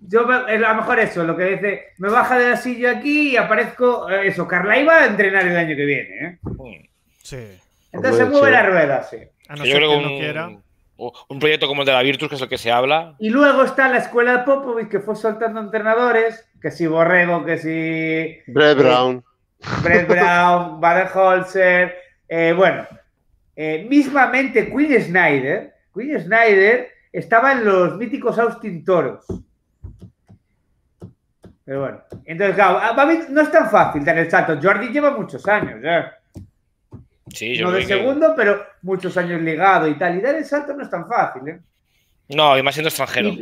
Yo, a lo mejor eso, lo que dice, me baja de la silla aquí y aparezco, eh, eso, Carla iba a entrenar el año que viene, ¿eh? Sí. Entonces se mueve la rueda, sí. Yo creo que un, quiera. un proyecto como el de la Virtus, que es el que se habla. Y luego está la escuela de Popovich, que fue soltando entrenadores, que si Borrego, que si... Brett Brown. Brett Brown, Baden-Holzer, eh, bueno, eh, mismamente Quinn Snyder, Quinn Snyder estaba en los míticos Austin Toros. Pero bueno, entonces, claro, no es tan fácil dar el salto. Jordi lleva muchos años, ¿ya? Sí, yo no de segundo, pero muchos años ligado y tal. Y dar el salto no es tan fácil, ¿eh? No, y más siendo extranjero.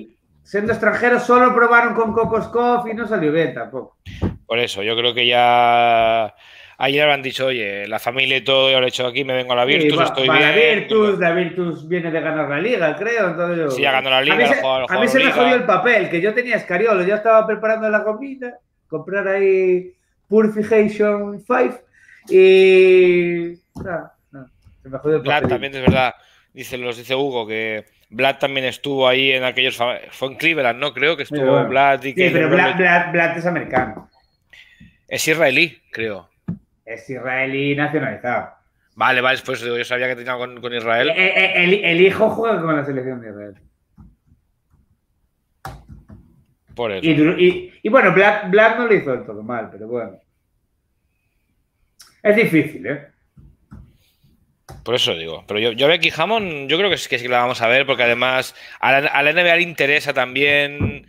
siendo extranjero, solo probaron con Cocos y no salió bien tampoco. Por eso, yo creo que ya ayer habrán dicho, oye, la familia y todo, yo lo he hecho aquí, me vengo a la Virtus, estoy bien. La Virtus, la Virtus viene de ganar la liga, creo. Entonces sí, ha ganado la liga. A mí, se, me jodió el papel, que yo tenía escariolo, yo estaba preparando la comida, comprar ahí Purification 5 y. No, no, se me jodió el papel. también es verdad, dice, los dice Hugo, que. Vlad también estuvo ahí en aquellos. Fue en Cleveland, ¿no? Creo que estuvo Vlad y que. Sí, pero Vlad, Vlad, es americano. Es israelí, creo es israelí nacionalizado. Vale, vale, pues yo sabía que tenía con, con Israel. Eh, eh, el, hijo juega con la selección de Israel. Por eso. Y, bueno, Black, no lo hizo del todo mal, pero bueno. Es difícil, ¿eh? Por eso digo. Pero yo, yo Becky Hammond, yo creo que sí que sí la vamos a ver, porque además a la, a la NBA le interesa también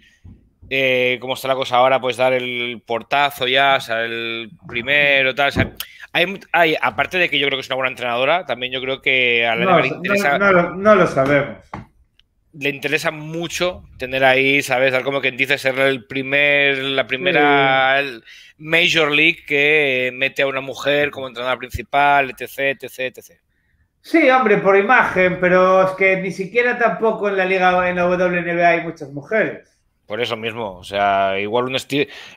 eh, cómo está la cosa ahora, pues dar el portazo ya, o sea, el primero, tal. O sea, hay, aparte de que yo creo que es una buena entrenadora, también yo creo que a la no, le interesa. No, lo sabemos. Le interesa mucho tener ahí, ¿sabes? Dar como que dice ser el primer, la primera Major League que mete a una mujer como entrenadora principal, etc, etc, etc. Sí, hombre, por imagen, pero es que ni siquiera tampoco en la liga, en la WNBA hay muchas mujeres. Por eso mismo, o sea, igual un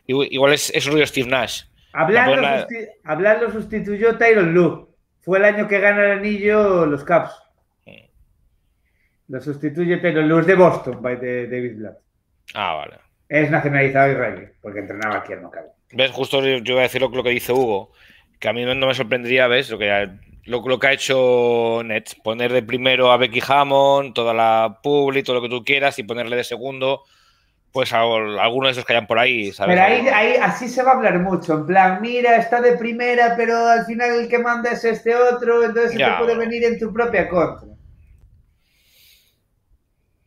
igual es, es ruido Steve Nash. Hablar lo, sustituyó Tyron Lue. Fue el año que gana el anillo los Caps. Lo sustituye Tyron Lue, es de Boston, de David Blatt. Ah, vale. Es nacionalizado israelí, porque entrenaba aquí en Maccabi. ¿Ves? Justo yo voy a decir lo, que dice Hugo, que a mí no me sorprendería, ¿ves? Lo que, lo, lo que ha hecho Nets, poner de primero a Becky Hammond, toda la publi, todo lo que tú quieras, y ponerle de segundo pues a, algunos de esos que hayan por ahí, ¿sabes? Pero ahí, ahí, así se va a hablar mucho, en plan, mira, está de primera, pero al final el que manda es este otro, entonces te puede venir en tu propia contra.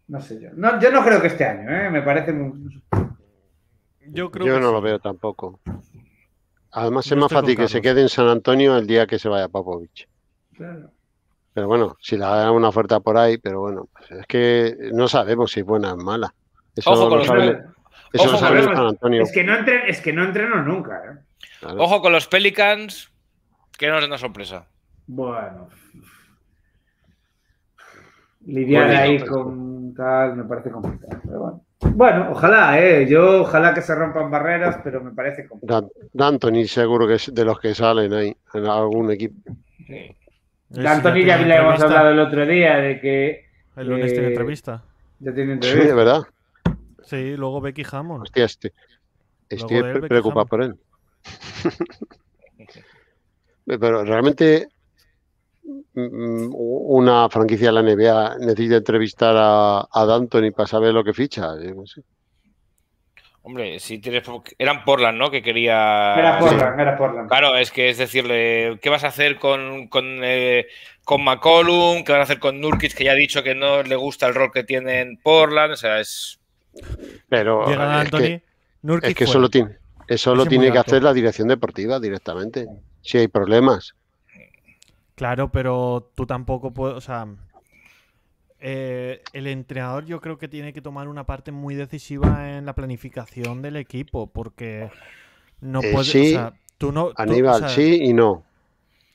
No sé yo. No, yo no creo que este año, ¿eh? me parece muy... Yo, creo yo no lo veo tampoco. Además es más fácil que se quede en San Antonio el día que se vaya Popovich. Claro. Pero bueno, si le dan una oferta por ahí, pero bueno, pues es que no sabemos si es buena o mala. Ojo con los Es que no, es que no entreno nunca. ¿eh? Ojo con los Pelicans, que no es una sorpresa. Bueno. Lidiar ahí con tal me parece complicado. bueno. bueno. ojalá, ¿eh? Yo ojalá que se rompan barreras, pero me parece complicado. D'Antoni seguro que es de los que salen ahí en algún equipo. Sí. D'Antoni ya le hemos hablado el otro día de que. El lunes tiene eh, entrevista. Ya tiene entrevista. Sí, de verdad. Sí, luego Becky Hammond. Hostia, este, estoy preocupado por él. Pero realmente mm, una franquicia de la NBA necesita entrevistar a, a D'Antoni para saber lo que ficha. Hombre, si tienes. Eran Portland, ¿no? Que quería. Era Portland, era Portland. Claro, es que es decirle, ¿qué vas a hacer con, con, eh, con McCollum? ¿Qué vas a hacer con Nurkic, que ya ha dicho que no le gusta el rol que tiene en Portland? O sea, es. Pero es que, eso lo tiene, eso lo tiene que hacer la dirección deportiva directamente. Si hay problemas. Claro, pero tú tampoco puedes, o sea, eh, el entrenador yo creo que tiene que tomar una parte muy decisiva en la planificación del equipo, porque no Eh, puede, sí, o sea, tú no, tú- Aníbal, o sea, sí y no.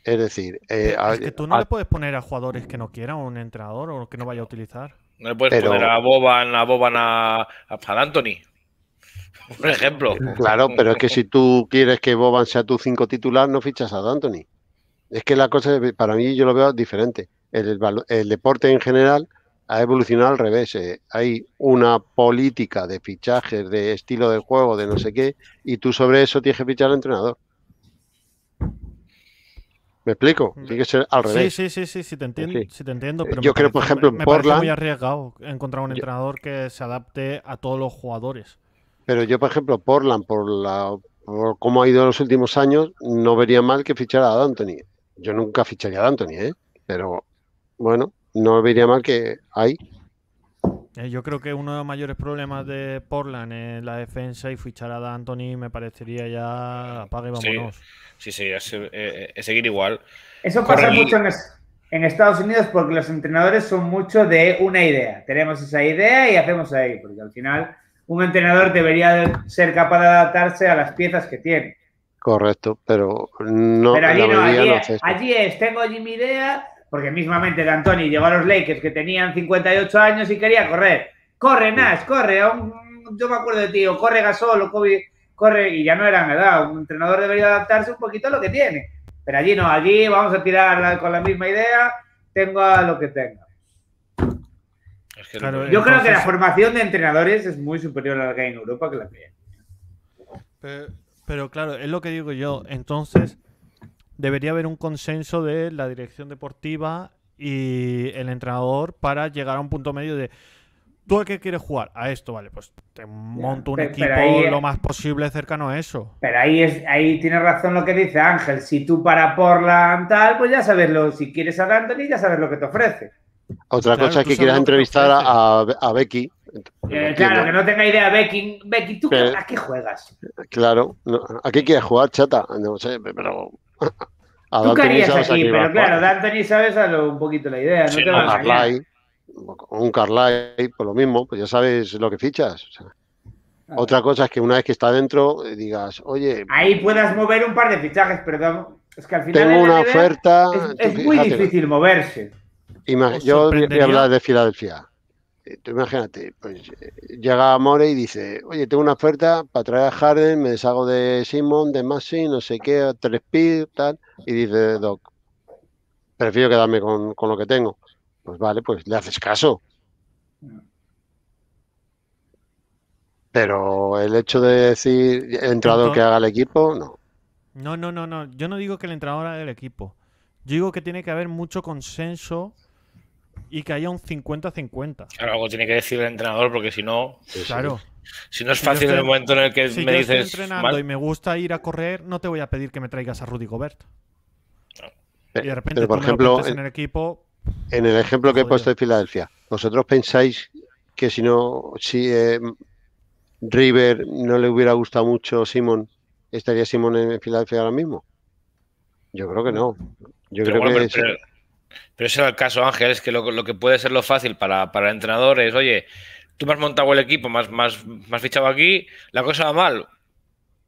Es decir, eh, a- es que tú no a- le puedes poner a jugadores que no quieran un entrenador o que no vaya a utilizar. No le puedes Pero- poner a Boban, a Boban a, Anthony. Por ejemplo. Claro, pero es que si tú quieres que Boban sea tu cinco titular, no fichas a Anthony. Es que la cosa, para mí, yo lo veo diferente. El, el deporte en general ha evolucionado al revés. eh. Hay una política de fichajes, de estilo de juego, de no sé qué, y tú sobre eso tienes que fichar al entrenador. ¿Me explico? Tiene que ser al Sí, revés. sí, sí, sí, sí, te entiendo, Sí. sí te entiendo, pero Yo me creo, por parece- ejemplo, en me parece muy Portland- arriesgado encontrar un Yo- entrenador que se adapte a todos los jugadores. Pero yo, por ejemplo, Portland, por la por cómo ha ido en los últimos años, no vería mal que fichara a Anthony. Yo nunca ficharía a Anthony, ¿eh? Pero bueno, no vería mal que hay. Eh, Yo creo que uno de los mayores problemas de Portland es la defensa y fichar a D'Antoni me parecería ya apague y Sí. vámonos. Sí, sí, es, eh, es seguir igual. Eso pasa el- mucho en, es- en Estados Unidos porque los entrenadores son mucho de una idea. Tenemos esa idea y hacemos ahí, porque al final un entrenador debería de ser capaz de adaptarse a las piezas que tiene. Correcto, pero no, Pero allí la no, allí, no es, allí es, tengo allí mi idea, porque mismamente D'Antoni llegó a los Lakers que tenían 58 años y quería correr. Corre Nash, corre, yo me acuerdo de ti, o corre Gasol, o Kobe, corre, y ya no eran edad. Un entrenador debería adaptarse un poquito a lo que tiene. Pero allí no, allí vamos a tirar con la misma idea, tengo a lo que tenga. Es que Claro, Yo creo que la formación de entrenadores es muy superior a la que hay en Europa que la que hay. Pero, pero claro, es lo que digo yo. Entonces, debería haber un consenso de la dirección deportiva y el entrenador para llegar a un punto medio de ¿tú a qué quieres jugar? A esto, vale, pues te monto un pero- equipo pero ahí- lo más posible cercano a eso. Pero ahí es, ahí tiene razón lo que dice Ángel. Si tú para Portland tal, pues ya sabes lo, si quieres a Anthony, ya sabes lo que te ofrece. Otra Claro, cosa es que quieras entrevistar a, a Becky. Eh, claro, que no tenga idea Becky. Becky, ¿tú qué- Pero- a qué juegas? Claro, no, ¿a qué quieres jugar, chata? No sé, pero. A ¿Tú D'Antoni a aquí? a Pero claro, Anthony sabes a lo- un poquito la idea. No Sí, te no, vas un a. Carlyle, un Carlyle, por lo mismo, pues ya sabes lo que fichas. o sea. Otra cosa es que una vez que está dentro eh, digas, oye, Ahí puedas mover un par de fichajes, pero no- es que al final tengo una oferta. es, muy difícil moverse. ima- ¿Os yo voy a hablar de Filadelfia. Eh, Tú imagínate, pues eh, llega More y dice, oye, tengo una oferta para traer a Harden, me deshago de Simon, de Maxi, no sé qué, tres speed, tal, y dice Doc, prefiero quedarme con, con lo que tengo. Pues vale, pues le haces caso. Pero el hecho de decir el entrenador que Entonces- haga el equipo, no. No, no, no, no. Yo no digo que el entrenador haga el equipo. Yo digo que tiene que haber mucho consenso y que haya un 50-50. Claro, algo tiene que decir el entrenador porque si no. Claro. si no es Si fácil en el momento en el que Si me yo dices estoy entrenando mal, y me gusta ir a correr, no te voy a pedir que me traigas a Rudy Gobert. Pe- Y de repente Pero, por tú me lo ejemplo, en, en el equipo. en el ejemplo que he puesto de Filadelfia, ¿vosotros pensáis que si no, si eh, River no le hubiera gustado mucho Simon, estaría Simon en Filadelfia ahora mismo? Yo creo que no. Yo pero, creo bueno, que pero. Pero- ese era el caso, Ángel, es que lo, lo que puede ser lo fácil para, para el entrenador es, oye, tú me has montado el equipo, más más más fichado aquí, la cosa va mal.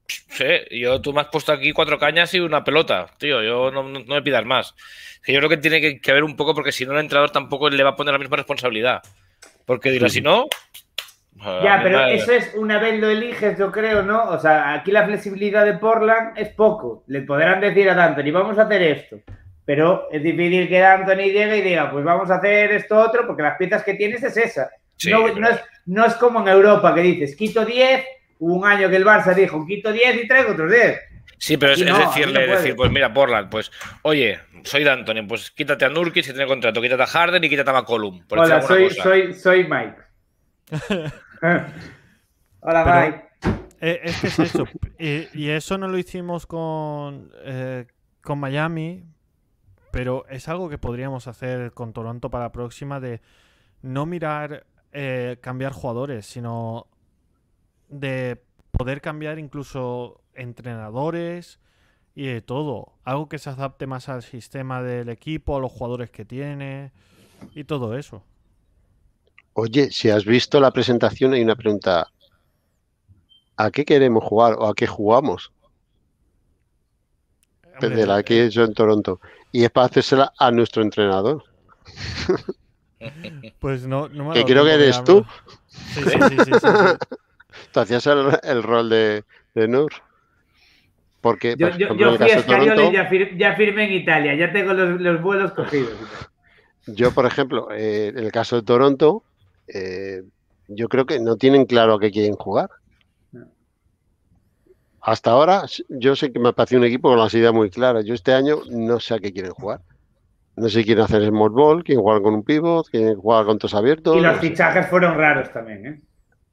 Sí, yo tú me has puesto aquí cuatro cañas y una pelota, tío, yo no, no- no me pidas más. Que yo creo que tiene que, que haber un poco, porque si no el entrenador tampoco le va a poner la misma responsabilidad. Porque dirá, si no... Ya, pero eso es una vez lo eliges, yo creo, ¿no? O sea, aquí la flexibilidad de Portland es poco. Le podrán decir a Anthony, vamos a hacer esto. Pero es difícil que Anthony llegue y diga, pues vamos a hacer esto otro, porque las piezas que tienes es esa. Sí, no, pero- no es, no es como en Europa que dices, quito 10, hubo un año que el Barça dijo, quito 10 y traigo otros 10. Sí, pero es, decirle, decir, pues mira, Portland, pues, oye, soy D'Antoni, pues quítate a Nurkic si tiene contrato, quítate a Harden y quítate a McCollum. por Hola, soy, cosa. soy, soy Mike. Hola, Pero- Mike. Eh, es que es eso. y, y eso no lo hicimos con, eh, con Miami, pero es algo que podríamos hacer con Toronto para la próxima de no mirar eh, cambiar jugadores, sino de poder cambiar incluso entrenadores y de todo. Algo que se adapte más al sistema del equipo, a los jugadores que tiene y todo eso. Oye, si has visto la presentación, hay una pregunta. ¿A qué queremos jugar o a qué jugamos? de la que he hecho en Toronto. Y es para hacérsela a nuestro entrenador. Pues no, no me Que creo que eres tú. Sí, sí, sí, sí, Tú hacías el, rol de, de Nur. Porque, yo, yo, yo fui a Toronto, y ya, firmé en Italia, ya tengo los, vuelos cogidos. Yo, por ejemplo, eh, en el caso de Toronto, eh, yo creo que no tienen claro a qué quieren jugar. Hasta ahora, yo sé que me parece un equipo con las ideas muy claras. Yo este año no sé a qué quieren jugar. No sé si quieren hacer small ball, quieren jugar con un pivot, quieren jugar con todos abiertos. Y los fichajes fueron raros también, ¿eh?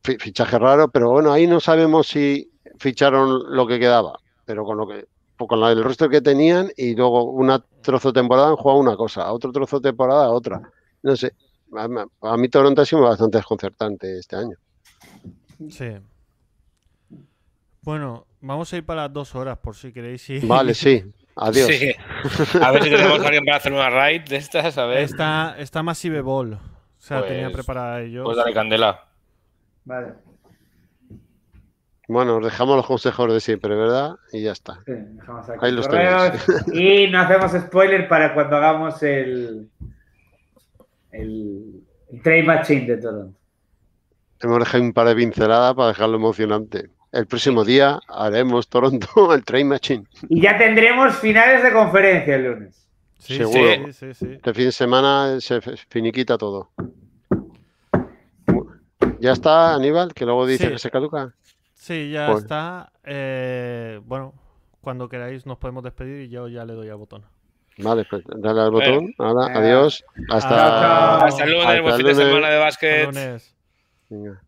Fichajes raros, pero bueno, ahí no sabemos si ficharon lo que quedaba, pero con lo que con el resto que tenían y luego una trozo de temporada han jugado una cosa, otro trozo de temporada otra. No sé, a, mí Toronto ha sido bastante desconcertante este año. Sí. Bueno, vamos a ir para las dos horas por si queréis ir. Vale, sí. Adiós. A ver si tenemos a alguien para hacer una raid de estas, a ver. Está, está Massive Ball. O sea, tenía pues, preparada yo. Pues dale candela. Vale. Bueno, os dejamos los consejos de siempre, ¿verdad? Y ya está. Sí, dejamos aquí Ahí los Y no hacemos spoiler para cuando hagamos el, el, el trade machine de Toronto. Hemos dejado un par de pinceladas para dejarlo emocionante el próximo día haremos Toronto el Train Machine. Y ya tendremos finales de conferencia el lunes. Sí, Seguro. Sí, sí, este fin de semana se finiquita todo. ¿Ya está, Aníbal? Que luego dice que se caduca. Sí, ya pues- está. Eh, bueno, cuando queráis nos podemos despedir y yo ya le doy al botón. Vale, pues dale al botón. Nada, adiós. Hasta, hasta el lunes, buen fin de semana de básquet. Venga.